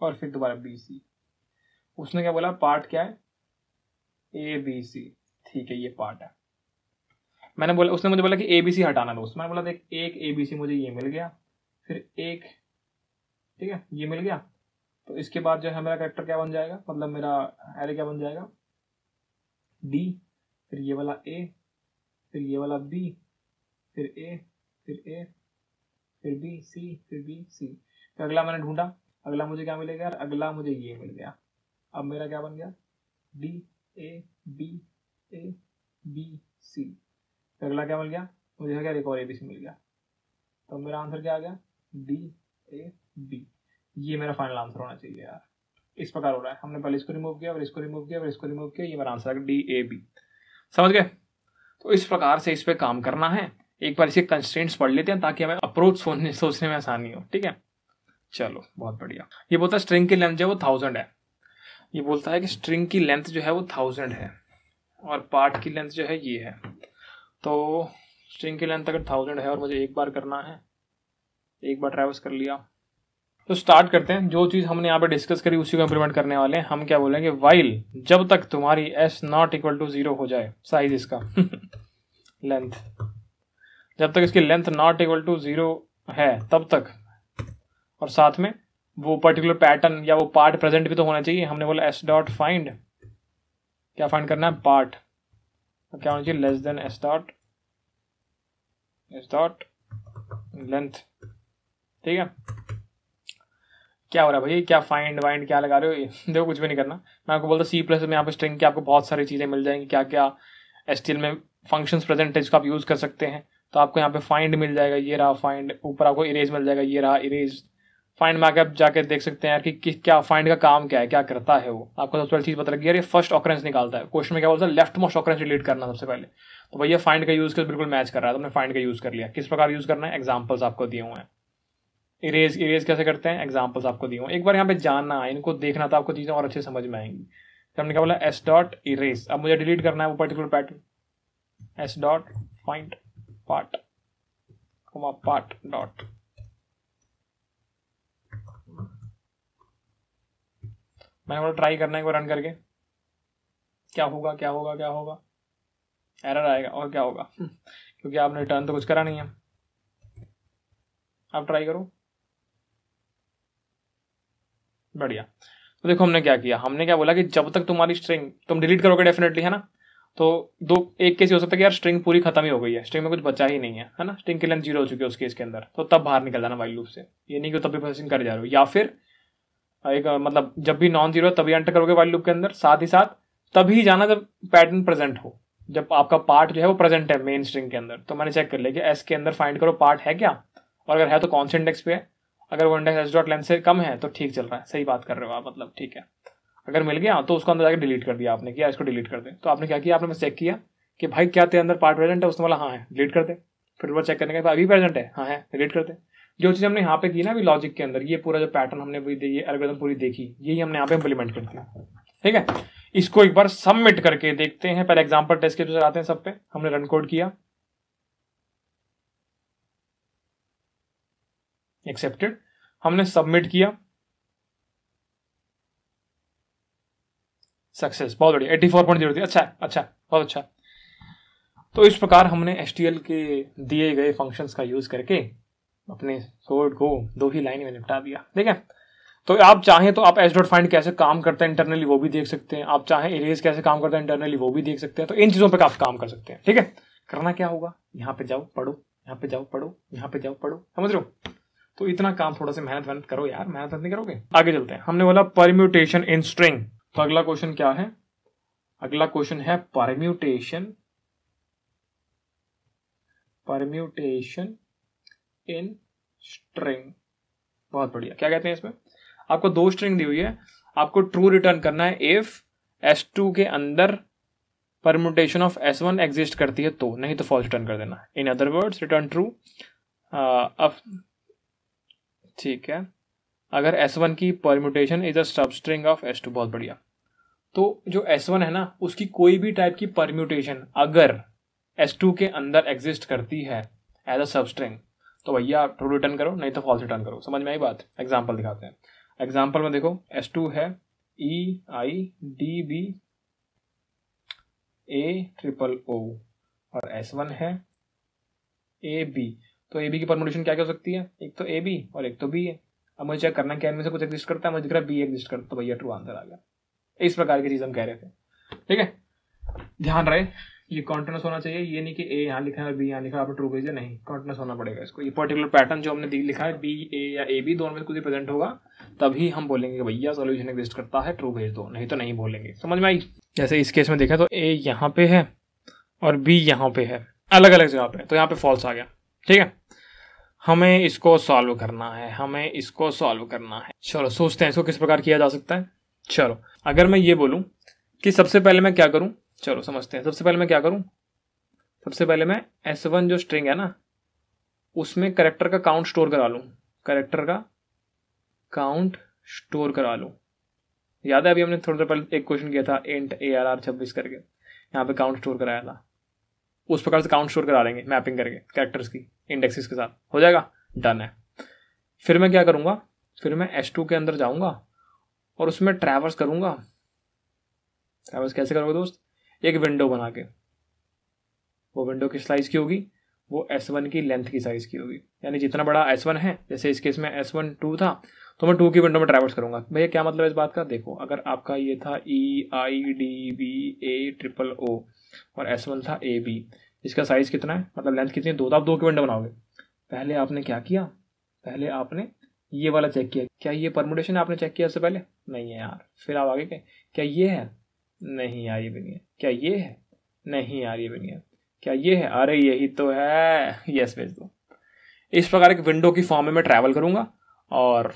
और फिर दोबारा बी सी उसने क्या बोला? पार्ट क्या है? ए बी सी ठीक है, ये पार्ट है। मैंने बोला, उसने मुझे बोला कि ए बी सी हटाना दोस्त। मैंने बोला, देख, एक ए बी सी मुझे ये मिल गया, फिर एक, ठीक है, ये मिल गया। तो इसके बाद जो है, मेरा करेक्टर क्या बन जाएगा? मतलब मेरा एरे क्या बन जाएगा? डी फिर ये वाला ए फिर ये वाला बी फिर ए फिर ए फिर बी सी फिर बी सी फिर अगला मैंने ढूंढा, अगला मुझे क्या मिलेगा यार? अगला मुझे ये मिल गया। अब मेरा क्या बन गया? D A B A B C अगला क्या मिल गया? मुझे क्या एक और ए बी सी मिल गया। तो मेरा आंसर क्या आ गया? डी ए बी ये मेरा फाइनल आंसर होना चाहिए यार। इस प्रकार हो रहा है। हमने पहले इसको रिमूव किया, फिर इसको रिमूव किया, फिर इसको रिमूव किया। ये मेरा आंसर है डी ए बी समझ गए? तो इस प्रकार से इस पर काम करना है। एक बार इसके कंस्टेंट्स पढ़ लेते हैं ताकि हमें अप्रोच सोचने सोचने में आसानी हो, ठीक है? चलो, बहुत बढ़िया। ये बोलता है स्ट्रिंग की लेंथ जो है वो थाउज़ेंड है। ये बोलता है कि स्ट्रिंग की लेंथ जो है वो थाउज़ेंड है और पार्ट की लेंथ जो है ये है। तो स्ट्रिंग की लेंथ अगर थाउज़ेंड है और मुझे एक बार करना है, एक बार ट्रेवल्स कर लिया। तो स्टार्ट करते हैं। जो चीज़ हमने यहाँ पे डिस्कस करी, उसी को इम्प्लीमेंट करने वाले हैं। हम क्या बोलेंगे? वाइल जब तक तुम्हारी S not equal to zero हो जाए साइज़ इसका। लेंथ जब तक इसकी length not equal to zero है, तब तक। और साथ में वो पर्टिकुलर पैटर्न या वो पार्ट प्रेजेंट भी तो होना चाहिए। हमने बोला एस डॉट फाइंड क्या फाइंड करना है? पार्ट तो क्या होना चाहिए? Less than S dot S dot length ठीक है? क्या हो रहा है भाई? क्या फाइंड वाइंड क्या लगा रहे हो? देखो, कुछ भी नहीं करना। मैं आपको बोलता सी प्लस में यहाँ पे स्ट्रिंग की आपको बहुत सारी चीज़ें मिल जाएँगी। क्या क्या एस में फ़ंक्शंस प्रेजेंट है जिसको आप यूज़ कर सकते हैं। तो आपको यहाँ पे फाइंड मिल जाएगा ये रहा फाइंड ऊपर आपको इरेज मिल जाएगा ये रहा इरेज फाइंड में आप जाके देख सकते हैं यार कि, कि क्या फाइंड का काम क्या है क्या करता है वो। आपको सबसे पहले चीज़ पता लगी यार ये फ़र्स्ट ऑकरेंस निकालता है। क्वेश्चन में क्या बोलता है? लेफ़्ट मोस्ट ऑकरेंस डिलीट करना सबसे पहले। तो भैया फाइंड का यूज़ कर बिल्कुल मैच कर रहा है तो हमने फाइंड का यूज़ कर लिया। किस प्रकार यूज़ करना है? एग्जाम्पल्स आपको दिए हुए हैं। इरेज इरेज कैसे करते हैं? एग्जाम्पल्स आपको दिए हुए एक बार यहाँ पे जानना है इनको देखना तो आपको चीज़ें और अच्छे समझ में आएँगी। हमने क्या बोला? एस डॉट इरेज अब मुझे डिलीट करना है वो particular pattern S dot find part part dot. मैंने बोला ट्राई करना है रन करके। क्या होगा क्या होगा क्या होगा? एरर आएगा, और क्या होगा? क्योंकि आपने रिटर्न तो कुछ करा नहीं है। आप ट्राई करो। बढ़िया। तो देखो हमने क्या किया। हमने क्या बोला कि जब तक तुम्हारी स्ट्रिंग तुम डिलीट करोगे डेफिनेटली है ना? तो दो, एक केस हो सकता है कि यार स्ट्रिंग पूरी खत्म ही हो गई है। स्ट्रिंग में कुछ बचा ही नहीं है है ना? स्ट्रिंग की लेंथ ज़ीरो हो चुकी है उस केस के अंदर। तो तब बाहर निकल जाना वाइल लूप से। ये नहीं कि तब भी प्रोसेसिंग कर जा रहे हो। या फिर, एक मतलब जब भी नॉन ज़ीरो तभी एंटर करोगे वाइल लूप के अंदर। साथ ही साथ, तभी जाना जब पैटर्न प्रेजेंट हो। जब आपका पार्ट जो है वो प्रेजेंट है मेन स्ट्रिंग के अंदर। तो मैंने चेक कर लिया कि एस के अंदर फाइंड करो पार्ट है क्या? और अगर है तो कौन से इंडेक्स पे है? अगर वो इंडेक्स एस डॉट लेंथ से कम है तो ठीक चल रहा है। सही बात कर रहे हो आप मतलब ठीक है। अगर मिल गया तो उसको अंदर जाकर डिलीट कर दिया आपने किया इसको डिलीट कर दे। तो आपने क्या किया? आपने चेक किया कि भाई क्या तेरे अंदर पार्ट प्रेजेंट है, उसने बोला हाँ है डिलीट कर दे। फिर वो चेक करने के अभी प्रेजेंट है हाँ है डिलीट कर दे। जो चीज़ हमने यहाँ पे की ना अभी लॉजिक के अंदर, ये पूरा जो पैटर्न हमने ये एल्गोरिथम पूरी देखी, यही हमने यहाँ पे इम्प्लीमेंट कर दिया। ठीक है? इसको एक बार सबमिट करके देखते हैं। पहले एग्ज़ाम्पल टेस्ट के जो आते हैं सब पे। हमने रन कोड किया। एक्सेप्टेड हमने सबमिट किया। सक्सेस बहुत बढ़िया। एट्टी फोर पॉइंट ज़ीरो थी अच्छा अच्छा बहुत अच्छा। तो इस प्रकार हमने STL के दिए गए फ़ंक्शंस का यूज़ करके अपने कोड को दो ही लाइन में निपटा दिया। ठीक है? तो आप चाहें तो आप एस डॉट फाइंड कैसे काम करते हैं इंटरनली वो भी देख सकते हैं। आप चाहें इरेज कैसे काम करते हैं इंटरनली वो भी देख सकते हैं। तो इन चीज़ों पर आप काम कर सकते हैं। ठीक है? करना क्या होगा? यहाँ पे जाओ, पढ़ो, यहाँ पे जाओ, पढ़ो, यहाँ पे जाओ, पढ़ो। समझ रहे हो? तो इतना काम थोड़ा सा मेहनत मेहनत करो यार। मेहनत नहीं करोगे? आगे चलते हैं। हमने बोला परम्यूटेशन इन स्ट्रिंग तो अगला क्वेश्चन क्या है? अगला क्वेश्चन है परम्यूटेशन परम्यूटेशन इन स्ट्रिंग बहुत बढ़िया। क्या कहते हैं इसमें? आपको दो स्ट्रिंग दी हुई है। आपको ट्रू रिटर्न करना है इफ़ एस टू के अंदर permutation of S one exist करती है तो नहीं तो फॉल्स रिटर्न कर देना। In other words return true अब ठीक है। अगर एस वन की permutation is a substring of S two बहुत बढ़िया। तो जो एस वन है ना, उसकी कोई भी टाइप की परम्यूटेशन अगर एस टू के अंदर एग्जिस्ट करती है एज अ सब स्ट्रिंग तो भैया ट्रू रिटर्न करो, नहीं तो फॉल्स रिटर्न करो। समझ में आई बात? एग्ज़ाम्पल दिखाते हैं। एग्ज़ाम्पल में देखो एस टू है E I D B A triple O और एस वन है ए बी तो ए बी की परमोटेशन क्या क्या हो सकती है? एक तो ए बी और एक तो बी है। अब मुझे चेक करना क्या इनमें से कुछ एग्जिस्ट करता है, मुझे दिख रहा है बी एग्जिस्ट करता तो भैया ट्रू आंसर आ गया। इस प्रकार की चीज़ हम कह रहे थे। ठीक है? ध्यान रहे, ये कॉन्टिन्यूस होना चाहिए, ये नहीं कि ए यहाँ लिखा है बी यहाँ लिखा है आपने ट्रू भेजा नहीं कॉन्टिन्यूस होना पड़ेगा इसको। ये पर्टिकुलर पैटर्न जो हमने लिखा है बी ए या ए बी दोनों में कुछ प्रेजेंट होगा, तभी हम बोलेंगे कि भैया सोल्यूशन एग्जिस्ट करता है ट्रू भेज दो नहीं तो नहीं बोलेंगे। समझ में आई? जैसे इस केस में देखा तो ए यहाँ पे है और बी यहाँ पे है। अलग अलग जगह पे तो यहाँ पे फॉल्स आ गया। ठीक है? हमें इसको सॉल्व करना है, हमें इसको सॉल्व करना है। चलो, सोचते हैं इसको किस प्रकार किया जा सकता है। चलो, अगर मैं ये बोलूँ कि सबसे पहले मैं क्या करूँ? चलो, समझते हैं। सबसे पहले मैं क्या करूँ? सबसे पहले मैं एस वन जो स्ट्रिंग है ना, उसमें करेक्टर का काउंट स्टोर करा लूँ। करेक्टर का काउंट स्टोर करा लूँ। याद है अभी हमने थोड़ी देर पहले एक क्वेश्चन किया था एंट ए आर आर छब्बीस करके। यहाँ पे काउंट स्टोर कराया था। उस प्रकार से काउंट स्टोर करा लेंगे मैपिंग करके कैरेक्टर्स की इंडेक्सेस के साथ। हो जाएगा? डन है। फिर मैं क्या करूँगा? फिर मैं एस टू के अंदर जाऊँगा और उसमें ट्रैवर्स करूँगा। ट्रैवर्स कैसे करोगे दोस्त? एक विंडो बना के। वो विंडो किस साइज़ की होगी? वो एस वन की लेंथ की साइज़ की होगी। यानी जितना बड़ा एस वन है, जैसे इस केस में एस वन टू था तो मैं टू की विंडो में ट्रैवर्स करूँगा। भैया, क्या मतलब इस बात का? देखो, अगर आपका ये था E I D B A triple O और एस वन था ए बी इसका साइज़ कितना है? मतलब लेंथ कितनी है? दो तो आप दो की विंडो बनाओगे। पहले आपने क्या किया? पहले आपने ये वाला चेक किया। क्या ये परमुटेशन आपने चेक किया उससे पहले? नहीं है यार। फिर आप आगे क्या क्या ये है? नहीं यार, ये भी नहीं है। क्या ये है? नहीं यार, ये भी नहीं है। क्या ये है? अरे यही तो है। यस भेज दो। इस प्रकार एक विंडो की फॉर्म में मैं ट्रैवल करूँगा और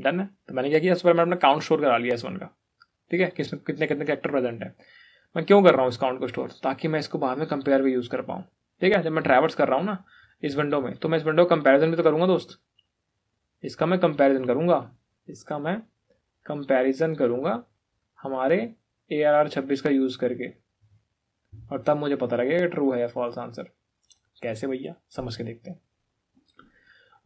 डन है। तो मैंने क्या किया? इस पर मैं अपना काउंट स्टोर करा लिया इस वन का। ठीक है? किसमें कितने कितने कैरेक्टर प्रेजेंट है? मैं क्यों कर रहा हूँ इस काउंट को स्टोर ताकि मैं इसको बाद में कंपेयर भी यूज़ कर पाऊँ। ठीक है? जब मैं ट्रैवल्स कर रहा हूँ ना, इस विंडो में तो मैं इस विंडो कंपेरिजन भी तो करूँगा दोस्त। इसका मैं कंपेरिजन करूँगा। इसका मैं कंपेरिजन करूँगा हमारे ए आर आर छब्बीस का यूज़ करके। और तब मुझे पता लगेगा ट्रू है या फॉल्स आंसर कैसे भैया? समझ के देखते हैं।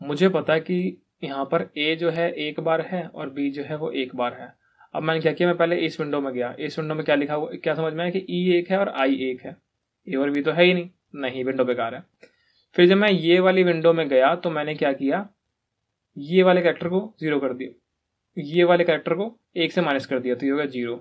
मुझे पता कि यहाँ पर ए जो है, एक बार है, और बी जो है, वो एक बार है। अब मैंने क्या किया? मैं पहले इस विंडो में गया। इस विंडो में क्या लिखा हुआ क्या समझ में आया कि ई e एक है और आई एक है? ए और बी तो है ही नहीं। नहीं विंडो बेकार है। फिर जब मैं ये वाली विंडो में गया तो मैंने क्या किया? ये वाले कैरेक्टर को ज़ीरो कर दिया। ये वाले कैरेक्टर को एक से माइनस कर दिया तो ये हो गया ज़ीरो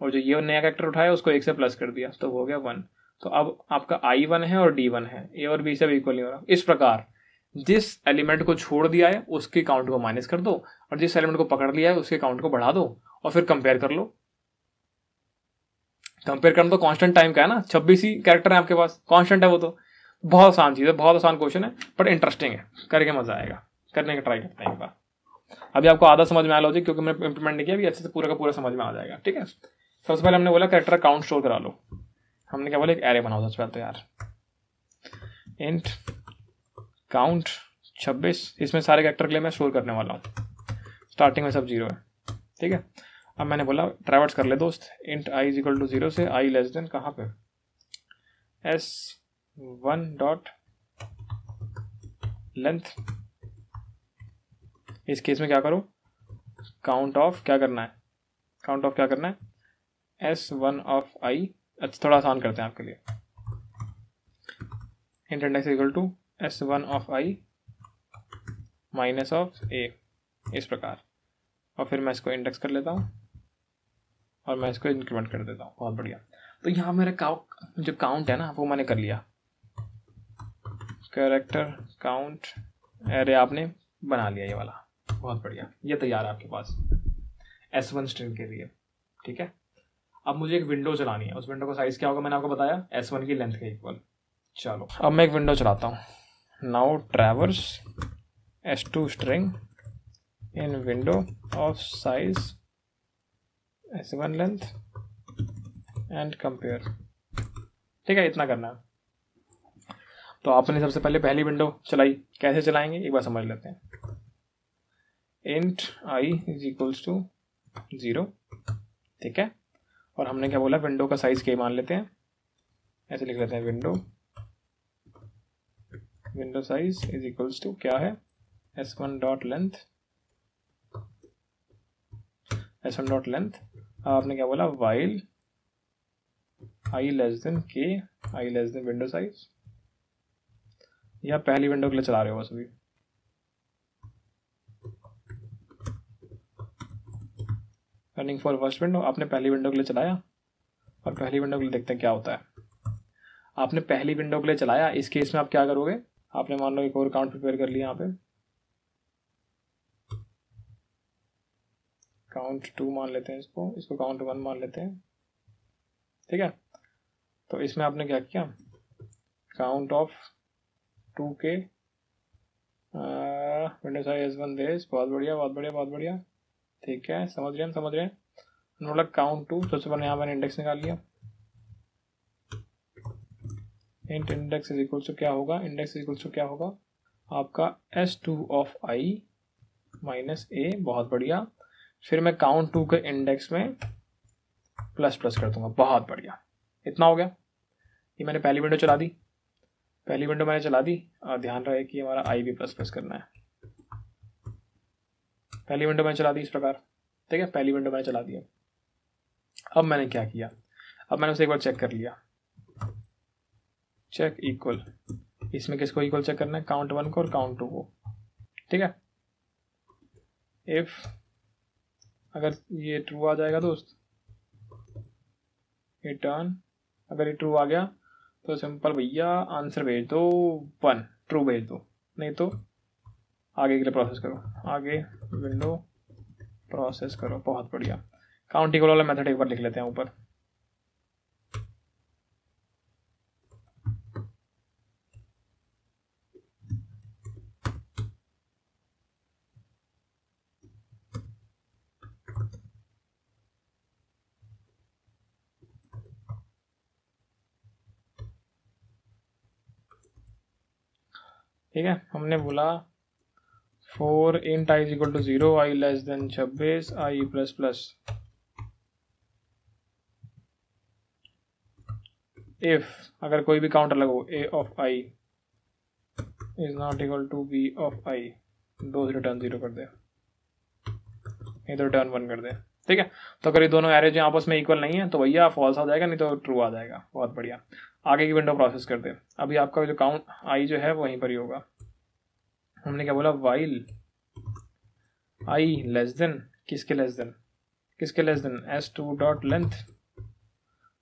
और जो ये नया कैरेक्टर उठाया, उसको एक से प्लस कर दिया तो हो गया वन तो अब आपका आई वन है और डी वन है। ए और बी सब इक्वल नहीं हो रहा। इस प्रकार। जिस एलिमेंट को छोड़ दिया है, उसके काउंट को माइनस कर दो और जिस एलिमेंट को पकड़ लिया है, उसके काउंट को बढ़ा दो और फिर कंपेयर कर लो। कंपेयर करना तो कांस्टेंट टाइम का है ना, छब्बीस ही कैरेक्टर है आपके पास कांस्टेंट है वो तो। बहुत आसान चीज़ है, बहुत आसान क्वेश्चन है बट इंटरेस्टिंग है, करके मज़ा आएगा, करने का ट्राई करते हैं एक बार। अभी आपको आधा समझ में आया लॉजिक क्योंकि मैंने इंप्लीमेंट नहीं किया, अभी अच्छे से पूरा का पूरा समझ में आ जाएगा, ठीक है? सबसे पहले हमने बोला कैरेक्टर काउंट स्टोर करा लो। हमने क्या बोला, एक एरे बनाओ सबसे पहले तो यार। इंट काउंट छब्बीस, इसमें सारे कैरेक्टर के लिए मैं स्टोर करने वाला हूँ। स्टार्टिंग में सब ज़ीरो है। ठीक है? अब मैंने बोला ट्रैवर्स कर ले दोस्त। Int I is equal to zero से आई लेस देन कहाँ पे? एस वन डॉट लेंथ इस केस में क्या करो? काउंट ऑफ़ क्या करना है? काउंट ऑफ़ क्या करना है? एस वन ऑफ़ आई अच्छा थोड़ा आसान करते हैं आपके लिए। Int index equal to S one of I minus of A इस प्रकार। और फिर मैं इसको इंडेक्स कर लेता हूँ और मैं इसको इंक्रीमेंट कर देता हूँ। बहुत बढ़िया। तो यहाँ मेरा काउ जो काउंट है ना, वो मैंने कर लिया। कैरेक्टर काउंट अरे आपने बना लिया ये वाला। बहुत बढ़िया। ये तैयार है आपके पास एस वन स्ट्रिंग के लिए। ठीक है? अब मुझे एक विंडो चलानी है। उस विंडो का साइज़ क्या होगा मैंने आपको बताया? एस वन की लेंथ के इक्वल चलो। अब मैं एक विंडो चलाता हूँ। S two string in window of size S one length and compare ठीक है, इतना करना है। तो आपने सबसे पहले पहली विंडो चलाई। कैसे चलाएँगे? एक बार समझ लेते हैं। Int I is equals to zero ठीक है? और हमने क्या बोला? विंडो का साइज़ के मान लेते हैं। ऐसे लिख लेते हैं window window size is equals to क्या है? S one dot length S one dot length आपने क्या बोला? While I less than K I less than window size या पहली विंडो के लिए चला रहे हो बस अभी। रनिंग फॉर फ़र्स्ट विंडो आपने पहली विंडो के लिए चलाया? और पहली विंडो के लिए देखते हैं क्या होता है। आपने पहली विंडो के लिए चलाया, इस केस में आप क्या करोगे? आपने मान लो एक और काउंट प्रिपेयर कर लिया यहाँ पे। काउंट टू मान लेते हैं इसको इसको काउंट वन मान लेते हैं। ठीक है? तो इसमें आपने क्या किया? काउंट ऑफ़ टू के वन बहुत बढ़िया बहुत बढ़िया बहुत बढ़िया। ठीक है, समझ रहे हैं, समझ रहे हैं। काउंट टू सबसे पहले यहाँ मैंने इंडेक्स निकाल लिया। Int index is equal to क्या होगा? इंडेक्स इज़ इक्वल टू क्या होगा? आपका S two of I minus A बहुत बढ़िया। फिर मैं काउंट टू के इंडेक्स में प्लस प्लस कर दूँगा, बहुत बढ़िया। इतना हो गया। ये मैंने पहली विंडो चला दी। पहली विंडो मैंने चला दी। और ध्यान रहे कि हमारा आई भी प्लस प्लस करना है। पहली विंडो मैंने चला दी इस प्रकार। ठीक है? पहली विंडो मैंने चला दी। अब मैंने क्या किया? अब मैंने उसे एक बार चेक कर लिया। चेक इक्वल इसमें किसको इक्वल चेक करना है? काउंट वन को और काउंट टू को। ठीक है? इफ़ अगर ये ट्रू आ जाएगा दोस्त रिटर्न अगर ये ट्रू आ गया तो सिंपल भैया आंसर भेज दो वन ट्रू भेज दो। नहीं तो आगे के लिए प्रोसेस करो। आगे विंडो प्रोसेस करो। बहुत बढ़िया। काउंट इक्वल वाला मेथड एक बार लिख लेते हैं ऊपर। ठीक है? हमने बोला for int I equal to zero I less than छब्बीस आई प्लस प्लस इफ़ अगर कोई भी काउंटर लगो A of I is not equal to B of I दो रिटर्न ज़ीरो कर दे। नहीं तो रिटर्न वन कर दे। ठीक है? तो अगर ये दोनों एरेज आपस में इक्वल नहीं है तो भैया फॉल्स आ जाएगा, नहीं तो ट्रू आ जाएगा। बहुत बढ़िया। आगे की विंडो प्रोसेस कर दे अभी आपका जो काउंट आई जो है वो वहीं पर ही होगा। हमने क्या बोला? वाइल आई लेस देन किसके लेस देन किसके less than S two dot length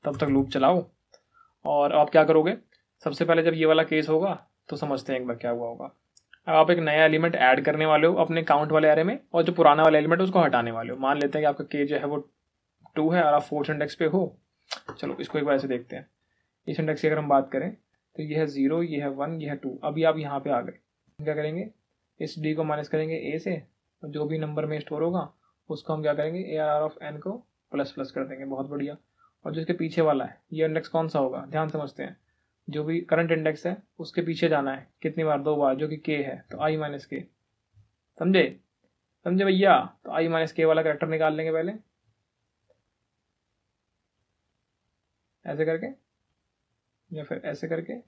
तब तक लूप चलाओ। और आप क्या करोगे? सबसे पहले जब ये वाला केस होगा तो समझते हैं एक बार क्या हुआ होगा। अब आप एक नया एलिमेंट ऐड करने वाले हो अपने काउंट वाले एरे में, और जो पुराना वाला एलिमेंट है, उसको हटाने वाले हो। मान लेते हैं कि आपका के जो है, वो टू है, और आप फोर्थ इंडेक्स पे हो। चलो, इसको एक बार ऐसे देखते हैं। इस इंडेक्स की अगर हम बात करें तो यह है ज़ीरो ये है वन ये है टू अभी आप यहाँ पे आ गए। क्या करेंगे? इस डी को माइनस करेंगे ए से, और जो भी नंबर में स्टोर होगा, उसको हम क्या करेंगे? ए आर ऑफ़ एन को प्लस प्लस कर देंगे। बहुत बढ़िया। और जो इसके पीछे वाला है, ये इंडेक्स कौन सा होगा? ध्यान समझते हैं। जो भी करंट इंडेक्स है, उसके पीछे जाना है। कितनी बार? दो बार, जो कि के है तो आई माइनस के समझे? समझे भैया? तो आई माइनस के वाला करेक्टर निकाल लेंगे पहले। ऐसे करके। या फिर ऐसे करके।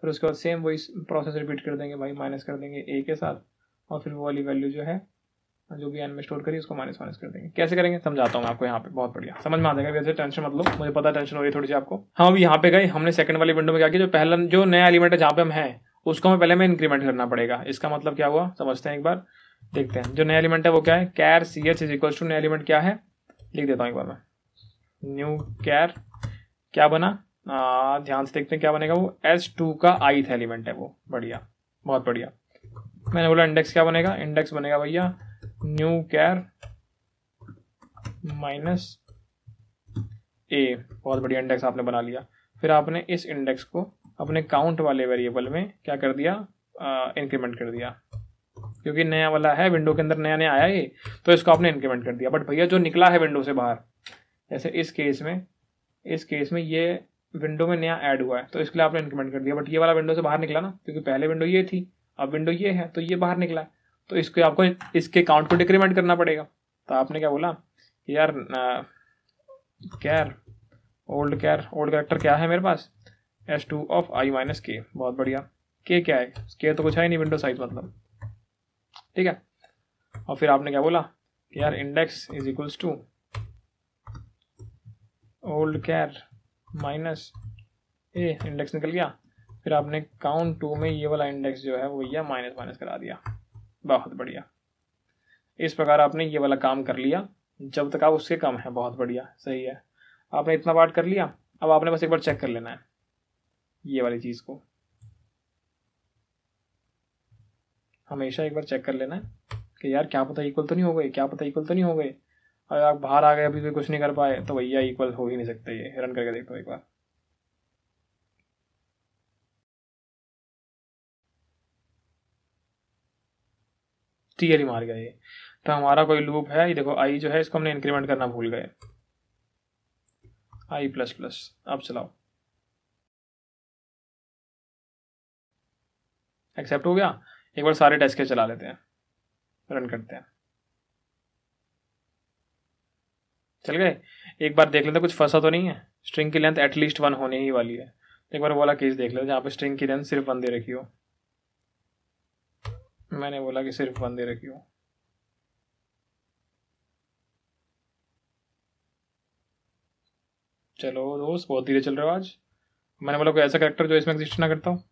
फिर उसके बाद सेम वही प्रोसेस रिपीट कर देंगे, भाई माइनस कर देंगे ए के साथ, और फिर वो वाली वैल्यू जो है, जो भी एन में स्टोर करिए उसको माइनस माइनस कर देंगे। कैसे करेंगे? समझाता हूँ आपको यहाँ पे, बहुत बढ़िया। समझ में आ जाएगा, वैसे टेंशन मतलब मुझे पता टेंशन हो रही है थोड़ी सी आपको। हम अभी यहाँ पे गए, हमने सेकंड वाली विंडो में क्या किया, जो पहला, जो नया एलिमेंट है जहाँ पे हम हैं, उसको हमें पहले में इंक्रीमेंट करना पड़ेगा। इसका मतलब क्या हुआ? समझते हैं एक बार, देखते हैं। जो नया एलिमेंट है वो क्या है? Char C H is equal to नया एलिमेंट क्या है? लिख देता हूँ एक बार मैं। न्यू कैर क्या बना? ध्यान से देखते हैं क्या बनेगा वो। एस टू का आईथ एलिमेंट है वो। बढ़िया। बहुत बढ़िया। मैंने बोला इंडेक्स क्या बनेगा? इंडेक्स बनेगा भैया न्यू कैर माइनस ए बहुत बढ़िया इंडेक्स आपने बना लिया। फिर आपने इस इंडेक्स को अपने काउंट वाले वेरिएबल में क्या कर दिया? इंक्रीमेंट कर दिया। क्योंकि नया वाला है विंडो के अंदर नया नया आया ये तो इसको आपने इंक्रीमेंट कर दिया। बट भैया जो निकला है विंडो से बाहर, जैसे इस केस में, इस केस में ये विंडो में नया ऐड हुआ है तो इसके लिए आपने इंक्रीमेंट कर दिया। बट ये वाला विंडो से बाहर निकला ना, क्योंकि पहले विंडो ये थी, अब विंडो ये है तो ये बाहर निकला है। तो इसको आपको इसके काउंट को डिक्रीमेंट करना पड़ेगा। तो आपने क्या बोला? यार char old char old character क्या है मेरे पास? S two of I minus K बहुत बढ़िया। के क्या है? के तो कुछ है नहीं विंडो साइज़ मतलब। ठीक है? और फिर आपने क्या बोला? यार index is equals to old char minus A index निकल गया। फिर आपने काउंट टू में ये वाला इंडेक्स जो है वो यह माइनस माइनस करा दिया। बहुत बढ़िया। इस प्रकार आपने ये वाला काम कर लिया। जब तक आप उससे कम है, बहुत बढ़िया। सही है। आपने इतना पार्ट कर लिया। अब आपने बस एक बार चेक कर लेना है। ये वाली चीज़ को। हमेशा एक बार चेक कर लेना है कि यार क्या पता इक्वल तो नहीं हो गए, क्या पता इक्वल तो नहीं हो गए। अगर आप बाहर आ गए, अभी भी कुछ नहीं कर पाए तो भैया इक्वल हो ही नहीं सकते ये। रन करके देखो एक बार। क्लियर ही मार गया ये। तो हमारा कोई लूप है, ये देखो आई जो है, इसको हमने इंक्रीमेंट करना भूल गए। आई प्लस प्लस अब चलाओ। एक्सेप्ट हो गया? एक बार सारे टेस्ट के चला लेते हैं। रन करते हैं। चल गए? एक बार देख लेते, कुछ फंसा तो नहीं है? स्ट्रिंग की लेंथ एटलीस्ट वन होने ही वाली है। एक बार वाला केस देख लेते, जहाँ पे स्ट्रिंग की लेंथ सिर्फ़ वन दे रखी हो। मैंने बोला कि सिर्फ़ वन दे रखी हो। चलो दोस्त, बहुत धीरे चल रहे हो आज। मैंने बोला कोई ऐसा करेक्टर जो इसमें एग्जिस्ट ना करता हूँ।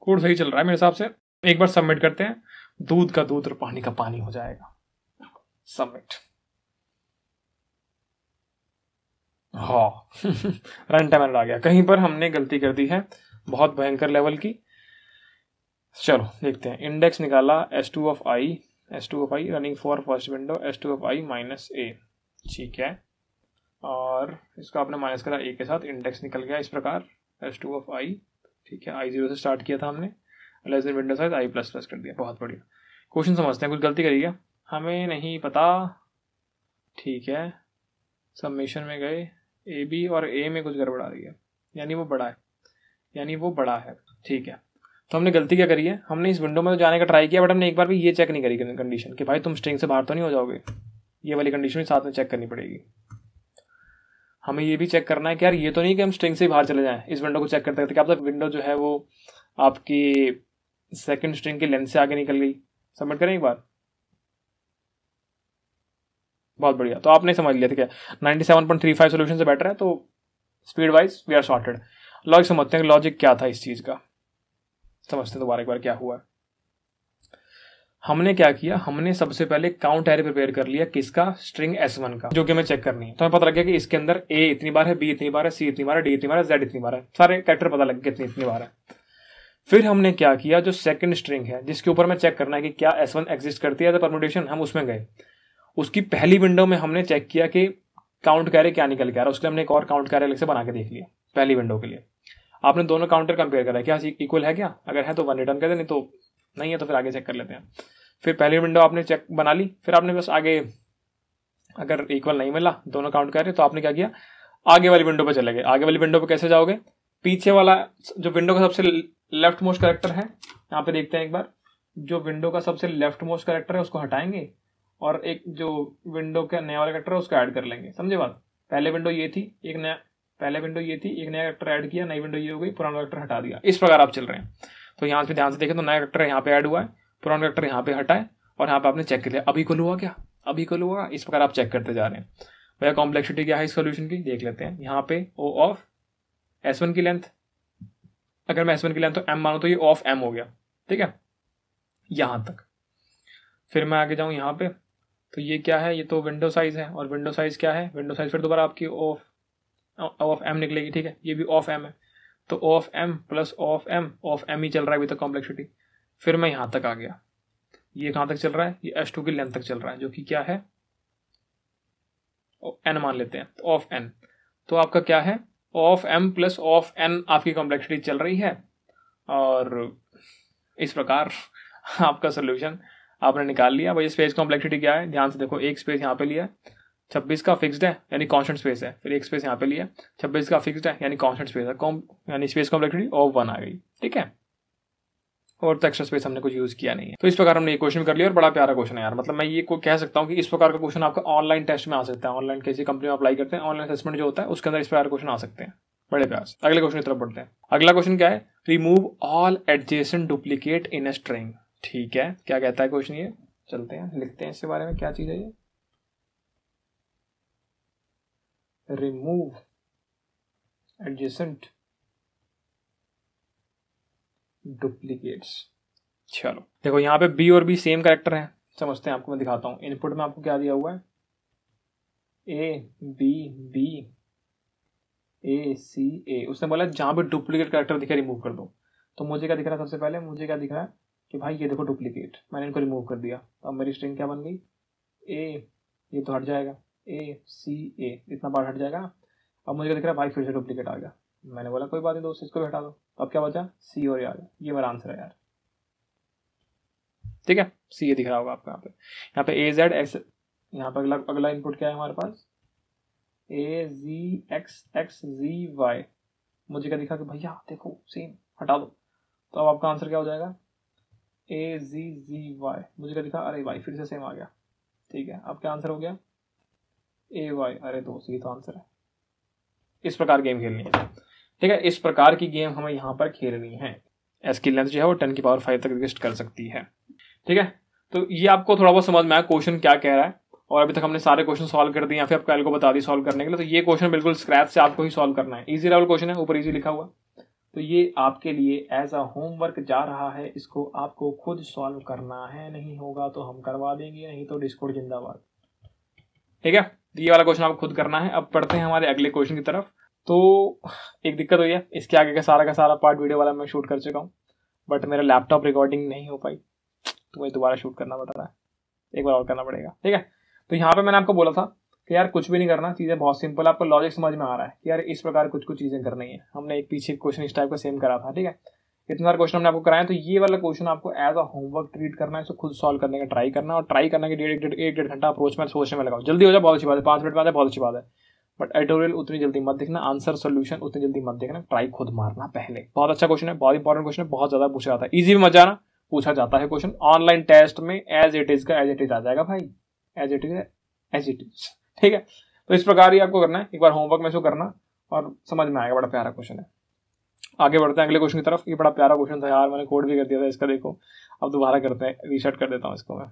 कोड सही चल रहा है मेरे हिसाब से। एक बार सबमिट करते हैं। दूध का दूध और पानी का पानी हो जाएगा। सबमिट हाँ। रन टाइमर आ गया। कहीं पर हमने गलती कर दी है बहुत भयंकर लेवल की। चलो, देखते हैं। इंडेक्स निकाला S two of I S two of I running for first window S two of I minus A ठीक है। और इसको आपने माइनस करा ए के साथ। इंडेक्स निकल गया इस प्रकार। एस टू ऑफ़ आई ठीक है। आई ज़ीरो से स्टार्ट किया था हमने। Less than window size I plus plus कर दिया। बहुत बढ़िया। क्वेश्चन समझते हैं, कुछ गलती करी क्या? हमें नहीं पता। ठीक है। सबमिशन में गए। ए बी और ए में कुछ गड़बड़ रही है। यानी वो बड़ा है। यानी वो बड़ा है। ठीक है। तो हमने गलती क्या करी है? हमने इस विंडो में तो जाने का ट्राई किया बट हमने एक बार भी ये चेक नहीं करी कंडीशन कि। भाई, तुम स्ट्रिंग से बाहर तो नहीं हो जाओगे। ये वाली कंडीशन भी साथ में चेक करनी पड़ेगी। हमें ये भी चेक करना है कि यार, ये तो नहीं कि हम स्ट्रिंग से बाहर चले जाएँ। इस विंडो को चेक करते करते क्या विंडो जो है वो आपकी सेकंड स्ट्रिंग की लेंथ से आगे निकल गई। सबमिट करें एक बार? बहुत बढ़िया। तो आपने समझ लिया ठीक है seven point three five solution से बेटर है तो speed wise we are sorted logic समझते हैं लॉजिक क्या था इस चीज़ का। समझते हैं दोबारा एक बार क्या हुआ। हमने क्या किया? हमने सबसे पहले काउंट एरे प्रिपेयर कर लिया किसका? स्ट्रिंग एस वन का, जो कि हमें चेक करनी है। तो हमें पता लग गया कि इसके अंदर ए इतनी बार है बी इतनी बार है सी इतनी बार है डी इतनी बार है जेड इतनी बार है। सारे कैरेक्टर पता लग गए इतनी इतनी बार है। फिर हमने क्या किया, जो सेकंड स्ट्रिंग है, जिसके ऊपर में चेक करना है कि क्या एस वन एग्जिस्ट करती है परमुटेशन हम उसमें गए। उसकी पहली विंडो में हमने चेक किया कि काउंट कैरे क्या निकल के आ रहा है, उसके हमने एक और काउंट कैरे अलग से बना के देख लिया, पहली विंडो के लिए। आपने दोनों काउंटर कंपेयर करा क्या इक्वल है क्या? अगर है तो वन रिटर्न कर दे, नहीं तो नहीं है तो फिर आगे चेक कर लेते हैं। फिर पहली विंडो आपने चेक बना ली, फिर आपने बस आगे अगर इक्वल नहीं मिला, दोनों काउंट कर रहे तो आपने क्या किया? आगे वाली विंडो पर चले गए। आगे वाली विंडो पर कैसे जाओगे? पीछे वाला, जो विंडो का सबसे लेफ़्ट मोस्ट करेक्टर है। यहाँ पे देखते हैं एक बार। जो विंडो का सबसे लेफ़्ट मोस्ट करेक्टर है, उसको हटाएँगे और एक जो विंडो का नया वाला करेक्टर है, उसको ऐड कर लेंगे। समझे बात? पहले विंडो ये थी, एक नया, पहले विंडो ये थी, एक नया करेक्टर ऐड किया, नई विंडो ये हो गई, पुराना करेक्टर हटा दिया। इस प्रकार आप चल रहे हैं। तो यहाँ पे ध्यान से देखें तो नया करेक्टर यहाँ पे ऐड हुआ है, पुराना करेक्टर यहाँ पे हटाए और यहाँ पे आपने चेक कर लिया। अभी खुल हुआ क्या? अभी खुल हुआ, इस प्रकार आप चेक करते जा रहे हैं। भैया कॉम्प्लेक्सिटी क्या है इस सोल्यूशन की? देख लेते हैं। यहाँ पे ओ ऑफ़ एस वन की लेंथ अगर मैं एस वन की लेंथ तो एम मानू तो ये ऑफ़ एम हो गया। ठीक है? यहाँ तक। फिर मैं आगे जाऊँ यहाँ पे। तो ये क्या है? ये तो विंडो साइज़ है। और विंडो साइज़ क्या है? विंडो साइज़ फिर दोबारा आपकी ऑफ़ ऑफ़ एम निकलेगी, ठीक है? ये भी ऑफ़ एम है। तो of M plus of M of M ही चल रहा है अभी तक कॉम्प्लेक्सिटी फिर मैं यहाँ तक आ गया। ये कहाँ तक चल रहा है? ये एस टू की लेंथ तक चल रहा है, जो कि क्या है? एन मान लेते हैं। तो ऑफ़ एन तो आपका क्या है? Of M plus of N आपकी कॉम्प्लेक्सिटी चल रही है। और इस प्रकार आपका सोल्यूशन आपने निकाल लिया। भाई स्पेस कॉम्प्लेक्सिटी क्या है? ध्यान से देखो, एक स्पेस यहाँ पे लिया है। छब्बीस का फिक्स्ड है, यानी कांस्टेंट स्पेस है। फिर एक स्पेस यहाँ पे लिया छब्बीस का फिक्स्ड है, यानी कांस्टेंट स्पेस है। कॉम यानी स्पेस कॉम्प्लेक्सिटी ऑफ़ वन आ गई। ठीक है? और तो एक्स्ट्रा स्पेस हमने कुछ यूज़ किया नहीं है। तो इस प्रकार हमने ये क्वेश्चन कर लिया और बड़ा प्यारा क्वेश्चन है यार। मतलब मैं ये को कह सकता हूँ कि इस प्रकार का क्वेश्चन आपका ऑनलाइन टेस्ट में आ सकता है। ऑनलाइन किसी कंपनी में अप्लाई करते हैं ऑनलाइन असेसमेंट जो होता है, उसके अंदर इस प्रकार क्वेश्चन आ सकते हैं। बड़े प्यार से। अगले क्वेश्चन की तरफ़ बढ़ते हैं। अगला क्वेश्चन क्या है? Remove all adjacent duplicate in a string ठीक है। क्या कहता है क्वेश्चन ये? चलते हैं, लिखते हैं इसके बारे में, क्या चीज़ है ये? रिमूव एडजेसेंट डुप्लीकेट्स चलो। देखो, यहाँ पे बी और बी सेम करेक्टर है। समझते हैं आपको, मैं दिखाता हूँ। इनपुट में आपको क्या दिया हुआ है? ए बी बी ए सी ए उसने बोला, जहाँ पे डुप्लीकेट करेक्टर दिखा रिमूव कर दो। तो मुझे क्या दिख रहा है सबसे पहले? मुझे क्या दिख रहा है कि भाई, ये देखो डुप्लीकेट मैंने इनको रिमूव कर दिया। अब मेरी स्ट्रिंग क्या बन गई? ए ये तो हट जाएगा। ए सी ए इतना बार हट जाएगा अब मुझे क्या दिख रहा है? भाई, फिर से डुप्लीकेट आ गया। मैंने बोला, कोई बात नहीं, दोस्त, इसको भी हटा दो। अब क्या बचा? सी और गया। ये मेरा आंसर है यार। ठीक है? सी ए दिख रहा होगा आपको यहाँ पे। यहाँ पे ए जेड एक्स यहाँ पे अगला अगला इनपुट क्या है हमारे पास? A G X X G Y मुझे क्या दिखा कि भैया, देखो सेम हटा दो। तो अब आपका आंसर क्या हो जाएगा? ए जी जी वाई मुझे क्या दिखा? अरे वाई फिर से सेम आ गया। ठीक है, अब क्या आंसर हो गया? ए वाई अरे दो सही तो आंसर है। इस प्रकार गेम खेलनी है। ठीक है, इस प्रकार की गेम हमें यहाँ पर खेलनी है। एस की लेंथ जो है वो टेन की पावर फाइव तक एग्जिस्ट कर सकती है। ठीक है तो ये आपको थोड़ा बहुत समझ में आया क्वेश्चन क्या कह रहा है। और अभी तक हमने सारे क्वेश्चन सॉल्व कर दिए या फिर आपको एल को बता दी सॉल्व करने के लिए। तो ये क्वेश्चन बिल्कुल स्क्रैच से आपको ही सॉल्व करना है। इजी लेवल क्वेश्चन है, ऊपर इजी लिखा हुआ। तो ये आपके लिए एज अ होमवर्क जा रहा है। इसको आपको खुद सॉल्व करना है, नहीं होगा तो हम करवा देंगे, नहीं तो डिस्कोड जिंदाबाद। ठीक है तो ये वाला क्वेश्चन आपको खुद करना है। अब पढ़ते हैं हमारे अगले क्वेश्चन की तरफ़। तो एक दिक्कत हुई है। इसके आगे का सारा का सारा पार्ट वीडियो वाला मैं शूट कर चुका हूँ। बट मेरा लैपटॉप रिकॉर्डिंग नहीं हो पाई। तो मुझे दोबारा शूट करना पड़ रहा है। एक बार और करना पड़ेगा। ठीक है? तो यहाँ पे मैंने आपको बोला था कि यार कुछ भी नहीं करना, चीज़ें बहुत सिंपल आपको लॉजिक समझ में आ रहा है कि यार इस प्रकार कुछ कुछ चीज़ें करनी है। हमने एक पीछे क्वेश्चन इस टाइप का सेम करा था। ठीक है? इतना सारे क्वेश्चन हमने आपको कराए तो ये वाला क्वेश्चन आपको एज अ होमवर्क ट्रीट करना है। इसको खुद सॉल्व करने का ट्राई करना और ट्राई करने के डेढ़ एक डेढ़ घंटा अप्रोच में सोचने में लगाओ। जल्दी हो जाए, बहुत अच्छी बात है। पाँच मिनट में आ बहुत अच्छी बात है। बट एडिटोरियल उतनी जल्दी मत देखना आंसर सोल्यूशन उतनी जल्दी मत देखना ट्राई खुद मारना पहले। बहुत अच्छा क्वेश्चन है, बहुत इंपॉर्टेंट क्वेश्चन है, बहुत ज़्यादा पूछा जाता है। इजी भी मत जाना, पूछा जाता है क्वेश्चन ऑनलाइन टेस्ट में एज इट इज़ का एज इट इज़ आ जाएगा भाई। As it is as it is ठीक है? तो इस प्रकार ही आपको करना है। एक बार होमवर्क में इसको करना और समझ में आएगा, बड़ा प्यारा क्वेश्चन है। आगे बढ़ते हैं अगले क्वेश्चन की तरफ़। ये बड़ा प्यारा क्वेश्चन था यार, मैंने कोड भी कर दिया था, इसका देखो। अब दोबारा करते हैं रीसेट कर देता हूँ इसको मैं।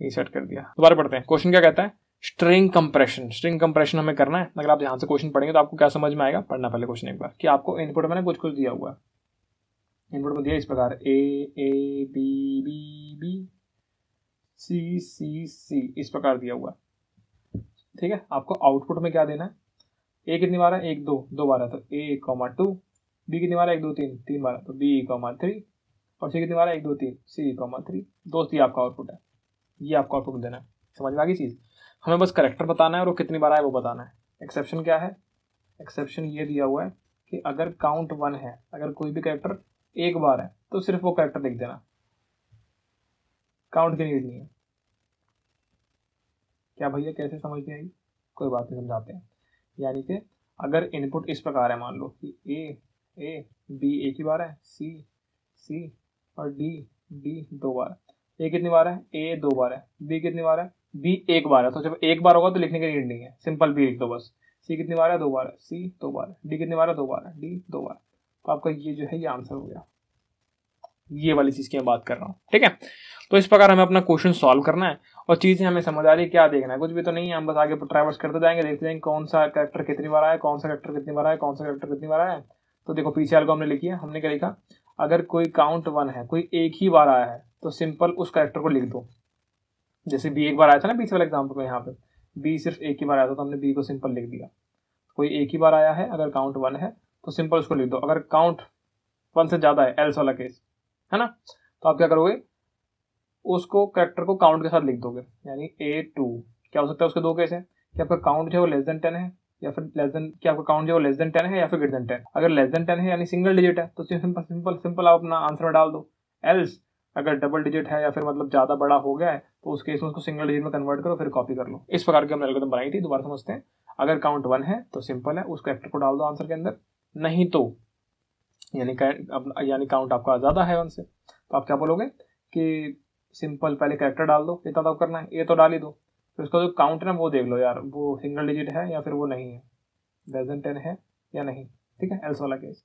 रीसेट कर दिया। दोबारा पढ़ते हैं। क्वेश्चन क्या कहता है? String compression. स्ट्रिंग कंप्रेशन हमें करना है। अगर आप ध्यान से क्वेश्चन पढ़ेंगे तो आपको क्या समझ में आएगा? पढ़ना पहले क्वेश्चन एक बार। कि आपको इनपुट में कुछ कुछ दिया हुआ है। इनपुट में दिया इस प्रकार। A A B B B C C C इस प्रकार दिया हुआ ठीक है? आपको आउटपुट में क्या देना है? ए कितनी बार है? एक, दो। दो बार है तो ए कॉमा टू बी कितनी बार है? एक, दो, तीन। तीन बार है तो बी कॉमा थ्री और सी कितनी बार है? एक, दो, तीन। सी कॉमा थ्री दोस्त, ये आपका आउटपुट है। ये आपको आउटपुट देना है। समझ में आ गई चीज़? हमें बस करेक्टर बताना है और वो कितनी बार आए वो बताना है। एक्सेप्शन क्या है? एक्सेप्शन ये दिया हुआ है कि अगर काउंट वन है, अगर कोई भी करेक्टर एक बार है तो सिर्फ़ वो करेक्टर लिख देना। काउंट की नीड नहीं है। क्या भैया कैसे समझ में आई? कोई बात नहीं, समझाते हैं। यानी कि अगर इनपुट इस प्रकार है, मान लो कि ए ए बी एक ही बार है सी सी और डी डी दो बार। ए कितनी बार है? ए दो बार है। बी कितनी बार है? बी एक बार है तो जब एक बार होगा तो लिखने की नीड नहीं है। सिंपल बी लिख दो बस। सी कितनी बार है? दो बार है। सी दो बार है। डी कितनी बार है? दो बार है। डी दो बार तो आपका ये जो है, ये आंसर हो गया। ये वाली चीज़ की मैं बात कर रहा हूँ। ठीक है? तो इस प्रकार हमें अपना क्वेश्चन सॉल्व करना है और चीज़ें हमें समझ आ रही है, क्या देखना है। कुछ भी तो नहीं है, हम बस आगे ट्रैवल्स करते जाएँगे, देखते जाएँगे कौन सा करेक्टर कितनी बार आया, कौन सा करेक्टर कितनी बार आया, कौन सा करेक्टर कितनी बार आया। तो देखो वाले को हमने लिखी है हमने क्या लिखा? अगर कोई काउंट वन है, कोई एक ही बार आया है तो सिंपल उस करेक्टर को लिख दो। जैसे बी एक बार आया था ना पीछे वाला एग्ज़ाम्पल में यहाँ पे। बी सिर्फ़ एक ही बार आया था तो हमने बी को सिंपल लिख दिया। कोई एक ही बार आया है, अगर काउंट वन है तो सिंपल उसको लिख दो। अगर काउंट वन से ज़्यादा है एल्स वाला केस है ना? तो आप क्या करोगे? उसको करेक्टर को काउंट के साथ लिख दोगे। यानी ए टू क्या हो सकता है उसके दो केस है? कि आपका काउंट जो है वो लेस देन टेन है? या फिर लेस देन क्या आपका काउंट जो है वो लेस देन टेन है, या फिर ग्रेटर देन टेन अगर लेस देन टेन है, यानी सिंगल डिजिट है तो सिंपल सिंपल सिंपल आप अपना आंसर में डाल दो। एल्स अगर डबल डिजिट है या फिर मतलब ज़्यादा बड़ा हो गया है तो उस केस में उसको सिंगल डिजिट में कन्वर्ट करो, फिर कॉपी कर लो। इस प्रकार की हमने एल्गोरिथम बनाई थी, दोबारा समझते हैं। अगर काउंट वन है तो सिंपल है उस करेक्टर को डाल दो आंसर के अंदर। नहीं तो यानी यानी काउंट आपका ज़्यादा है उनसे। तो आप क्या बोलोगे? कि सिंपल पहले करेक्टर डाल दो, इतना तो करना है, ये तो डाल ही दो। फिर उसका जो काउंट है वो देख लो यार, वो सिंगल डिजिट है या फिर वो नहीं है। लेस देन टेन है या नहीं, ठीक है? एल्स वाला केस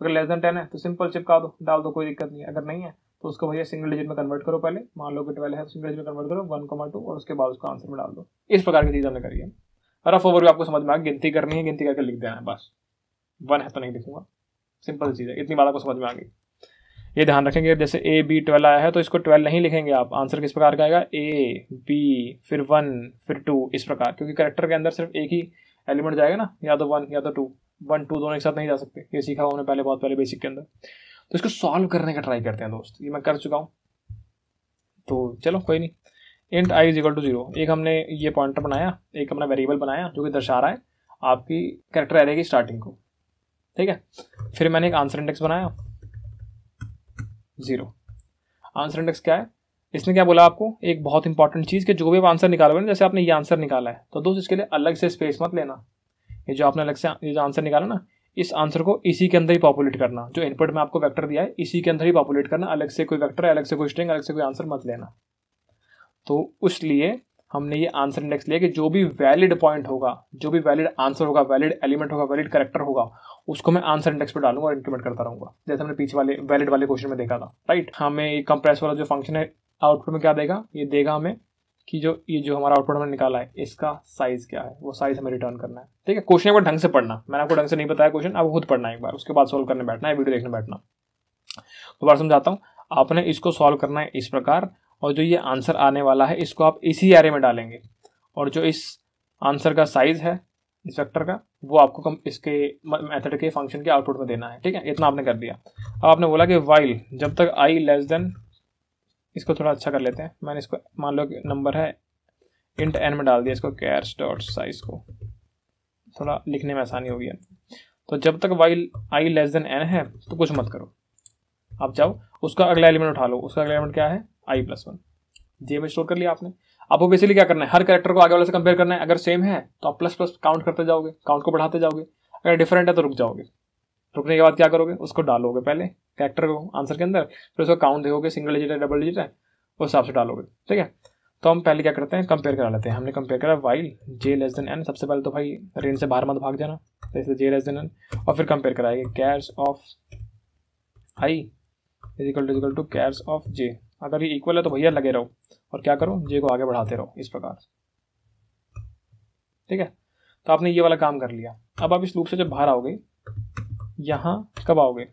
अगर लेस देन टेन है तो सिंपल चिपका दो, डाल दो, कोई दिक्कत नहीं है। अगर नहीं है तो उसको भैया सिंगल डिजिट में कन्वर्ट करो पहले, मान लो कि ट्वेल्व है तो सिंगल डिजिट में कन्वर्ट करो वन कमा टू और उसके बाद उसका आंसर में डाल दो। इस प्रकार की चीज़ हमने करी है। रफ ओवर भी आपको समझ में आ गिनती करनी है, गिनती करके लिख देना है, बस। वन है तो नहीं लिखूँगा। सिंपल चीज़ है, इतनी बात आपको समझ में आ गई। ये ध्यान रखेंगे, जैसे ए बी ट्वेल्व आया है तो इसको ट्वेल्व नहीं लिखेंगे आप। आंसर किस प्रकार का आएगा? ए बी फिर वन फिर टू इस प्रकार। क्योंकि करेक्टर के अंदर सिर्फ़ एक ही एलिमेंट जाएगा ना, या तो वन या तो टू वन टू दोनों एक साथ नहीं जा सकते। ये सीखा हमने पहले, बहुत पहले बेसिक के अंदर। तो इसको सॉल्व करने का ट्राई करते हैं दोस्त। ये मैं कर चुका हूँ। तो चलो, कोई नहीं। Int I is equal to zero एक हमने ये पॉइंटर बनाया, एक हमने वेरिएबल बनाया, जो कि दर्शा रहा है आपकी कैरेक्टर एरे की स्टार्टिंग को। ठीक है? फिर मैंने एक आंसर इंडेक्स बनाया। ज़ीरो आंसर इंडेक्स क्या है? इसने क्या बोला आपको? एक बहुत इंपॉर्टेंट चीज़ कि जो भी आप आंसर निकालोगे ना, जैसे आपने ये आंसर निकाला है तो दोस्त इसके लिए अलग से स्पेस मत लेना। ये जो आपने अलग से, ये जो आंसर निकाला ना इस आंसर को इसी के अंदर ही पॉपुलेट करना। जो इनपुट में आपको वेक्टर दिया है, इसी के अंदर ही पॉपुलेट करना। अलग से कोई वेक्टर अलग से कोई स्ट्रिंग अलग से कोई आंसर मत लेना। तो उसलिए हमने ये आंसर इंडेक्स लिया कि जो भी वैलिड पॉइंट होगा, जो भी वैलिड आंसर होगा वैलिड एलिमेंट होगा वैलिड करेक्टर होगा, उसको मैं आंसर इंडेक्स पे डालूँगा और इंक्रीमेंट करता रहूँगा। जैसे हमने पीछे वाले वैलिड वाले क्वेश्चन में देखा था राइट हमें कंप्रेस वाला जो फ़ंक्शन है आउटपुट में क्या देगा? ये देगा हमें कि जो, ये जो हमारा आउटपुट हमने निकाला है, इसका साइज़ क्या है? वो साइज़ हमें रिटर्न करना है। ठीक है? क्वेश्चन एक बार ढंग से पढ़ना। मैंने आपको ढंग से नहीं बताया क्वेश्चन आपको खुद पढ़ना है एक बार। उसके बाद सॉल्व करने बैठना है वीडियो देखने बैठना। दोबारा समझाता हूँ। आपने इसको सॉल्व करना है इस प्रकार, और जो ये आंसर आने वाला है, इसको आप इसी एरे में डालेंगे। और जो इस आंसर का साइज़ है, इस वेक्टर का, वो आपको कम, इसके मेथड के फ़ंक्शन के आउटपुट में देना है। ठीक है? इतना आपने कर दिया। अब आपने बोला कि वाइल जब तक आई लेस देन इसको थोड़ा अच्छा कर लेते हैं। मैंने इसको, मान लो नंबर है इंट एन में डाल दिया इसको कैर्स डॉट साइज़ को। थोड़ा लिखने में आसानी होगी। तो जब तक while i less than n है तो कुछ मत करो। आप जाओ, उसका अगला एलिमेंट उठा लो। उसका अगला एलिमेंट क्या है? आई प्लस वन जे में स्टोर कर लिया आपने। आपको बेसिकली क्या करना है? हर कैरेक्टर को आगे वाले से कंपेयर करना है। अगर सेम है तो आप प्लस प्लस काउंट करते जाओगे। काउंट को बढ़ाते जाओगे। अगर डिफरेंट है तो रुक जाओगे। रुकने के बाद क्या करोगे? उसको डालोगे पहले। कैरेक्टर को आंसर के अंदर, फिर उसका काउंट देखोगे सिंगल डिजिट है डबल डिजिट है, उस हिसाब से डालोगे, ठीक है? तो हम पहले क्या करते हैं कंपेयर करा लेते हैं। हमने कंपेयर करा while j less than n सबसे पहले तो भाई रेंज से बाहर मत भाग जाना जैसे जे लेस देन एन और फिर कंपेयर कराएँगे। Chars of i is equal to is equal to chars of j अगर ये इक्वल है तो भैया लगे रहो, और क्या करो जे को आगे बढ़ाते रहो, इस प्रकार ठीक है? तो आपने ये वाला काम कर लिया। अब आप इस लूप से जब बाहर आओगे, यहाँ कब आओगे?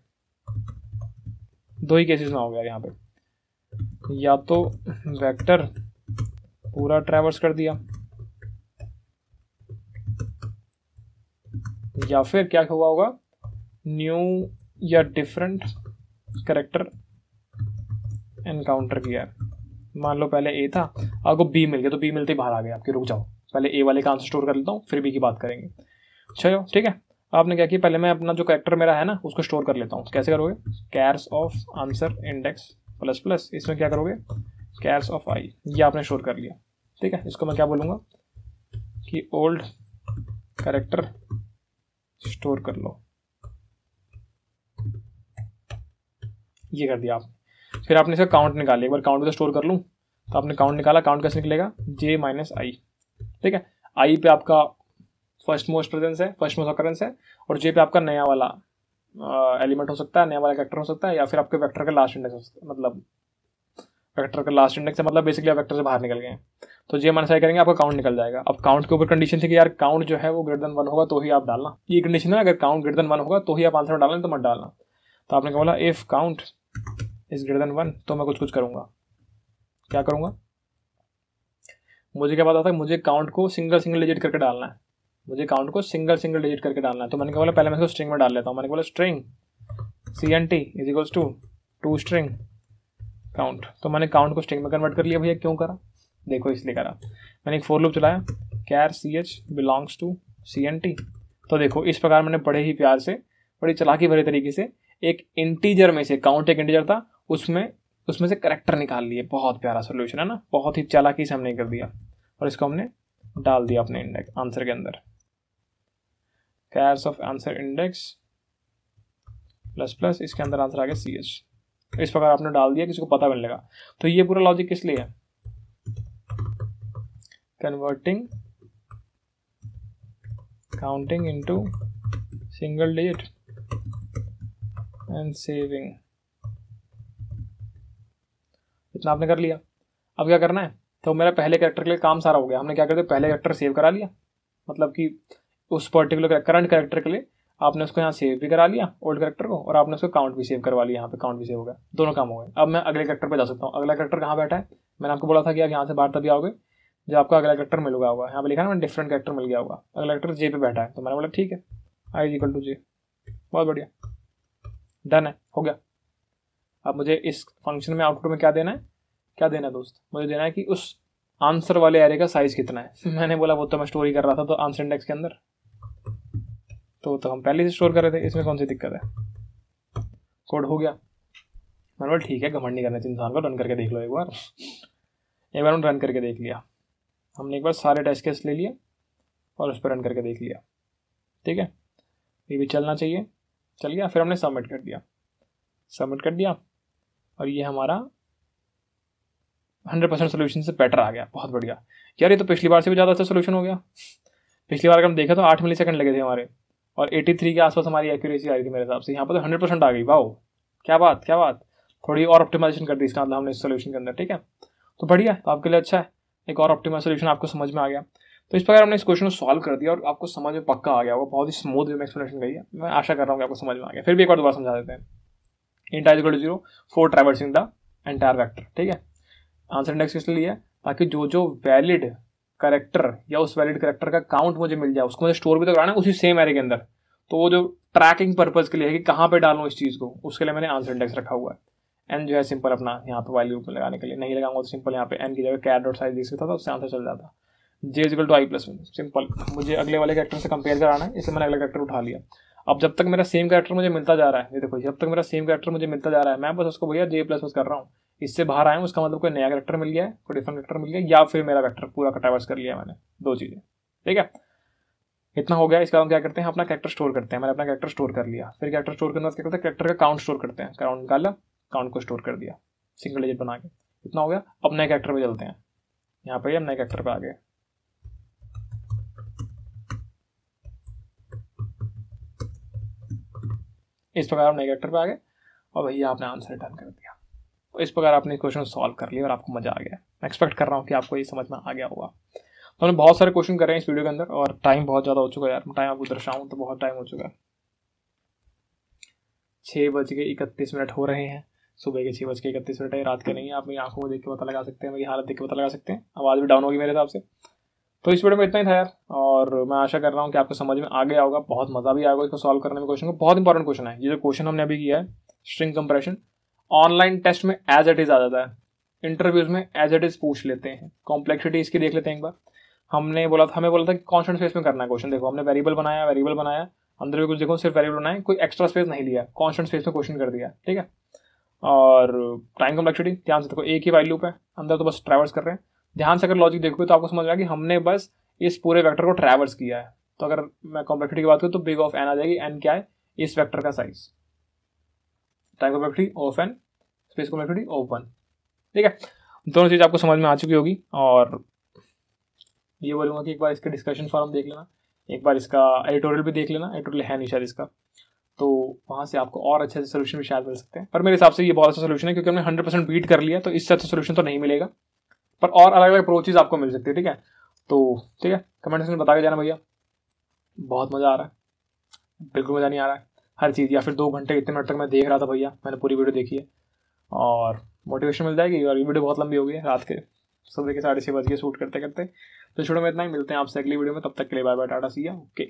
दो ही केसेस में गया यहाँ पे। या तो वेक्टर पूरा ट्रैवर्स कर दिया। या फिर क्या हुआ होगा? न्यू या डिफरेंट करेक्टर एनकाउंटर किया। है मान लो पहले ए था आपको बी मिल गया तो बी मिलते ही बाहर आ गया आपके, रुक जाओ। पहले ए वाले का आंसर स्टोर कर लेता हूँ, फिर बी की बात करेंगे। चलो, ठीक है? आपने क्या किया? पहले मैं अपना जो करेक्टर मेरा है ना, उसको स्टोर कर लेता हूँ। कैसे करोगे? Chars of answer index plus plus इसमें क्या करोगे? कैर्स ऑफ़ आई ये आपने स्टोर कर लिया। ठीक है? इसको मैं क्या बोलूँगा? कि ओल्ड करेक्टर स्टोर कर लो। ये कर दिया आप फिर आपने इसका काउंट निकाला एक बार काउंट तो स्टोर कर लूँ। तो आपने काउंट निकाला। काउंट कैसे निकलेगा? जे माइनस आई ठीक है? आई पे आपका फ़र्स्ट मोस्ट प्रेजेंस है, फ़र्स्ट मोस्ट ऑकरेंस है, और जे पे आपका नया वाला एलिमेंट हो सकता है, नया वाला वेक्टर हो सकता है, या फिर आपके वेक्टर का लास्ट इंडेक्स मतलब वेक्टर का लास्ट इंडेक्स है मतलब बेसिकली आप वेक्टर से बाहर निकल गए तो जे माइनस आई करेंगे, आपका काउंट निकल जाएगा। अब काउंट के ऊपर कंडीशन थी कि यार काउंट जो है वो ग्रेटर देन वन होगा तो ही आप डालना। ये कंडीशन है अगर काउंट ग्रेटर देन वन होगा तो ही आप आंसर में डालना तो मत डालना। तो आपने क्या बोला if count is greater than one तो मैं कुछ कुछ करूँगा। क्या करूँगा? मुझे क्या पता था, मुझे काउंट को सिंगल सिंगल डिजिट करके डालना है। मुझे काउंट को सिंगल सिंगल डिजिट करके डालना है। तो मैंने क्या बोला, पहले मैं इसको स्ट्रिंग में डाल लेता हूँ। मैंने बोला string c n t is equals to to string count तो मैंने काउंट को स्ट्रिंग में कन्वर्ट कर लिया। भैया, क्यों करा? देखो, इसलिए करा। मैंने एक फोर लूप चलाया। Char c h belongs to c n t तो देखो, इस प्रकार मैंने बड़े ही प्यार से, बड़ी चलाकी भरे तरीके से एक इंटीजर में से काउंट एक इंटीजर था, उसमें उसमें से करेक्टर निकाल लिए। बहुत प्यारा सोल्यूशन है ना? बहुत ही चालाकी से हमने कर दिया। और इसको हमने डाल दिया अपने इंडेक्स आंसर के अंदर। Chars of answer index plus plus इसके अंदर आंसर आ गया सी एच इस प्रकार आपने डाल दिया, किसी को पता मिलेगा तो ये पूरा लॉजिक किस लिए है? Converting counting into single digit and saving इतना आपने कर लिया। अब क्या करना है? तो मेरा पहले कैरेक्टर के लिए काम सारा हो गया। हमने क्या करते पहले कैरेक्टर सेव करा लिया। मतलब कि उस पर्टिकुलर करंट करेक्टर के लिए आपने उसको यहाँ सेव भी करा लिया ओल्ड करेक्टर को, और आपने उसको काउंट भी सेव करवा लिया, यहाँ पे काउंट भी सेव हो गया। दोनों काम हो गए। अब मैं अगले करेक्टर पे जा सकता हूँ। अगला कैरेक्टर कहाँ बैठा है? मैंने आपको बोला था कि आप यहाँ से बाहर तभी आओगे, जब आपका अगला कैरेक्टर गया होगा। यहाँ पे लिखा ना डिफरेंट करेक्टर मिल गया होगा। अगला कैरेक्टर जे पे बैठा है। तो मैंने बोला, ठीक है। आई इक्वल टू जे बहुत बढ़िया। डन है। हो गया। अब मुझे इस फ़ंक्शन में आउटपुट में क्या देना है? क्या देना है, दोस्त? मुझे देना है कि उस आंसर वाले एरे का साइज़ कितना है। मैंने बोला, वो तो मैं स्टोरी कर रहा था तो आंसर इंडेक्स के अंदर तो तो हम पहले से स्टोर कर रहे थे, इसमें कौन सी दिक्कत है? कोड हो गया। मैंने बोला, ठीक है, घमंड नहीं करना चाहिए इंसान को रन करके देख लो एक बार। एक बार हमने रन करके देख लिया। हमने एक बार सारे टेस्ट केस ले लिए और उस पर रन करके देख लिया। ठीक है? ये भी चलना चाहिए। चल गया। फिर हमने सबमिट कर दिया। सबमिट कर दिया और ये हमारा हंड्रेड परसेंट सोल्यूशन से बेटर आ गया। बहुत बढ़िया। यार, ये तो पिछली बार से भी ज़्यादा अच्छा सोल्यूशन हो गया। पिछली बार अगर हम देखा तो आठ मिली सेकंड लगे थे हमारे। और एटी थ्री के आसपास हमारी एक्यूरेसी आ रही थी मेरे हिसाब से। यहाँ पर तो हंड्रेड परसेंट आ गई। वाओ क्या बात क्या बात। थोड़ी और ऑप्टिमाइजेशन कर दी इसका मतलब हमने इस सोल्यूशन के अंदर, ठीक है? तो बढ़िया तो आपके लिए अच्छा है। एक और ऑप्टिमाइज सोल्यूशन आपको समझ में आ गया। तो इस प्रकार हमने इस क्वेश्चन को सॉल्व कर दिया और आपको समझ में पक्का आ गया। होगा बहुत ही स्मूथ वे में एक्सप्लेनेशन गई है। मैं आशा कर रहा हूँ कि आपको समझ में आ गया। फिर भी एक बार दोबारा समझा देते हैं। Int is zero for traversing the entire vector ठीक है? आंसर इंडेक्स किस लिए ताकि जो जो वैलिड करेक्टर या उस वैलिड करेक्टर का काउंट मुझे मिल जाए, उसको मुझे स्टोर भी तो कराना है, उसी सेम एरे के अंदर। तो वो जो ट्रैकिंग पर्पज के लिए है कि कहाँ पे डालूँ इस चीज़ को, उसके लिए मैंने आंसर इंडेक्स रखा हुआ है। एन जो है सिंपल अपना, यहाँ पे वाइल ग्रुप में लगाने के लिए। नहीं लगाऊँगा तो सिंपल यहाँ पे एन की जगह कैट डॉट साइज़ देख सकता था, उससे आंसर चल जाता। J is equal to i plus one simple मुझे अगले वाले करेक्टर से कंपेयर कराना है, इसलिए मैंने अगला करेक्टर उठा लिया। अब जब तक मेरा सेम कैरेक्टर मुझे मिलता जा रहा है, ये देखो, जब तक मेरा सेम कैरेक्टर मुझे मिलता जा रहा है, मैं बस उसको भैया जे प्लस कर रहा हूँ। इससे बाहर आए उसका मतलब कोई नया करेक्टर मिल गया है, कोई डिफरेंट करेक्टर मिल गया या फिर मेरा करेक्टर पूरा कटावर्स कर लिया मैंने, दो चीज़ें। ठीक है? इतना हो गया, इसका हम क्या करते हैं, अपना कैरेक्टर स्टोर करते हैं। मैंने अपना कैरेक्टर स्टोर कर लिया। फिर कैरेक्टर स्टोर करने क्या करते हैं कैरेक्टर का काउंट स्टोर करते हैं। काउंट निकाला काउंट को स्टोर कर दिया सिंगल डिजिट बना के। इतना हो गया, अब नए कैरेक्टर पे चलते हैं। यहाँ पर हम नए कैरेक्टर पे आ गए। इस प्रकार नए कैरेक्टर पे आ गए और भैया आपने आंसर रिटर्न कर दिया। तो इस प्रकार आपने क्वेश्चन सॉल्व कर लिया और आपको मज़ा आ गया। मैं एक्सपेक्ट कर रहा हूँ कि आपको ये समझ में आ गया होगा। तो हमने बहुत सारे क्वेश्चन कर हैं इस वीडियो के अंदर और टाइम बहुत ज़्यादा हो चुका है यार। टाइम आपको दर्शाऊँ तो बहुत टाइम हो चुका है। छः बज के इकतीस मिनट हो रहे हैं। सुबह के छः बज के इकतीस मिनट है। रात के नहीं है। आप मेरी आँखों को देख के पता लगा सकते हैं। मेरी हालत देख के पता लगा सकते हैं। आवाज़ भी डाउन होगी मेरे हिसाब से। तो इस वीडियो में इतना ही था यार, और मैं आशा कर रहा हूँ कि आपको समझ में आ गया होगा, बहुत मज़ा भी आएगा इसको सॉल्व करने में क्वेश्चन को। बहुत इंपॉर्टेंट क्वेश्चन है। ये जो क्वेश्चन हमने अभी किया है स्ट्रिंग कंप्रेशन ऑनलाइन टेस्ट में एज इट इज़ आ जाता है। इंटरव्यूज़ में एज इट इज़ पूछ लेते हैं। कॉम्प्लेक्सिटी इसकी देख लेते हैं एक बार। हमने बोला था, हमें बोला था कि कॉन्स्टेंट स्पेस में करना है क्वेश्चन देखो, हमने वेरिएबल बनाया वेरिएबल बनाया। अंदर भी कुछ देखो, सिर्फ़ वेरिएबल बनाए कोई एक्स्ट्रा स्पेस नहीं लिया कॉन्स्टेंट स्पेस में क्वेश्चन कर दिया, ठीक है? और टाइम कॉम्प्लेक्सिटी ध्यान से देखो, एक ही वाइल लूप है। अंदर तो बस ट्रैवल्स कर रहे हैं। ध्यान से अगर लॉजिक देखोगे तो आपको समझ आएगा कि हमने बस इस पूरे वेक्टर को ट्रैवल्स किया है। तो अगर मैं कॉम्प्लेक्सिटी की बात करूँ तो बिग ऑफ़ एन आ जाएगी। एन क्या है? इस वेक्टर का size time complexity of n space complexity of one ठीक है? दोनों चीज़ आपको समझ में आ चुकी होगी और ये बोलूँगा कि एक बार इसका डिस्कशन फॉरम देख लेना। एक बार इसका एडिटोरियल भी देख लेना। एडिटोरियल है नहीं शायद इसका। तो वहाँ से आपको और अच्छे से सोल्यूशन भी शायद मिल सकते हैं। पर मेरे हिसाब से ये बहुत अच्छा सोल्यूशन है क्योंकि हमने हंड्रेड परसेंट बीट कर लिया तो इससे अच्छा सोल्यूशन तो नहीं मिलेगा। पर और अलग अलग अप्रोचेज आपको मिल सकती है, ठीक है? तो ठीक है? कमेंट सेक्शन में बता के जाना भैया। बहुत मज़ा आ रहा है। बिल्कुल मज़ा नहीं आ रहा है। हर चीज़, या फिर दो घंटे, इतने मिनट तक मैं देख रहा था भैया। मैंने पूरी वीडियो देखी है। और मोटिवेशन मिल जाएगी और ये वीडियो बहुत लंबी हो गई है रात के। सुबह के साढ़े छः बज के शूट करते करते तो छोड़ो मैं इतना ही। मिलते हैं आपसे अगली वीडियो में। तब तक के लिए bye bye tata see okay